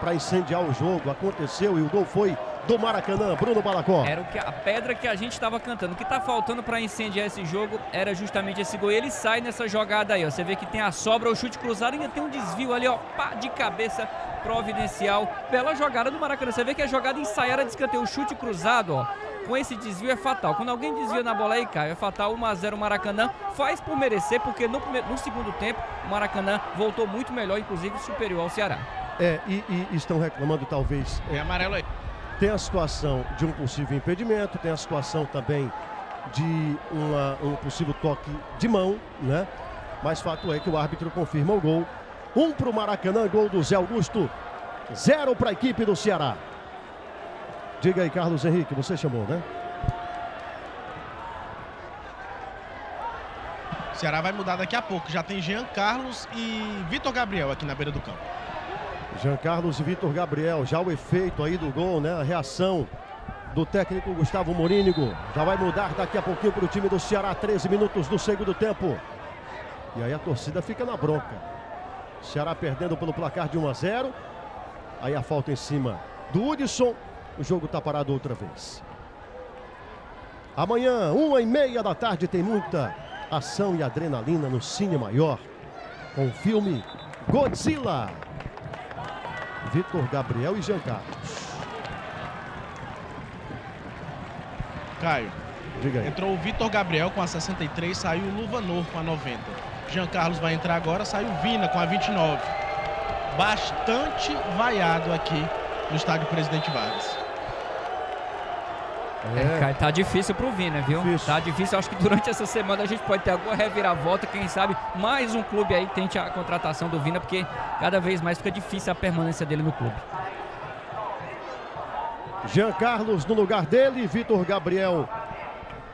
para incendiar o jogo. Aconteceu e o gol foi do Maracanã, Bruno Balacó.
Era o que, a pedra que a gente estava cantando. O que está faltando para incendiar esse jogo era justamente esse gol. Ele sai nessa jogada aí, ó. Você vê que tem a sobra, o chute cruzado, ainda tem um desvio ali, ó, pá, de cabeça providencial. Bela jogada do Maracanã. Você vê que a jogada ensaiada de escanteio, o chute cruzado, ó. Com esse desvio é fatal. Quando alguém desvia na bola aí, cai. É fatal 1x0 Maracanã. Faz por merecer, porque no, no segundo tempo o Maracanã voltou muito melhor, inclusive superior ao Ceará.
É, e, e estão reclamando talvez.
É amarelo aí.
Tem a situação de um possível impedimento, tem a situação também de uma, um possível toque de mão, né? Mas fato é que o árbitro confirma o gol. Um para o Maracanã, gol do Zé Augusto. Zero para a equipe do Ceará. Diga aí, Carlos Henrique, você chamou, né?
O Ceará vai mudar daqui a pouco. Já tem Jean Carlos e Vitor Gabriel aqui na beira do campo.
Jean Carlos e Vitor Gabriel, já o efeito aí do gol, né? A reação do técnico Gustavo Morínigo. Já vai mudar daqui a pouquinho para o time do Ceará, 13 minutos do segundo tempo. E aí a torcida fica na bronca. Ceará perdendo pelo placar de 1 a 0. Aí a falta em cima do Hudson. O jogo está parado outra vez. Amanhã, uma e meia da tarde, tem muita ação e adrenalina no Cine Maior. Com o filme Godzilla. Vitor Gabriel e Jean Carlos.
Caio. Diga aí. Entrou o Vitor Gabriel com a 63, saiu o Luvanor com a 90. Jean Carlos vai entrar agora, saiu o Vina com a 29. Bastante vaiado aqui no estádio Presidente Vargas.
É, tá difícil pro Vina, viu? Difícil. Tá difícil. Acho que durante essa semana a gente pode ter alguma reviravolta. Quem sabe mais um clube aí tente a contratação do Vina, porque cada vez mais fica difícil a permanência dele no clube.
Jean Carlos no lugar dele, Vitor Gabriel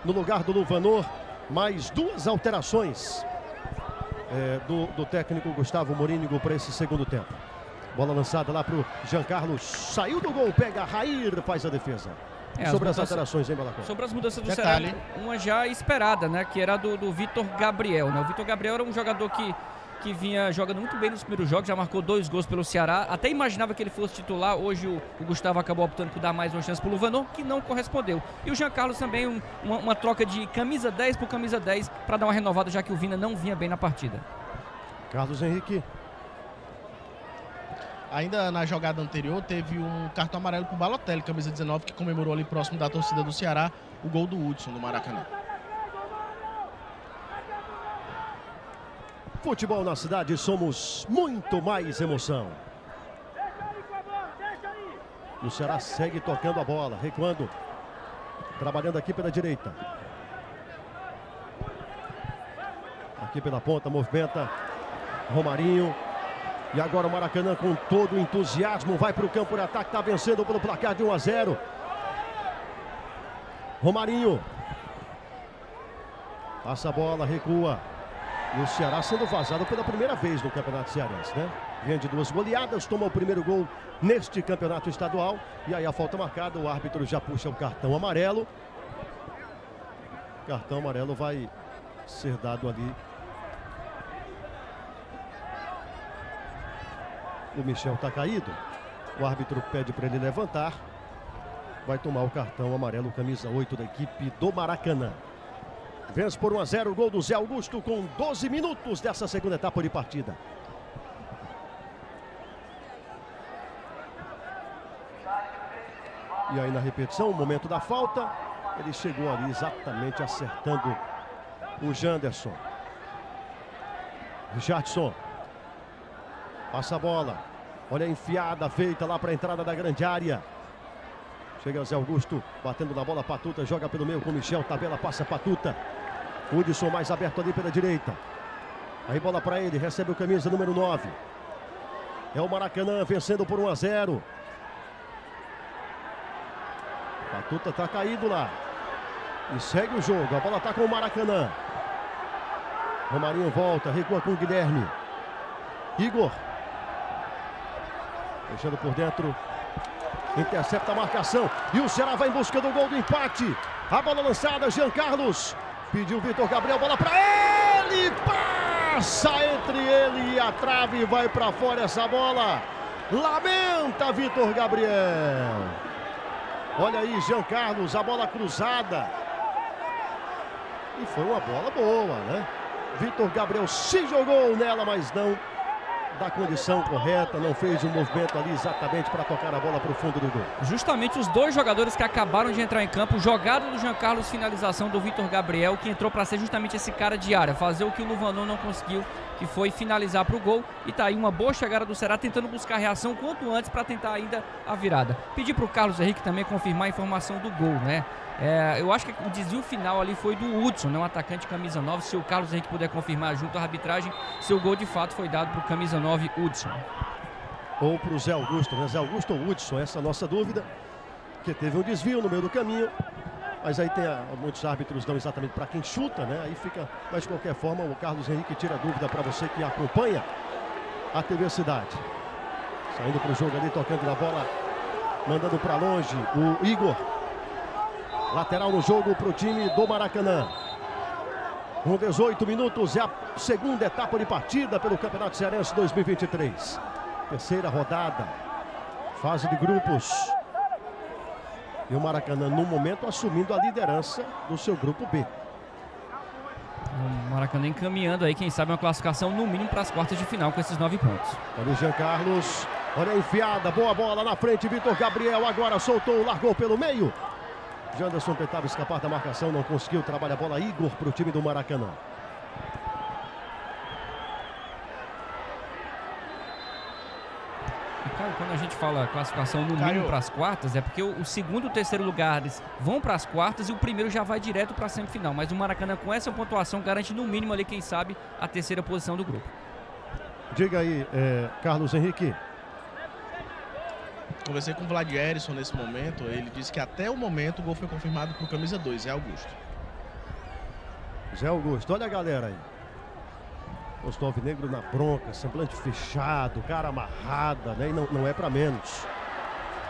no lugar do Luvanor. Mais duas alterações é, do, do, técnico Gustavo Morínigo para esse segundo tempo. Bola lançada lá para o Jean Carlos. Saiu do gol, pega Rair, faz a defesa. É, sobre as, as alterações, hein, Balacó?
Sobre as mudanças do Detalhe. Ceará, uma já esperada, né? Que era do, do Vitor Gabriel, né? O Vitor Gabriel era um jogador que que vinha jogando muito bem nos primeiros jogos, já marcou dois gols pelo Ceará. Até imaginava que ele fosse titular. Hoje o, o Gustavo acabou optando por dar mais uma chance para o Luvanor, que não correspondeu. E o Jean Carlos também, um, uma, uma, troca de camisa 10 por camisa 10 para dar uma renovada, já que o Vina não vinha bem na partida.
Carlos Henrique.
Ainda na jogada anterior, teve um cartão amarelo para o Balotelli, camisa 19, que comemorou ali próximo da torcida do Ceará o gol do Hudson do Maracanã.
Futebol na cidade, somos muito mais emoção. O Ceará segue tocando a bola, recuando. Trabalhando aqui pela direita. Aqui pela ponta, movimenta. Romarinho. E agora o Maracanã com todo o entusiasmo vai para o campo de ataque. Está vencendo pelo placar de 1 a 0. Romarinho. Passa a bola, recua. E o Ceará sendo vazado pela primeira vez no Campeonato Cearense, né? Vinha de duas goleadas, toma o primeiro gol neste campeonato estadual. E aí a falta marcada, o árbitro já puxa o cartão amarelo. Cartão amarelo vai ser dado ali. O Michel está caído. O árbitro pede para ele levantar. Vai tomar o cartão amarelo, camisa 8 da equipe do Maracanã. Vence por 1 a 0 o gol do Zé Augusto com 12 minutos dessa segunda etapa de partida. E aí na repetição, o momento da falta, ele chegou ali exatamente acertando o Janderson. Richardson. Passa a bola. Olha a enfiada feita lá para a entrada da grande área. Chega o Zé Augusto batendo na bola. Patuta joga pelo meio com Michel. Tabela passa Patuta. Hudson mais aberto ali pela direita. Aí bola para ele, recebe o camisa número 9. É o Maracanã vencendo por 1 a 0. Patuta está caído lá. E segue o jogo. A bola está com o Maracanã. Romarinho volta, recua com o Guilherme. Igor. Deixando por dentro. Intercepta a marcação. E o Ceará vai em busca do gol do empate. A bola lançada, Jean Carlos. Pediu Vitor Gabriel, bola para ele. Passa entre ele e a trave. Vai para fora essa bola. Lamenta Vitor Gabriel. Olha aí, Jean Carlos, a bola cruzada. E foi uma bola boa, né? Vitor Gabriel se jogou nela, mas não da condição correta, não fez um movimento ali exatamente para tocar a bola para o fundo do gol.
Justamente os dois jogadores que acabaram de entrar em campo, jogada do Jean Carlos, finalização do Vitor Gabriel, que entrou para ser justamente esse cara de área, fazer o que o Luvanon não conseguiu, que foi finalizar para o gol. E tá aí uma boa chegada do Ceará, tentando buscar reação quanto antes para tentar ainda a virada. Pedir para o Carlos Henrique também confirmar a informação do gol, né? É, eu acho que o desvio final ali foi do Hudson, né, um atacante camisa 9. Se o Carlos Henrique puder confirmar junto à arbitragem, seu gol de fato foi dado para o camisa 9 Hudson.
Ou para o Zé Augusto, né? Zé Augusto ou Hudson, essa é a nossa dúvida. Que teve um desvio no meio do caminho. Mas aí tem a, muitos árbitros dão exatamente para quem chuta, né? Aí fica, mas de qualquer forma, o Carlos Henrique tira dúvida para você que acompanha a TV Cidade. Saindo para o jogo ali, tocando na bola, mandando para longe o Igor. Lateral no jogo para o time do Maracanã. Com 18 minutos é a segunda etapa de partida pelo Campeonato Cearense 2023. Terceira rodada, fase de grupos. E o Maracanã, no momento, assumindo a liderança do seu grupo B.
O Maracanã encaminhando aí, quem sabe, uma classificação no mínimo para as quartas de final com esses nove pontos.
Olha o Jean Carlos, olha a enfiada, boa bola na frente, Vitor Gabriel agora soltou, largou pelo meio. Janderson tentava escapar da marcação, não conseguiu. Trabalha a bola Igor para o time do Maracanã.
Quando a gente fala classificação no mínimo para as quartas, é porque o, o segundo e o terceiro lugares vão para as quartas e o primeiro já vai direto para a semifinal. Mas o Maracanã, com essa pontuação, garante no mínimo ali, quem sabe, a terceira posição do grupo.
Diga aí, é, Carlos Henrique.
Conversei com o Vlad Erison nesse momento. Ele disse que até o momento o gol foi confirmado por camisa 2, Zé Augusto.
Zé Augusto, olha a galera aí. Rosto Negro na bronca, semblante fechado, cara amarrada, né? E não, não é para menos.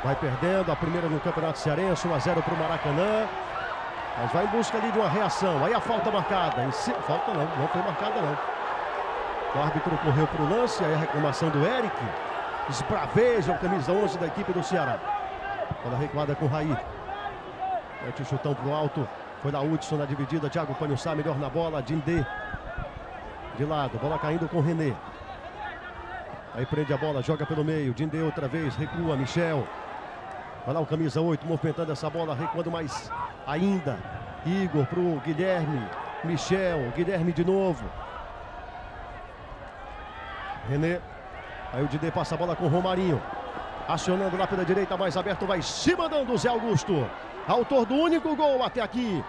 Vai perdendo a primeira no Campeonato Cearense, 1 a 0 para o Maracanã. Mas vai em busca ali de uma reação. Aí a falta marcada. Si... Falta não, não foi marcada não. O árbitro correu para o lance, aí a reclamação do Eric. Esbraveja o camisa 11 da equipe do Ceará. Bola recuada com o Raí. Mete o chutão pro alto. Foi da Hudson na dividida. Thiago Panhussá melhor na bola. Dindê de lado, bola caindo com René. Aí prende a bola, joga pelo meio. Dindê outra vez, recua, Michel. Vai lá o camisa 8, movimentando essa bola, recuando mais ainda. Igor pro Guilherme. Michel, Guilherme de novo. René. Aí o Dindê passa a bola com Romarinho. Acionando lá pela direita, mais aberto, vai se mandando o Zé Augusto. Autor do único gol até aqui.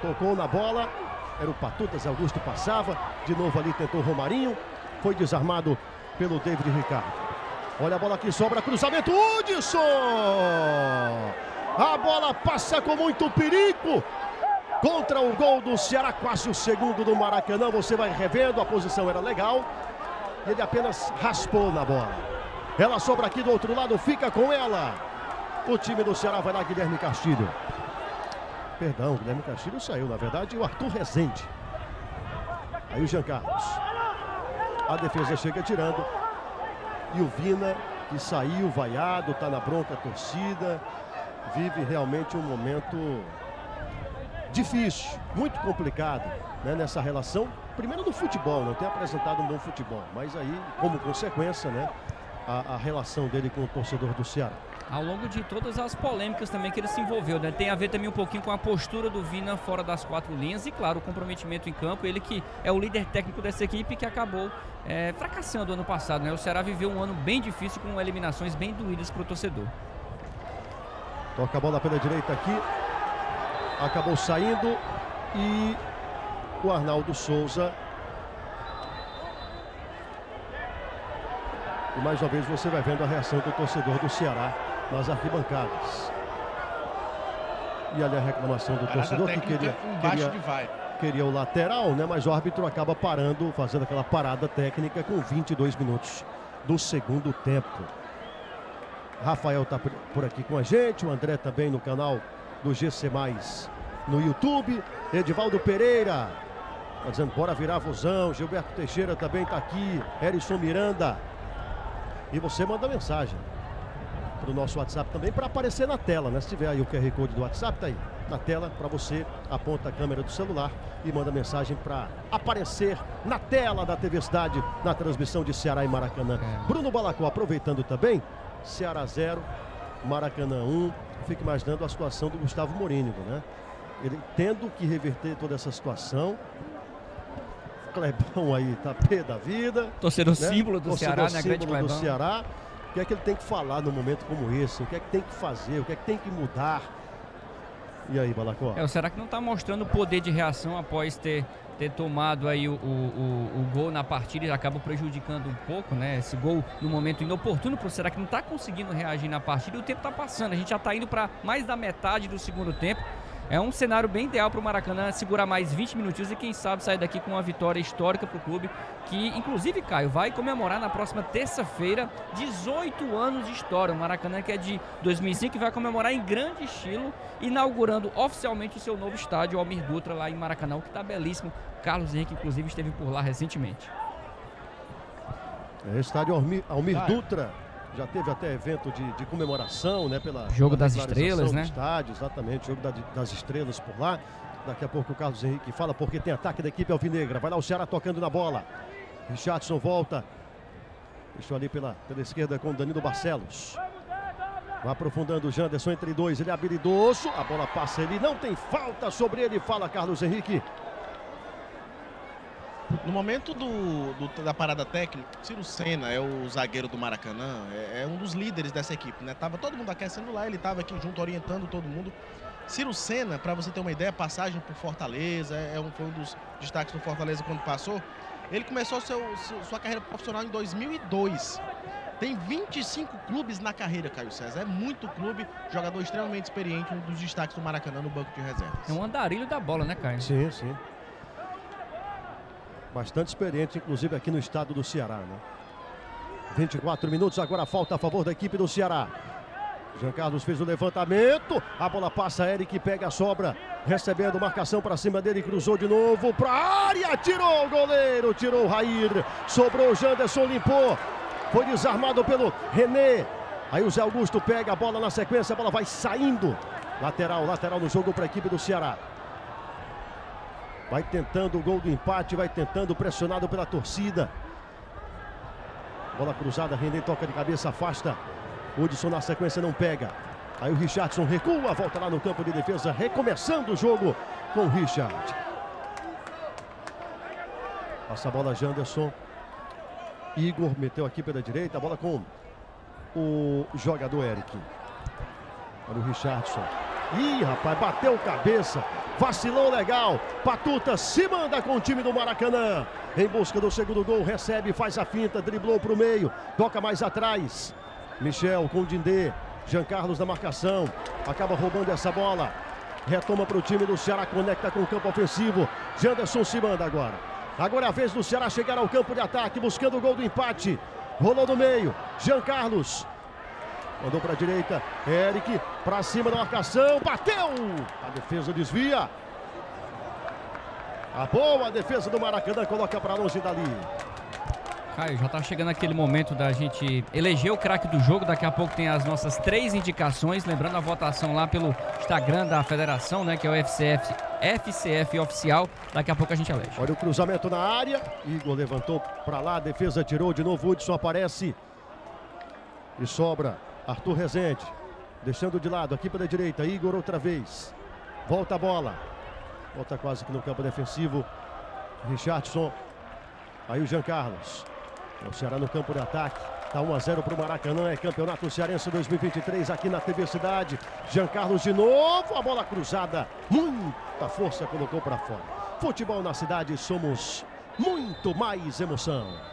Tocou na bola, era o Patutas, Augusto passava. De novo ali tentou Romarinho. Foi desarmado pelo David Ricardo. Olha a bola que sobra, cruzamento, Hudson! A bola passa com muito perigo. Contra o gol do Ceará, quase o segundo do Maracanã. Você vai revendo, a posição era legal. Ele apenas raspou na bola. Ela sobra aqui do outro lado, fica com ela. O time do Ceará vai lá, Guilherme Castilho. Perdão, o Guilherme Castilho saiu, na verdade, o Arthur Rezende. Aí o Jean Carlos. A defesa chega tirando. E o Vina, que saiu vaiado, está na bronca torcida. Vive realmente um momento difícil, muito complicado né, nessa relação. Primeiro do futebol, não tem apresentado um bom futebol, mas aí, como consequência, né, a, a relação dele com o torcedor do Ceará
ao longo de todas as polêmicas também que ele se envolveu. Né? Tem a ver também um pouquinho com a postura do Vina fora das quatro linhas e, claro, o comprometimento em campo. Ele que é o líder técnico dessa equipe que acabou é, fracassando ano passado. Né? O Ceará viveu um ano bem difícil com eliminações bem doídas para o torcedor.
Toca a bola pela direita aqui. Acabou saindo e o Arnaldo Souza E mais uma vez você vai vendo a reação do torcedor do Ceará nas arquibancadas. E ali a reclamação do torcedor que queria, queria, queria o lateral, né? Mas o árbitro acaba parando, fazendo aquela parada técnica com 22 minutos do segundo tempo. Rafael está por aqui com a gente, o André também no canal do GC Mais no YouTube. Edivaldo Pereira, tá dizendo bora virar vozão. Gilberto Teixeira também está aqui. Erison Miranda. E você manda mensagem para o nosso WhatsApp também, para aparecer na tela, né? Se tiver aí o QR Code do WhatsApp, tá aí na tela para você, aponta a câmera do celular e manda mensagem para aparecer na tela da TV Cidade, na transmissão de Ceará e Maracanã. É. Bruno Balacó aproveitando também, Ceará 0, Maracanã 1. Fico imaginando a situação do Gustavo Morínigo, né? Ele tendo que reverter toda essa situação, Clebão aí tá pé da vida.
Torcedor né? símbolo do Torcedor Ceará, né?
Grande Clebão. do Ceará. O que é que ele tem que falar num momento como esse? O que é que tem que fazer? O que é que tem que mudar? E aí, Balacó?
É, será que não está mostrando o poder de reação após ter, ter tomado aí o, o, o, o gol na partida e acaba prejudicando um pouco, né? Esse gol no momento inoportuno será que não está conseguindo reagir na partida e o tempo está passando. A gente já está indo para mais da metade do segundo tempo. É um cenário bem ideal para o Maracanã segurar mais 20 minutinhos e quem sabe sair daqui com uma vitória histórica para o clube, que inclusive, Caio, vai comemorar na próxima terça-feira 18 anos de história. O Maracanã que é de 2005 e vai comemorar em grande estilo, inaugurando oficialmente o seu novo estádio, Almir Dutra, lá em Maracanã, que está belíssimo. Carlos Henrique, inclusive, esteve por lá recentemente.
É, estádio Almir, Almir Dutra já teve até evento de, de comemoração, né? Pela
Jogo das Estrelas, né?
Estádio, exatamente, Jogo da, das Estrelas por lá. Daqui a pouco o Carlos Henrique fala porque tem ataque da equipe alvinegra. Vai lá o Ceará tocando na bola. Richardson volta. Deixou ali pela, pela esquerda com o Danilo Barcelos. Vai aprofundando o Janderson entre dois. Ele é habilidoso. A bola passa ele. Não tem falta sobre ele. Fala Carlos Henrique.
No momento do, do, da parada técnica, Ciro Senna é o zagueiro do Maracanã, é, é, um dos líderes dessa equipe, né? Tava todo mundo aquecendo lá, ele estava aqui junto, orientando todo mundo. Ciro Senna, para você ter uma ideia, passagem por Fortaleza, é um, foi um dos destaques do Fortaleza quando passou. Ele começou seu, sua carreira profissional em 2002. Tem 25 clubes na carreira, Caio César. É muito clube, jogador extremamente experiente, um dos destaques do Maracanã no banco de reservas.
É um andarilho da bola, né, Caio?
Sim, sim. Bastante experiente, inclusive aqui no estado do Ceará, né? 24 minutos, agora falta a favor da equipe do Ceará. Jean Carlos fez o levantamento, a bola passa, Eric pega a sobra, recebendo marcação para cima dele, cruzou de novo para a área, tirou o goleiro, tirou o Rair, sobrou o Janderson, limpou, foi desarmado pelo René. Aí o Zé Augusto pega a bola na sequência, a bola vai saindo. Lateral, lateral no jogo para a equipe do Ceará. Vai tentando o gol do empate, vai tentando, pressionado pela torcida. Bola cruzada, René toca de cabeça, afasta. Hudson na sequência não pega. Aí o Richardson recua, volta lá no campo de defesa, recomeçando o jogo com o Richard. Passa a bola Janderson. Igor meteu aqui pela direita, a bola com o jogador Eric. Olha o Richardson. Ih, rapaz, bateu cabeça. Vacilou legal. Patuta se manda com o time do Maracanã. Em busca do segundo gol, recebe, faz a finta, driblou para o meio, toca mais atrás. Michel com o Dindê. Jean Carlos na marcação. Acaba roubando essa bola. Retoma para o time do Ceará, conecta com o campo ofensivo. Janderson se manda agora. Agora é a vez do Ceará chegar ao campo de ataque, buscando o gol do empate. Rolou no meio. Jean Carlos. Mandou para a direita. Eric para cima da marcação. Bateu. A defesa desvia. A boa defesa do Maracanã coloca para longe dali.
Caio, já está chegando aquele momento da gente eleger o craque do jogo. Daqui a pouco tem as nossas três indicações. Lembrando a votação lá pelo Instagram da federação, né? Que é o FCF, FCF oficial. Daqui a pouco a gente elege.
Olha o cruzamento na área. Igor levantou para lá, a defesa tirou de novo. Hudson aparece. E sobra Arthur Rezende. Deixando de lado aqui pela direita. Igor outra vez. Volta a bola. Volta quase que no campo defensivo. Richardson. Aí o Jean Carlos. É o Ceará no campo de ataque. Está 1 a 0 para o Maracanã. É campeonato cearense 2023 aqui na TV Cidade. Jean Carlos de novo. A bola cruzada. Muita força colocou para fora. Futebol na cidade. Somos muito mais emoção.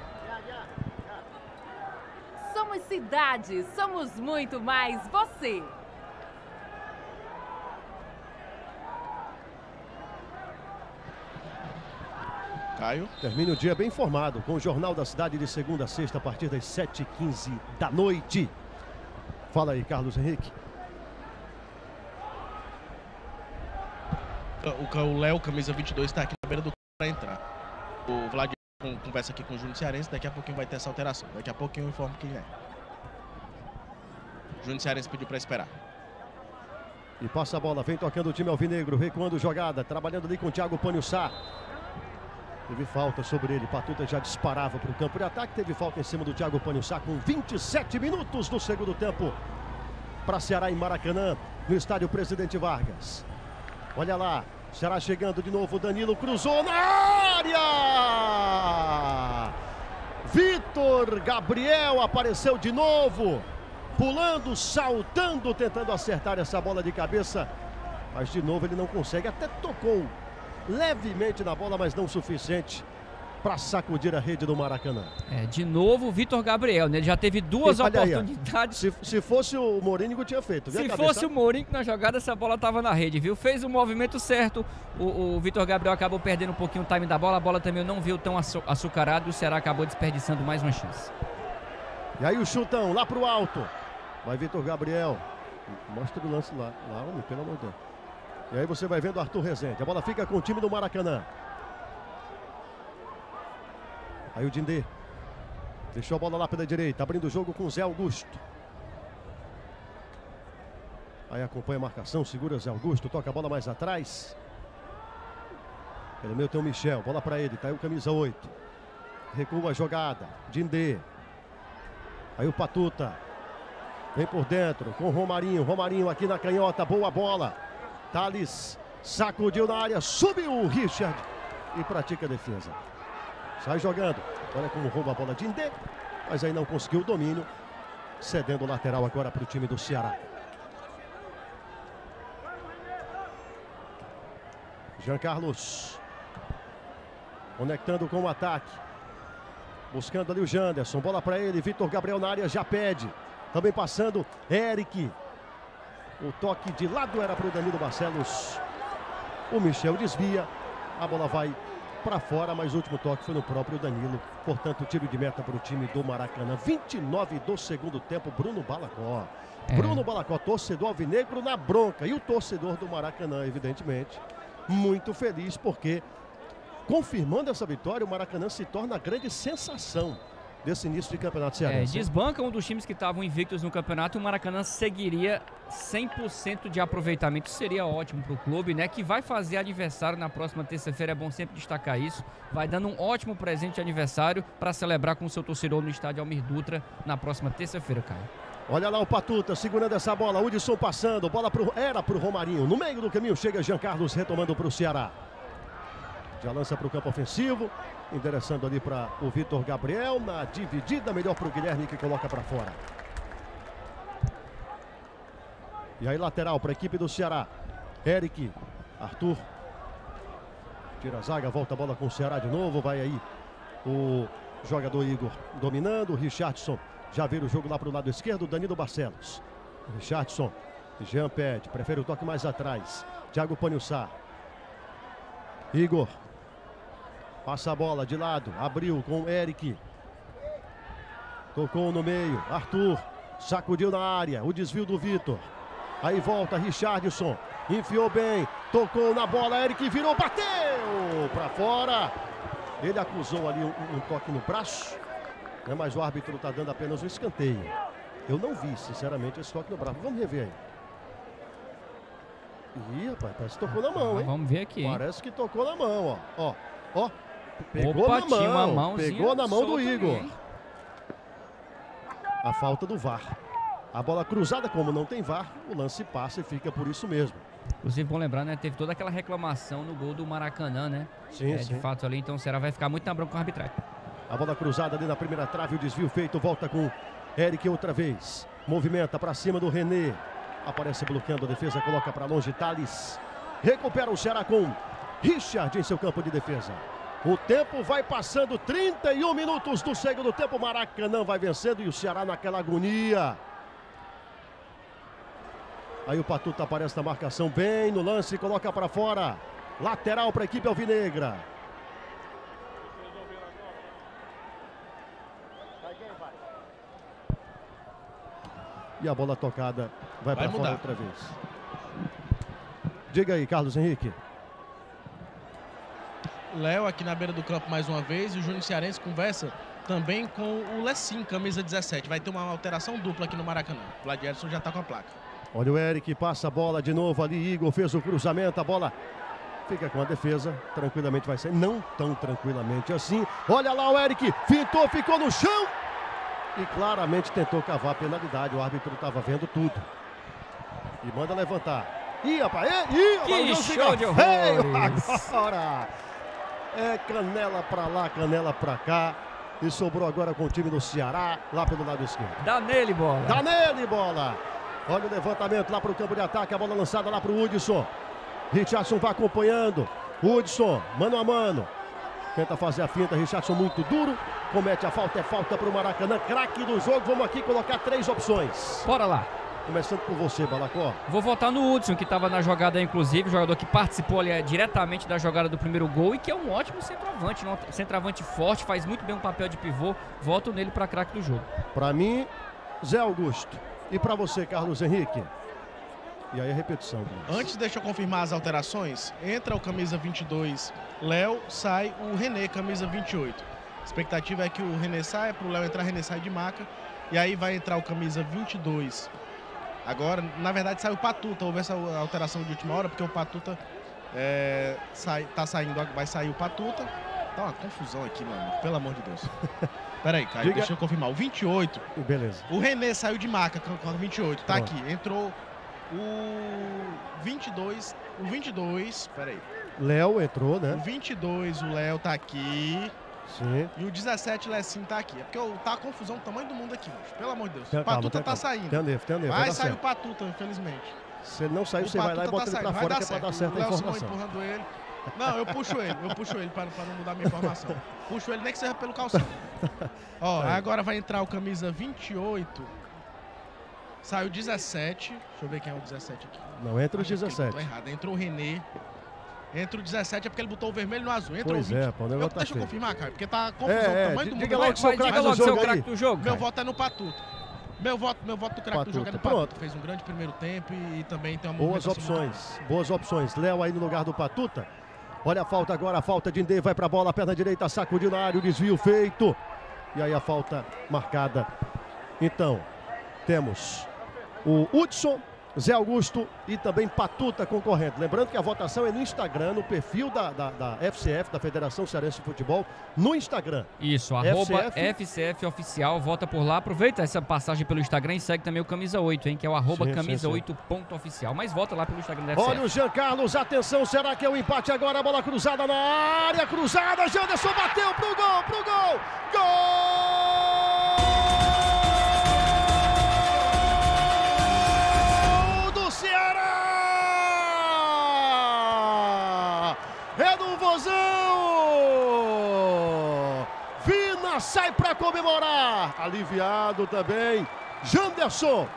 Somos cidade. Somos muito mais você.
Caio. Termina o dia bem informado com o Jornal da Cidade de segunda a sexta a partir das 7h15 da noite. Fala aí, Carlos Henrique.
O Léo, camisa 22, está aqui na beira do para entrar. O Vladimir conversa aqui com o Júnior Cearense, daqui a pouquinho vai ter essa alteração. Daqui a pouquinho eu informo quem é. Júnior Cearense pediu para esperar.
E passa a bola, vem tocando o time alvinegro, recuando jogada, trabalhando ali com o Thiago Panhussá. Teve falta sobre ele. Patuta já disparava para o campo de ataque. Teve falta em cima do Thiago Panhussá com 27 minutos do segundo tempo. Para Ceará em Maracanã, no estádio Presidente Vargas. Olha lá, Ceará chegando de novo. Danilo cruzou na área! Vitor Gabriel apareceu de novo. Pulando, saltando, tentando acertar essa bola de cabeça. Mas de novo ele não consegue. Até tocou levemente na bola, mas não o suficiente para sacudir a rede do Maracanã.
É, de novo o Vitor Gabriel, né? Ele já teve duas oportunidades.
Aí, se, se, fosse o Mourinho, tinha feito.
Se fosse o Mourinho na jogada, essa bola estava na rede, viu? Fez o movimento certo. O, o Vitor Gabriel acabou perdendo um pouquinho o time da bola. A bola também não viu tão açucarado e o Ceará acabou desperdiçando mais uma chance.
E aí o chutão lá pro alto. Vai Vitor Gabriel. Mostra o lance lá. Lá, homem, pelo amor de Deus. E aí você vai vendo Arthur Rezende. A bola fica com o time do Maracanã. Aí o Dindê. Deixou a bola lá pela direita, abrindo o jogo com o Zé Augusto. Aí acompanha a marcação, segura Zé Augusto, toca a bola mais atrás. Pelo meio tem o Michel, bola para ele, o camisa 8. Recua a jogada, Dindê. Aí o Patuta. Vem por dentro com o Romarinho, Romarinho aqui na canhota, boa bola. Thales sacudiu na área, subiu o Richard e pratica a defesa. Sai jogando. Olha como rouba a bola de Indê. Mas aí não conseguiu o domínio. Cedendo o lateral agora para o time do Ceará. Jean Carlos. Conectando com o ataque. Buscando ali o Janderson. Bola para ele. Vitor Gabriel na área já pede. Também passando Eric. O toque de lado era para o Danilo Barcelos. O Michel desvia. A bola vai para fora, mas o último toque foi no próprio Danilo. Portanto, tiro de meta para o time do Maracanã. 29 do segundo tempo, Bruno Balacó. É. Bruno Balacó, torcedor alvinegro na bronca. E o torcedor do Maracanã, evidentemente, muito feliz porque, confirmando essa vitória, o Maracanã se torna a grande sensação desse início de campeonato cearense.
É, desbanca um dos times que estavam invictos no campeonato e o Maracanã seguiria 100% de aproveitamento. Seria ótimo para o clube, né? Que vai fazer aniversário na próxima terça-feira. É bom sempre destacar isso. Vai dando um ótimo presente de aniversário para celebrar com o seu torcedor no estádio Almir Dutra na próxima terça-feira, Caio.
Olha lá o Patuta segurando essa bola. Hudson passando. Bola pro, era para o Romarinho. No meio do caminho chega Jean Carlos retomando para o Ceará. Já lança para o campo ofensivo. Endereçando ali para o Vitor Gabriel. Na dividida, melhor para o Guilherme que coloca para fora. E aí, lateral para a equipe do Ceará. Eric, Arthur. Tira a zaga, volta a bola com o Ceará de novo. Vai aí o jogador Igor dominando. Richardson já vira o jogo lá para o lado esquerdo. Danilo Barcelos. Richardson. Jean pede, prefere o toque mais atrás. Thiago Panilsar. Igor Passa a bola de lado. Abriu com o Eric. Tocou no meio. Arthur. Sacudiu na área. O desvio do Vitor. Aí volta Richardson. Enfiou bem. Tocou na bola. Eric virou. Bateu para fora. Ele acusou ali um, um toque no braço. Né, mas o árbitro está dando apenas um escanteio. Eu não vi, sinceramente, esse toque no braço. Vamos rever aí. Ih, rapaz, parece que tocou na mão, hein?
Vamos ver aqui.
Parece que tocou na mão, ó. Ó, ó. Pegou Opa, na mão. Pegou na mão do Igor. Também. A falta do VAR. A bola cruzada, como não tem VAR, o lance passa e fica por isso mesmo.
Inclusive, bom lembrar, né? Teve toda aquela reclamação no gol do Maracanã, né?
Sim,
é,
sim.
De fato ali, então o Ceará vai ficar muito na bronca com a arbitragem.
A bola cruzada ali na primeira trave, o desvio feito, volta com Eric outra vez. Movimenta para cima do René. Aparece bloqueando a defesa, coloca para longe Thales. Recupera o Ceará com Richard em seu campo de defesa. O tempo vai passando, 31 minutos do segundo tempo. Maracanã vai vencendo e o Ceará naquela agonia. Aí o Patuta aparece na marcação bem no lance, coloca para fora. Lateral para a equipe alvinegra. E a bola tocada vai, vai para fora outra vez. Diga aí, Carlos Henrique.
Léo aqui na beira do campo mais uma vez e o Júnior Cearense conversa também com o Lessim, camisa 17. Vai ter uma alteração dupla aqui no Maracanã. O Vladierson já está com a placa.
Olha o Eric, passa a bola de novo ali. Igor fez o cruzamento, a bola fica com a defesa. Tranquilamente vai sair. Não tão tranquilamente assim. Olha lá o Eric, fintou, ficou no chão. E claramente tentou cavar a penalidade. O árbitro estava vendo tudo. E manda levantar. Ih, rapaz, ih,
que show de horrores.
Agora. É canela pra lá, canela pra cá. E sobrou agora com o time do Ceará, lá pelo lado esquerdo.
Dá nele, bola.
Dá nele, bola. Olha o levantamento lá pro campo de ataque. A bola lançada lá pro Hudson. Richardson vai acompanhando. Hudson, mano a mano. Tenta fazer a finta. Richardson muito duro. Comete a falta. É falta pro Maracanã. Craque do jogo. Vamos aqui colocar três opções.
Bora lá.
Começando por você, Balacó.
Vou votar no Hudson, que estava na jogada, inclusive, jogador que participou ali é, diretamente da jogada do primeiro gol e que é um ótimo centroavante, um centroavante forte, faz muito bem um papel de pivô. Voto nele para craque do jogo.
Para mim, Zé Augusto. E para você, Carlos Henrique? E aí a repetição.
Antes, deixa eu confirmar as alterações. Entra o camisa 22, Léo, sai o René, camisa 28. A expectativa é que o René saia, para o Léo entrar, René sai de maca. E aí vai entrar o camisa 22, Agora, na verdade, saiu o Patuta. Houve essa alteração de última hora, porque o Patuta é, sai, tá saindo, vai sair o Patuta. Tá uma confusão aqui, amigo, pelo amor de Deus. Peraí, Caio, Diga... deixa eu confirmar. O 28.
Beleza.
O René saiu de marca com o 28. Tá aqui. Entrou o 22. O 22. Peraí.
Léo entrou, né?
O 22, o Léo tá aqui.
Sim.
E o 17 Lessin tá aqui. É porque tá a confusão do tamanho do mundo aqui, bicho. Pelo amor de Deus. O Patuta
calma,
tá
calma.
saindo.
Tenha nervo, tenha nervo, dar
sair o
certo.
Patuta, infelizmente.
Se ele não sair,
O
você vai lá e bota
tá
ele pra
saindo,
fora
vai
que é pra dar
certo.
certa informação.
empurrando ele. Não, eu puxo ele, eu puxo ele para não mudar minha informação. Puxo ele nem que seja pelo calção. Ó, agora vai entrar o camisa 28. Saiu 17. Deixa eu ver quem é o 17 aqui.
Não, entra o
Acho que ele
17.
botou errado. Entrou o René. Entra o 17 é porque ele botou o vermelho no azul. Entra
Pois
o 20.
é, pô,
eu,
tá
deixa eu
feio.
confirmar, cara, porque tá confusão
É, é,
o tamanho do
diga
mundo.
logo seu craque
diga
do
logo
jogo
seu
aí.
craque do jogo. Meu voto é no Patuta. Meu voto, meu voto do craque do jogo é no
Patuta,
Patuta. Fez um grande primeiro tempo e, e também tem uma
Boas opções, boas opções. Léo aí no lugar do Patuta. Olha a falta agora, a falta de Indê, vai pra bola, perna direita, sacudiu na área, o desvio feito. E aí a falta marcada. Então, temos o Hudson, Zé Augusto e também Patuta concorrendo. Lembrando que a votação é no Instagram, no perfil da, da, da FCF, da Federação Cearense de Futebol, no Instagram.
Isso, arroba
FCF.
FCF Oficial, vota por lá. Aproveita essa passagem pelo Instagram e segue também o Camisa 8, hein? Que é o arroba
Sim, sim,
camisa
sim.
8 ponto oficial. Mas vota lá pelo Instagram da FCF.
Olha o Jean Carlos, atenção, será que é o empate agora? A bola cruzada na área, cruzada, Janderson bateu pro gol, pro gol, gol comemorar, aliviado também, Janderson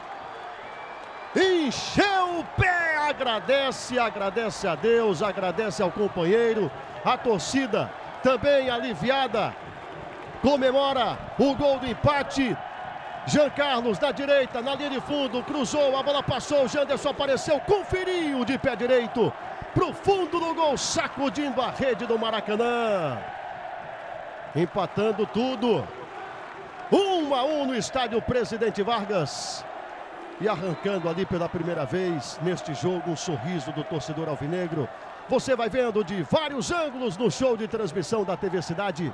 Encheu o pé, agradece, agradece a Deus, agradece ao companheiro. A torcida também aliviada. Comemora o gol do empate. Jean Carlos na direita, na linha de fundo, cruzou, a bola passou, Janderson apareceu, conferiu de pé direito pro fundo do gol, sacudindo a rede do Maracanã. Empatando tudo. Um a um no estádio Presidente Vargas. E arrancando ali pela primeira vez neste jogo um sorriso do torcedor alvinegro. Você vai vendo de vários ângulos no show de transmissão da TV Cidade.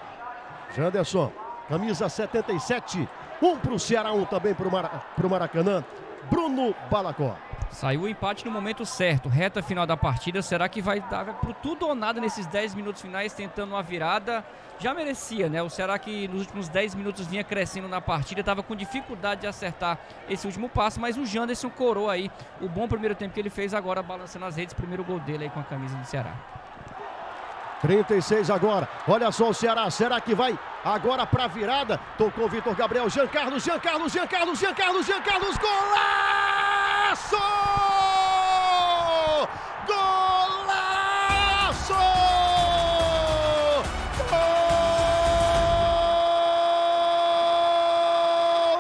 Janderson, camisa 77. Um para o Ceará, um também para o Maracanã. Bruno Balacó.
Saiu o empate no momento certo, reta final da partida. Será que vai dar pro tudo ou nada nesses 10 minutos finais, tentando uma virada? Já merecia, né? O Ceará que nos últimos 10 minutos vinha crescendo na partida, estava com dificuldade de acertar esse último passo, mas o Janderson corou aí o bom primeiro tempo que ele fez agora, balançando as redes, primeiro gol dele aí com a camisa do Ceará.
36 agora. Olha só o Ceará. Será que vai agora para a virada? Tocou Vitor Gabriel. Jean Carlos, Jean Carlos, Jean Carlos, Jean Carlos, Jean Carlos. Golaço! Golaço!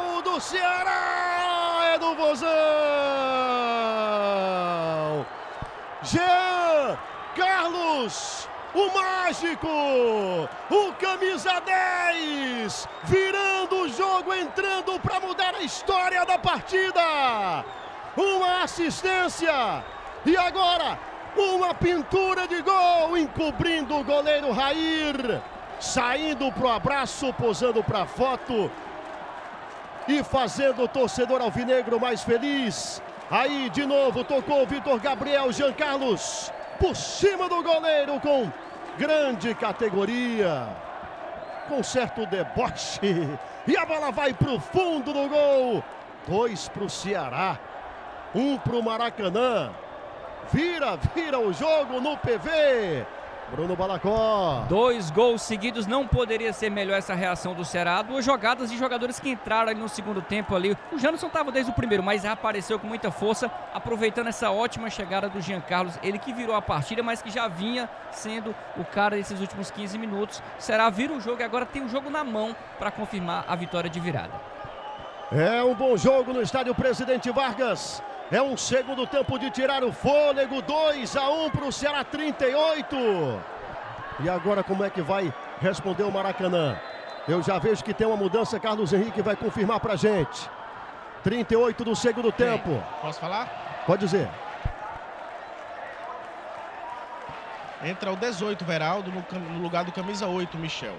Gol do Ceará! É do Vozão! Jean Carlos, o mágico, o camisa 10, virando o jogo, entrando para mudar a história da partida. Uma assistência e agora uma pintura de gol, encobrindo o goleiro Rair, saindo pro abraço, posando para foto e fazendo o torcedor alvinegro mais feliz. Aí de novo tocou o Vitor Gabriel Jean Carlos por cima do goleiro com grande categoria, com certo deboche. E a bola vai pro fundo do gol. Dois pro Ceará, um pro Maracanã. Vira, vira o jogo no PV. Bruno Balacó.
Dois gols seguidos, não poderia ser melhor essa reação do Ceará. Duas jogadas de jogadores que entraram ali no segundo tempo ali. O Janderson estava desde o primeiro, mas apareceu com muita força, aproveitando essa ótima chegada do Jean Carlos. Ele que virou a partida, mas que já vinha sendo o cara desses últimos 15 minutos. O Ceará vira o jogo e agora tem o jogo na mão para confirmar a vitória de virada.
É um bom jogo no estádio Presidente Vargas. É um segundo tempo de tirar o fôlego. 2 a 1 para o Ceará 38. E agora como é que vai responder o Maracanã? Eu já vejo que tem uma mudança. Carlos Henrique vai confirmar para gente. 38 do segundo tempo.
Posso falar?
Pode dizer.
Entra o 18, Veraldo, no lugar do camisa 8, Michel.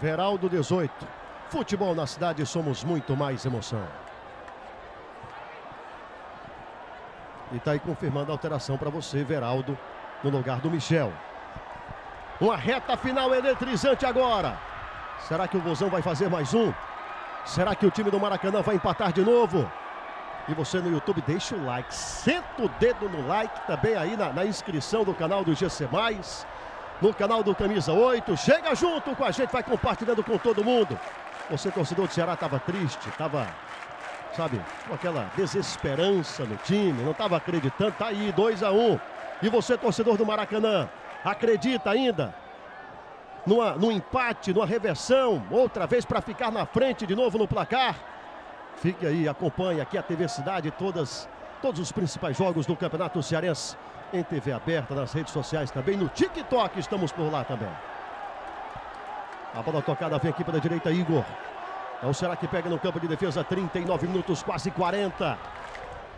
Veraldo 18. Futebol na cidade somos muito mais emoção. E tá aí confirmando a alteração para você, Veraldo, no lugar do Michel. Uma reta final eletrizante agora. Será que o Vozão vai fazer mais um? Será que o time do Maracanã vai empatar de novo? E você no YouTube, deixa o like, senta o dedo no like também aí na, na inscrição do canal do GC+, no canal do Camisa 8. Chega junto com a gente, vai compartilhando com todo mundo. Você, torcedor do Ceará, estava triste, estava, sabe, com aquela desesperança no time, não estava acreditando, tá aí, 2 a 1 um. E você, torcedor do Maracanã, acredita ainda numa, num empate, numa reversão, outra vez para ficar na frente de novo no placar? Fique aí, acompanhe aqui a TV Cidade, todas, todos os principais jogos do Campeonato Cearense em TV aberta, nas redes sociais também, no TikTok estamos por lá também. A bola tocada vem aqui pela direita, Igor. É o Será que pega no campo de defesa, 39 minutos, quase 40.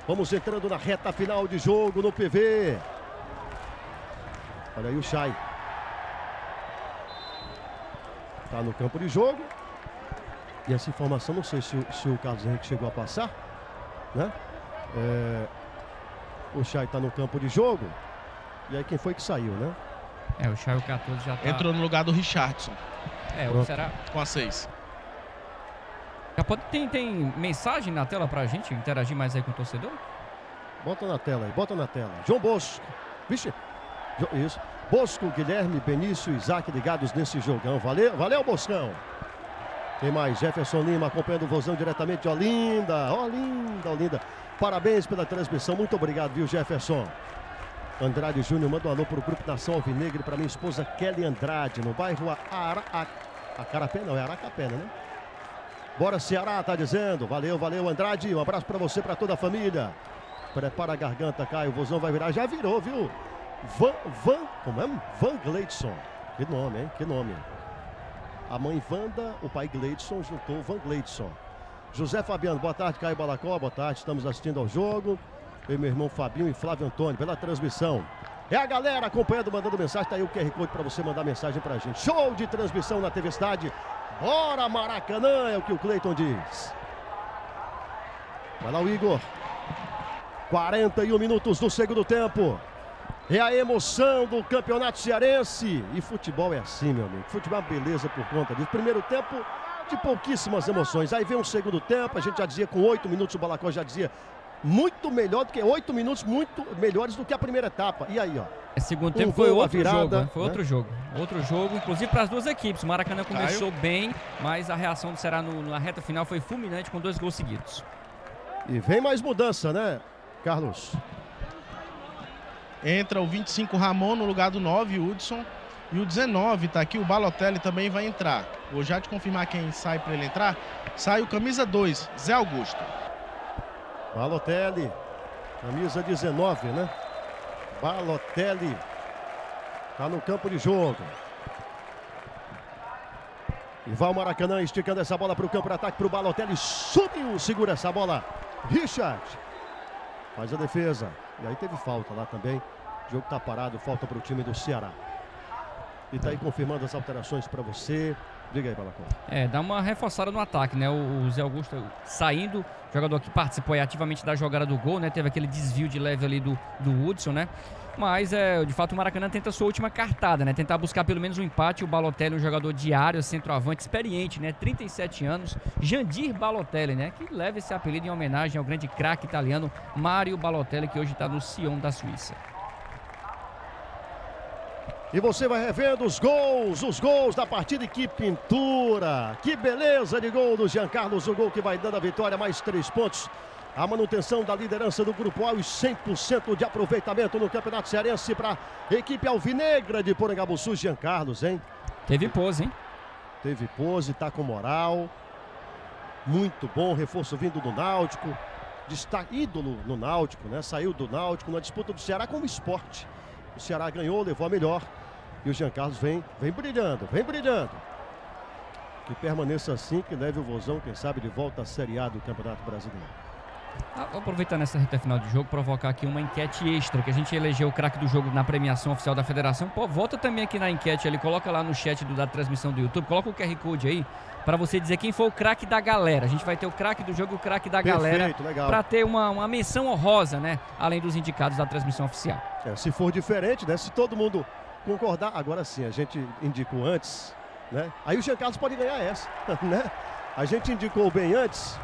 Vamos entrando na reta final de jogo no PV. Olha aí o Chay. Está no campo de jogo. E essa informação, não sei se, se o Carlos Henrique chegou a passar, né? É, o Chay está no campo de jogo. E aí quem foi que saiu, né?
É, o Chay o 14 já tá...
Entrou no lugar do Richardson.
É, o será?
Com a 6.
Tem, tem mensagem na tela pra gente interagir mais aí com o torcedor?
Bota na tela aí, bota na tela. João Bosco. Vixe, isso. Bosco, Guilherme, Benício, Isaac ligados nesse jogão. Valeu, valeu, Boscão. Tem mais Jefferson Lima acompanhando o Vozão diretamente de Olinda. Olinda, Olinda. Parabéns pela transmissão. Muito obrigado, viu, Jefferson? Andrade Júnior manda um alô para o Grupo Nação Alvinegre para minha esposa Kelly Andrade, no bairro Ara... A... Carapé, não, é Aracapena, né? Bora Ceará, tá dizendo. Valeu, valeu, Andrade. Um abraço para você, para toda a família. Prepara a garganta, Caio. O Vozão vai virar. Já virou, viu? Van, Van, como é? Van Gleidson. Que nome, hein? Que nome. A mãe Wanda, o pai Gleidson juntou Van Gleidson. José Fabiano, boa tarde, Caio Balacó, boa tarde, estamos assistindo ao jogo. E meu irmão Fabinho e Flávio Antônio pela transmissão. É a galera acompanhando, mandando mensagem. Tá aí o QR Code para você mandar mensagem pra gente. Show de transmissão na TV Cidade. Bora Maracanã, é o que o Cleiton diz. Vai lá o Igor. 41 minutos do segundo tempo. É a emoção do campeonato cearense. E futebol é assim, meu amigo. Futebol é uma beleza por conta disso. Primeiro tempo de pouquíssimas emoções. Aí vem um segundo tempo, a gente já dizia com oito minutos, o Balacó já dizia muito melhor do que oito minutos, muito melhores do que a primeira etapa. E aí, ó.
É, segundo tempo um foi outro virada, jogo, né? foi né? outro jogo. Outro jogo, inclusive para as duas equipes. O Maracanã começou Caio. bem, mas a reação do Ceará no, na reta final foi fulminante com dois gols seguidos.
E vem mais mudança, né, Carlos?
Entra o 25 Ramon no lugar do 9, Hudson. E o 19 tá aqui, o Balotelli também vai entrar. Vou já te confirmar quem sai para ele entrar. Sai o camisa 2, Zé Augusto.
Balotelli, camisa 19, né? Balotelli tá no campo de jogo. E vai o Maracanã esticando essa bola para o campo de ataque para o Balotelli. Subiu, segura essa bola. Richard faz a defesa. E aí teve falta lá também. O jogo está parado, falta para o time do Ceará. E está aí confirmando as alterações para você. Diga aí, Balacó.
É, dá uma reforçada no ataque, né? O, o Zé Augusto saindo, jogador que participou ativamente da jogada do gol, né? Teve aquele desvio de leve ali do, do Hudson, né? Mas, é, de fato, o Maracanã tenta sua última cartada, né? Tentar buscar pelo menos um empate. O Balotelli, um jogador diário, centroavante, experiente, né? 37 anos. Jandir Balotelli, né? Que leva esse apelido em homenagem ao grande craque italiano Mario Balotelli, que hoje está no Sion da Suíça.
E você vai revendo os gols, os gols da partida e que pintura! Que beleza de gol do Jean Carlos, o gol que vai dando a vitória, mais três pontos. A manutenção da liderança do Grupo A e 100% de aproveitamento no Campeonato Cearense para a equipe alvinegra de Porangabuçu, Jean Carlos, hein?
Teve pose, hein?
Teve pose, tá com moral. Muito bom, reforço vindo do Náutico. Está ídolo no Náutico, né? Saiu do Náutico na disputa do Ceará como esporte. O Ceará ganhou, levou a melhor. E o Jean Carlos vem, vem brilhando, vem brilhando. Que permaneça assim, que leve o Vozão, quem sabe, de volta à Série A do Campeonato Brasileiro.
Ah, vou aproveitar nessa reta final de jogo, provocar aqui uma enquete extra, que a gente elegeu o craque do jogo na premiação oficial da federação. Pô, volta também aqui na enquete ali, coloca lá no chat do, da transmissão do YouTube, coloca o QR Code aí, para você dizer quem foi o craque da galera. A gente vai ter o craque do jogo e o craque da Perfeito, galera, para ter uma, uma menção honrosa, né? Além dos indicados da transmissão oficial.
É, se for diferente, né? Se todo mundo concordar. Agora sim, a gente indicou antes, né? Aí o Jean Carlos pode ganhar essa, né? A gente indicou bem antes,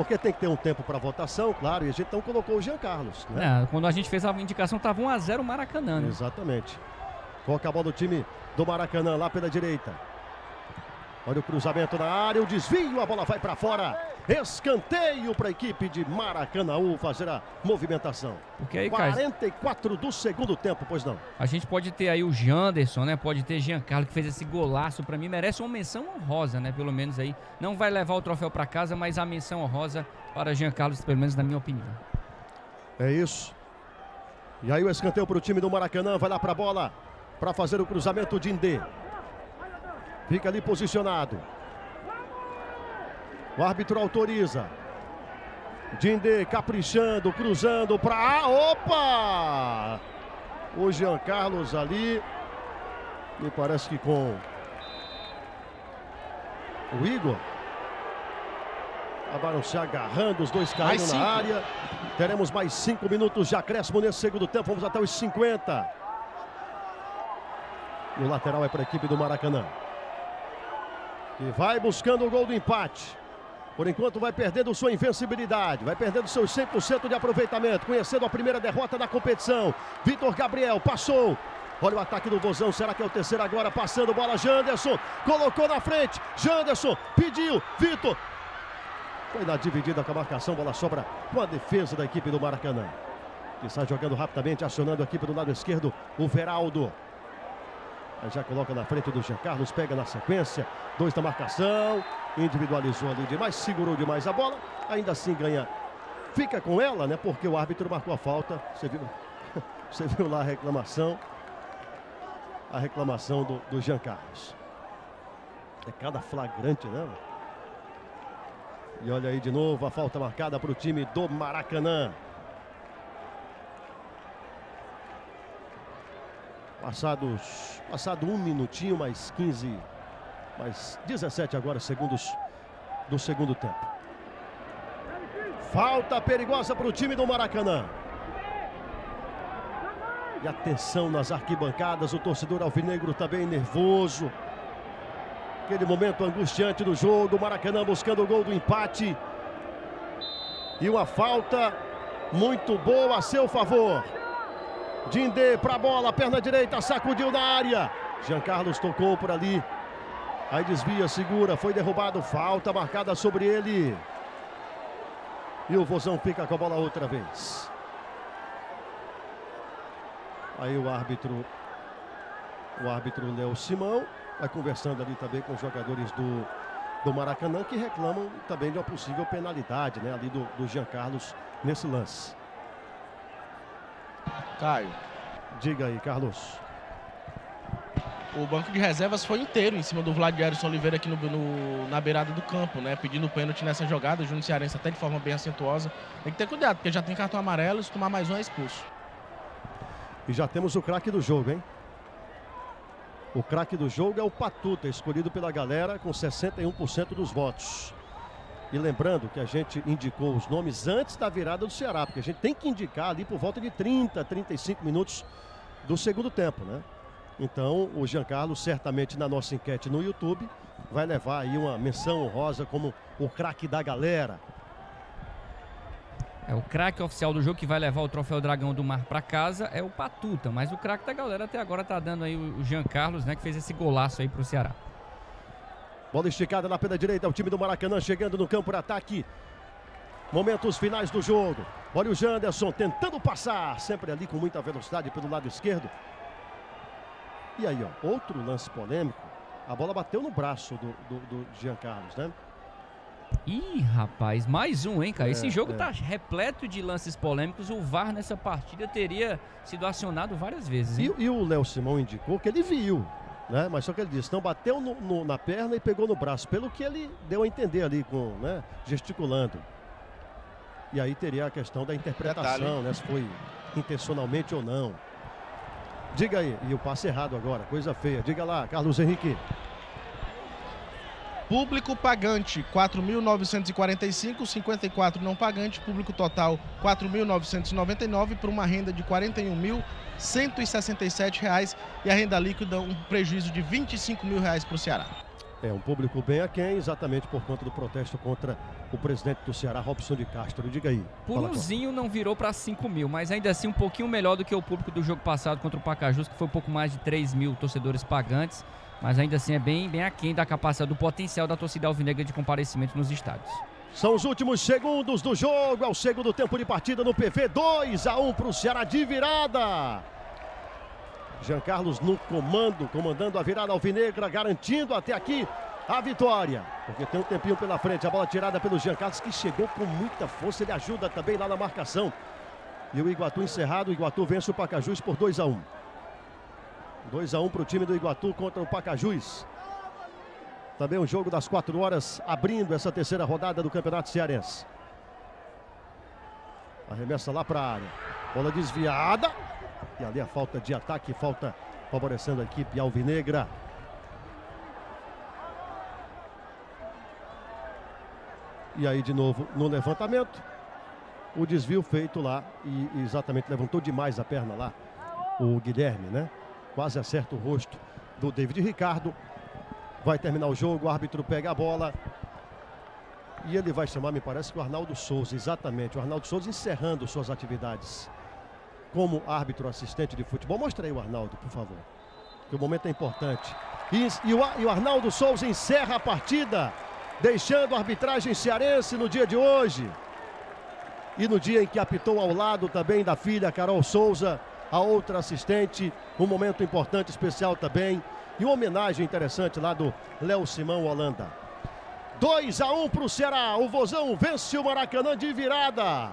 porque tem que ter um tempo para votação, claro, e a gente então colocou o Jean Carlos. Né?
É, quando a gente fez a indicação, estava 1x0 Maracanã. Né?
Exatamente. Coloca a bola do time do Maracanã lá pela direita. Olha o cruzamento na área, o desvio, a bola vai para fora. Escanteio para a equipe de Maracanãú fazer a movimentação.
Porque aí,
44 do segundo tempo, pois não.
A gente pode ter aí o Janderson, né? Pode ter Giancarlo que fez esse golaço para mim, merece uma menção honrosa, né? Pelo menos aí. Não vai levar o troféu para casa, mas a menção honrosa para Giancarlo, pelo menos na minha opinião.
É isso. E aí o escanteio para o time do Maracanã, vai lá para a bola para fazer o cruzamento de Indê. Fica ali posicionado. O árbitro autoriza. Dindê caprichando, cruzando para. Opa! O Jean Carlos ali. Me parece que com o Igor. Acabaram se agarrando, os dois caindo na área. Teremos mais cinco minutos de acréscimo nesse segundo tempo. Vamos até os 50. E o lateral é para a equipe do Maracanã. E vai buscando o gol do empate. Por enquanto vai perdendo sua invencibilidade, vai perdendo seus 100% de aproveitamento, conhecendo a primeira derrota da competição. Vitor Gabriel passou. Olha o ataque do Vozão, será que é o terceiro agora? Passando bola, Janderson, colocou na frente, Janderson, pediu, Vitor. Foi na dividida com a marcação, bola sobra com a defesa da equipe do Maracanã. Que está jogando rapidamente, acionando a equipe do lado esquerdo, o Veraldo. Já coloca na frente do Jean Carlos, pega na sequência. Dois da marcação. Individualizou ali demais, segurou demais a bola. Ainda assim ganha. Fica com ela, né? Porque o árbitro marcou a falta. Você viu, você viu lá a reclamação. A reclamação do, do Jean Carlos. É cada flagrante, né? E olha aí de novo a falta marcada para o time do Maracanã. Passados, passado um minutinho, mais 15, mais 17 agora segundos do segundo tempo. Falta perigosa para o time do Maracanã. E atenção nas arquibancadas, o torcedor alvinegro também nervoso. Aquele momento angustiante do jogo, Maracanã buscando o gol do empate. E uma falta muito boa a seu favor. Dindê para a bola, perna direita, sacudiu na área. Jean Carlos tocou por ali. Aí desvia, segura, foi derrubado, falta marcada sobre ele. E o Vozão fica com a bola outra vez. Aí o árbitro, o árbitro Léo Simão, vai conversando ali também com os jogadores do, do Maracanã, que reclamam também de uma possível penalidade, né, ali do, do Jean Carlos nesse lance.
Caio.
Diga aí, Carlos.
O banco de reservas foi inteiro em cima do Vladierson Oliveira aqui no, no, na beirada do campo, né? Pedindo pênalti nessa jogada. O Júnior Cearense até de forma bem acentuosa. Tem que ter cuidado, porque já tem cartão amarelo. Se tomar mais um, é expulso.
E já temos o craque do jogo, hein? O craque do jogo é o Patuta, escolhido pela galera com 61% dos votos. E lembrando que a gente indicou os nomes antes da virada do Ceará, porque a gente tem que indicar ali por volta de 30, 35 minutos do segundo tempo, né? Então, o Giancarlo, certamente na nossa enquete no YouTube, vai levar aí uma menção honrosa como o craque da galera.
É o craque oficial do jogo que vai levar o troféu Dragão do Mar para casa é o Patuta, mas o craque da galera até agora tá dando aí o Jean Carlos, né, que fez esse golaço aí pro Ceará.
Bola esticada na perna direita, o time do Maracanã chegando no campo de ataque. Momentos finais do jogo. Olha o Janderson tentando passar, sempre ali com muita velocidade pelo lado esquerdo. E aí, ó, outro lance polêmico. A bola bateu no braço do, do, do Jean Carlos, né?
Ih, rapaz, mais um, hein, cara? É, Esse jogo é. tá repleto de lances polêmicos. O VAR nessa partida teria sido acionado várias vezes.
E, e, o Léo Simão indicou que ele viu né? Mas só que ele disse, não bateu no, no, na perna e pegou no braço, pelo que ele deu a entender ali, com, né? gesticulando. E aí teria a questão da interpretação, né? Se foi intencionalmente ou não. Diga aí, e o passe errado agora, coisa feia. Diga lá, Carlos Henrique.
Público pagante 4.945, 54 não pagante, público total 4.999 por uma renda de 41.167 reais e a renda líquida um prejuízo de 25 mil reais para o Ceará.
É um público bem aquém, exatamente por conta do protesto contra o presidente do Ceará, Robson de Castro. Diga aí.
Puruzinho não virou para 5 mil, mas ainda assim um pouquinho melhor do que o público do jogo passado contra o Pacajus, que foi um pouco mais de 3 mil torcedores pagantes. Mas ainda assim é bem, bem aquém da capacidade, do potencial da torcida alvinegra de comparecimento nos estádios.
São os últimos segundos do jogo, é o segundo tempo de partida no PV, 2 a 1 para o Ceará de virada. Jean Carlos no comando, comandando a virada alvinegra, garantindo até aqui a vitória. Porque tem um tempinho pela frente, a bola tirada pelo Jean Carlos, que chegou com muita força, ele ajuda também lá na marcação. E o Iguatu encerrado, o Iguatu vence o Pacajus por 2 a 1 2 a 1 para o time do Iguatu contra o Pacajus. Também um jogo das 4 horas, abrindo essa terceira rodada do Campeonato Cearense. Arremessa lá para a área. Bola desviada. E ali a falta de ataque, falta favorecendo a equipe alvinegra. E aí de novo no levantamento. O desvio feito lá e exatamente levantou demais a perna lá. O Guilherme, né? Quase acerta o rosto do David Ricardo. Vai terminar o jogo, o árbitro pega a bola. E ele vai chamar, me parece que o Arnaldo Souza, exatamente. O Arnaldo Souza encerrando suas atividades como árbitro assistente de futebol. Mostra aí o Arnaldo, por favor. Que o momento é importante. E, e, o, e o Arnaldo Souza encerra a partida, deixando a arbitragem cearense no dia de hoje. E no dia em que apitou ao lado também da filha Carol Souza, a outra assistente. Um momento importante, especial também. E uma homenagem interessante lá do Léo Simão Holanda. 2 a 1 para o Ceará. O Vozão vence o Maracanã de virada.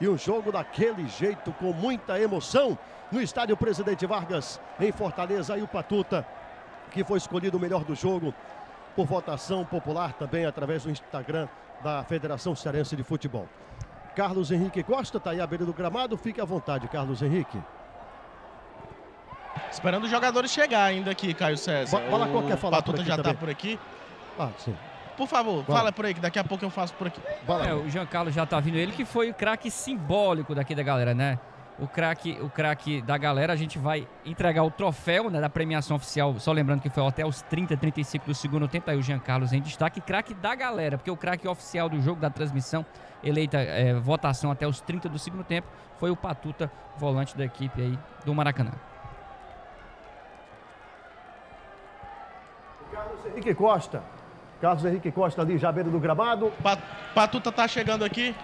E um jogo daquele jeito, com muita emoção, no estádio Presidente Vargas, em Fortaleza. Aí o Patuta, que foi escolhido o melhor do jogo por votação popular também através do Instagram da Federação Cearense de Futebol. Carlos Henrique Costa está aí à beira do gramado. Fique à vontade, Carlos Henrique.
Esperando os jogadores chegar ainda aqui, Caio César.
Bola qualquer falar
Patuta já está por aqui.
Ah, sim.
Por favor, fala por aí, que daqui a pouco eu faço por aqui.
É, o Jean Carlos já tá vindo, ele que foi o craque simbólico daqui da galera, né? O craque, o craque da galera, a gente vai entregar o troféu né, da premiação oficial, só lembrando que foi até os 30, 35 do segundo tempo, aí o Jean Carlos em destaque, craque da galera, porque o craque oficial do jogo, da transmissão, eleita é, votação até os 30 do segundo tempo, foi o Patuta, volante da equipe aí do Maracanã.
Carlos Henrique Costa. Carlos Henrique Costa ali, já beira do gramado.
Patuta tá chegando aqui.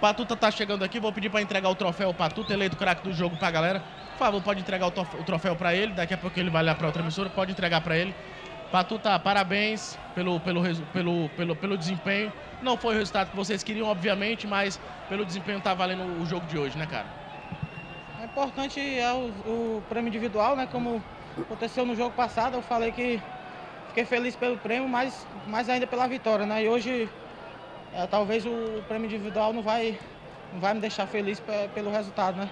Patuta tá chegando aqui. Vou pedir para entregar o troféu Patuta, eleito craque do jogo pra galera. Por favor, pode entregar o troféu para ele. Daqui a pouco ele vai lá para outra emissora. Pode entregar para ele. Patuta, parabéns pelo, pelo, pelo, pelo, pelo desempenho. Não foi o resultado que vocês queriam, obviamente, mas pelo desempenho tá valendo o jogo de hoje, né, cara?
É importante é o, o prêmio individual, né? Como aconteceu no jogo passado, eu falei que fiquei feliz pelo prêmio, mas mais ainda pela vitória, né? E hoje é, talvez o prêmio individual não vai, não vai me deixar feliz pelo resultado, né?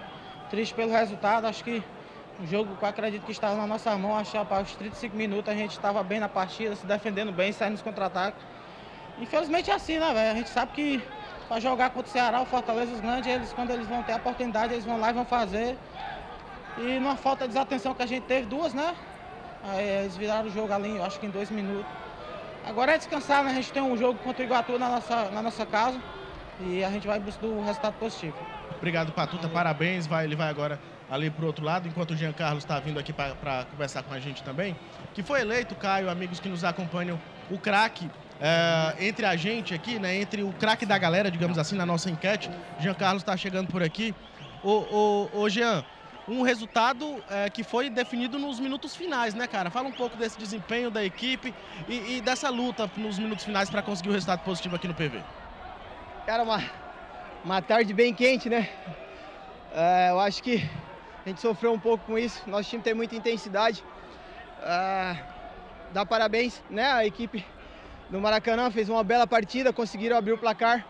Triste pelo resultado, acho que um jogo que eu acredito que estava na nossa mão, acho que após os 35 minutos a gente estava bem na partida, se defendendo bem, saindo nos contra-ataques. Infelizmente é assim, né, velho? A gente sabe que para jogar contra o Ceará, o Fortaleza, os grandes, eles, quando eles vão ter a oportunidade, eles vão lá e vão fazer. E numa falta de desatenção que a gente teve, duas, né? Aí eles viraram o jogo ali, eu acho que em dois minutos. Agora é descansar, né? A gente tem um jogo contra o Iguatu na nossa, na nossa casa e a gente vai buscar o resultado positivo.
Obrigado, Patuta. Parabéns. Vai, ele vai agora ali para o outro lado, enquanto o Jean Carlos está vindo aqui para conversar com a gente também. Que foi eleito, Caio, amigos que nos acompanham, o craque é, entre a gente aqui, né? Entre o craque da galera, digamos assim, na nossa enquete. Jean Carlos está chegando por aqui. Ô, ô, ô Jean, um resultado é, que foi definido nos minutos finais, né, cara? Fala um pouco desse desempenho da equipe e, e dessa luta nos minutos finais para conseguir o resultado positivo aqui no PV.
Cara, uma, uma tarde bem quente, né? É, eu acho que a gente sofreu um pouco com isso. Nosso time tem muita intensidade. É, dá parabéns, né? A equipe do Maracanã fez uma bela partida, conseguiram abrir o placar.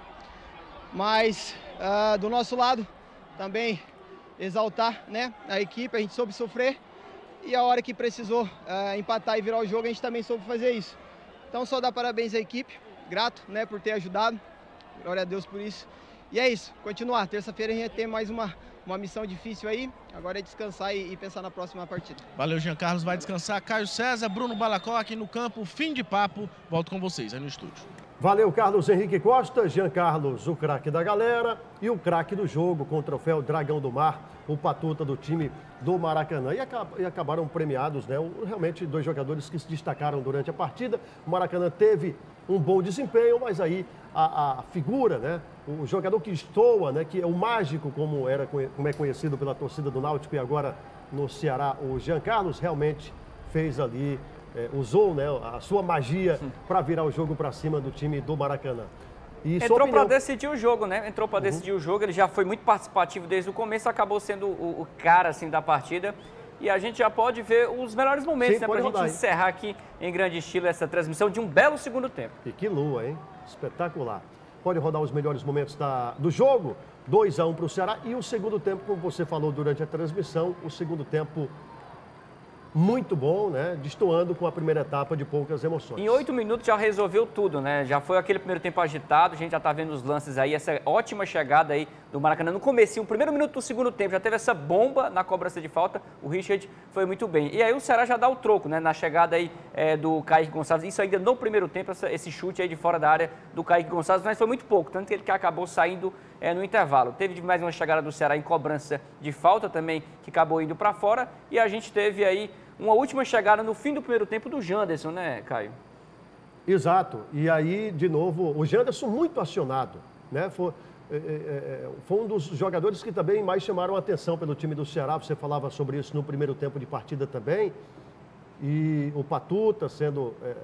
Mas é, do nosso lado também exaltar né, a equipe, a gente soube sofrer e a hora que precisou é, empatar e virar o jogo, a gente também soube fazer isso. Então só dar parabéns à equipe, grato né, por ter ajudado, glória a Deus por isso. E é isso, continuar. Terça-feira a gente tem mais uma, uma missão difícil aí. Agora é descansar e, e, pensar na próxima partida.
Valeu, Jean Carlos. Vai descansar. Caio César, Bruno Balacó aqui no campo. Fim de papo. Volto com vocês aí no estúdio.
Valeu, Carlos Henrique Costa, Jean Carlos, o craque da galera e o craque do jogo com o troféu Dragão do Mar, o patuta do time do Maracanã. E, acab acabaram premiados, né? Realmente dois jogadores que se destacaram durante a partida. O Maracanã teve um bom desempenho, mas aí a, a, figura, né? O jogador que estoua, né? Que é o mágico, como, era, como é conhecido pela torcida do Náutico e agora no Ceará, o Jean Carlos realmente fez ali é, usou né, a sua magia para virar o jogo para cima do time do Maracanã.
E Entrou para decidir o jogo, né? Entrou para uhum. decidir o jogo. Ele já foi muito participativo desde o começo, acabou sendo o, o cara assim da partida. E a gente já pode ver os melhores momentos, Sim, né? Para a gente rodar, encerrar aqui em grande estilo essa transmissão de um belo segundo tempo.
E que lua, hein? Espetacular. Pode rodar os melhores momentos da, do jogo. 2 a 1 um para o Ceará. E o segundo tempo, como você falou durante a transmissão, o segundo tempo muito bom, né? Destoando com a primeira etapa de poucas emoções.
Em oito minutos já resolveu tudo, né? Já foi aquele primeiro tempo agitado, a gente já tá vendo os lances aí, essa ótima chegada aí do Maracanã no começo, o primeiro minuto do segundo tempo, já teve essa bomba na cobrança de falta, o Richard foi muito bem. E aí o Ceará já dá o troco, né? Na chegada aí é, do Kaique Gonçalves, isso ainda no primeiro tempo, essa, esse chute aí de fora da área do Kaique Gonçalves, mas foi muito pouco, tanto que ele acabou saindo é, no intervalo. Teve mais uma chegada do Ceará em cobrança de falta também, que acabou indo para fora, e a gente teve aí uma última chegada no fim do primeiro tempo do Janderson, né, Caio?
Exato. E aí, de novo, o Janderson muito acionado, né? Foi, é, é, é, foi um dos jogadores que também mais chamaram atenção pelo time do Ceará. Você falava sobre isso no primeiro tempo de partida também. E o Patuta sendo é,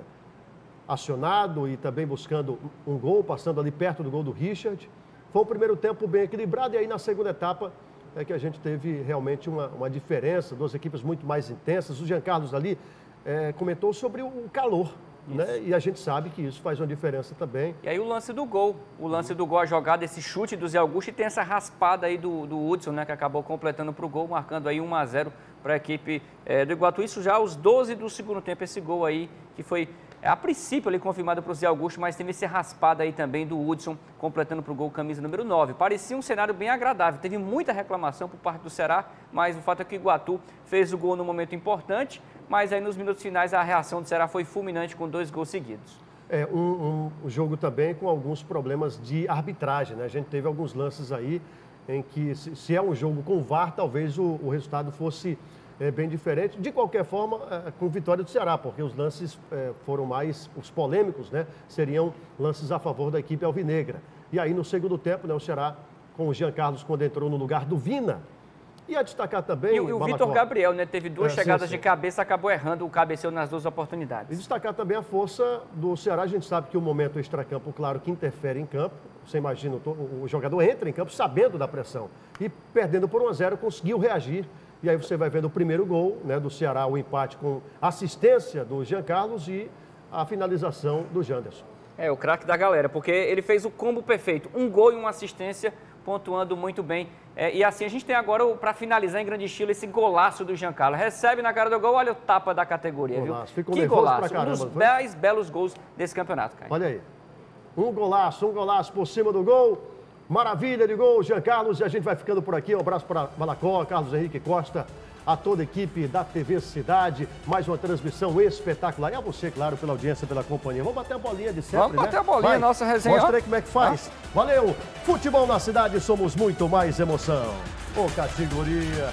acionado e também buscando um gol, passando ali perto do gol do Richard. Foi um primeiro tempo bem equilibrado e aí na segunda etapa é que a gente teve realmente uma, uma diferença, duas equipes muito mais intensas. O Jean Carlos ali é, comentou sobre o calor. Né? E a gente sabe que isso faz uma diferença também.
E aí o lance do gol. O lance do gol, a jogada, esse chute do Zé Augusto e tem essa raspada aí do, do Hudson, né? Que acabou completando para o gol, marcando aí 1 a 0 para a equipe é, do Iguatu. Isso já aos 12 do segundo tempo, esse gol aí que foi a princípio ali confirmado para o Zé Augusto, mas teve esse raspado aí também do Hudson, completando para o gol camisa número 9. Parecia um cenário bem agradável, teve muita reclamação por parte do Ceará, mas o fato é que o Iguatu fez o gol no momento importante, mas aí nos minutos finais a reação do Ceará foi fulminante com dois gols seguidos.
É um, um jogo também com alguns problemas de arbitragem, né? A gente teve alguns lances aí em que, se, se é um jogo com VAR, talvez o, o resultado fosse é, bem diferente. De qualquer forma, é, com vitória do Ceará, porque os lances é, foram mais, os polêmicos, né? Seriam lances a favor da equipe alvinegra. E aí, no segundo tempo, né, o Ceará, com o Jean Carlos, quando entrou no lugar do Vina, e a destacar também.
E, o Vitor Gabriel, né? Teve duas é, chegadas sim, sim. de cabeça, acabou errando o cabeceio nas duas oportunidades.
E destacar também a força do Ceará. A gente sabe que o momento extracampo, claro, que interfere em campo. Você imagina, o, o jogador entra em campo sabendo da pressão. E perdendo por 1 a 0, conseguiu reagir e aí você vai vendo o primeiro gol né, do Ceará, o empate com assistência do Jean Carlos e a finalização do Janderson.
É, o craque da galera, porque ele fez o combo perfeito. Um gol e uma assistência, pontuando muito bem. É, e assim a gente tem agora, para finalizar em grande estilo, esse golaço do Jean Carlos. Recebe na cara do gol, olha o tapa da categoria, golaço. viu?
Ficou que golaço, caramba, um
dos mais belos gols desse campeonato, cara.
Olha aí. Um golaço, um golaço por cima do gol. Maravilha de gol, Jean Carlos. E a gente vai ficando por aqui. Um abraço para Balacó, Carlos Henrique Costa, a toda a equipe da TV Cidade. Mais uma transmissão espetacular. E a você, claro, pela audiência, pela companhia. Vamos bater a bolinha de sempre,
Vamos
né?
bater a bolinha, vai. nossa resenha.
Mostra aí como é que faz. Ah. Valeu. Futebol na cidade, somos muito mais emoção. Ô, categoria.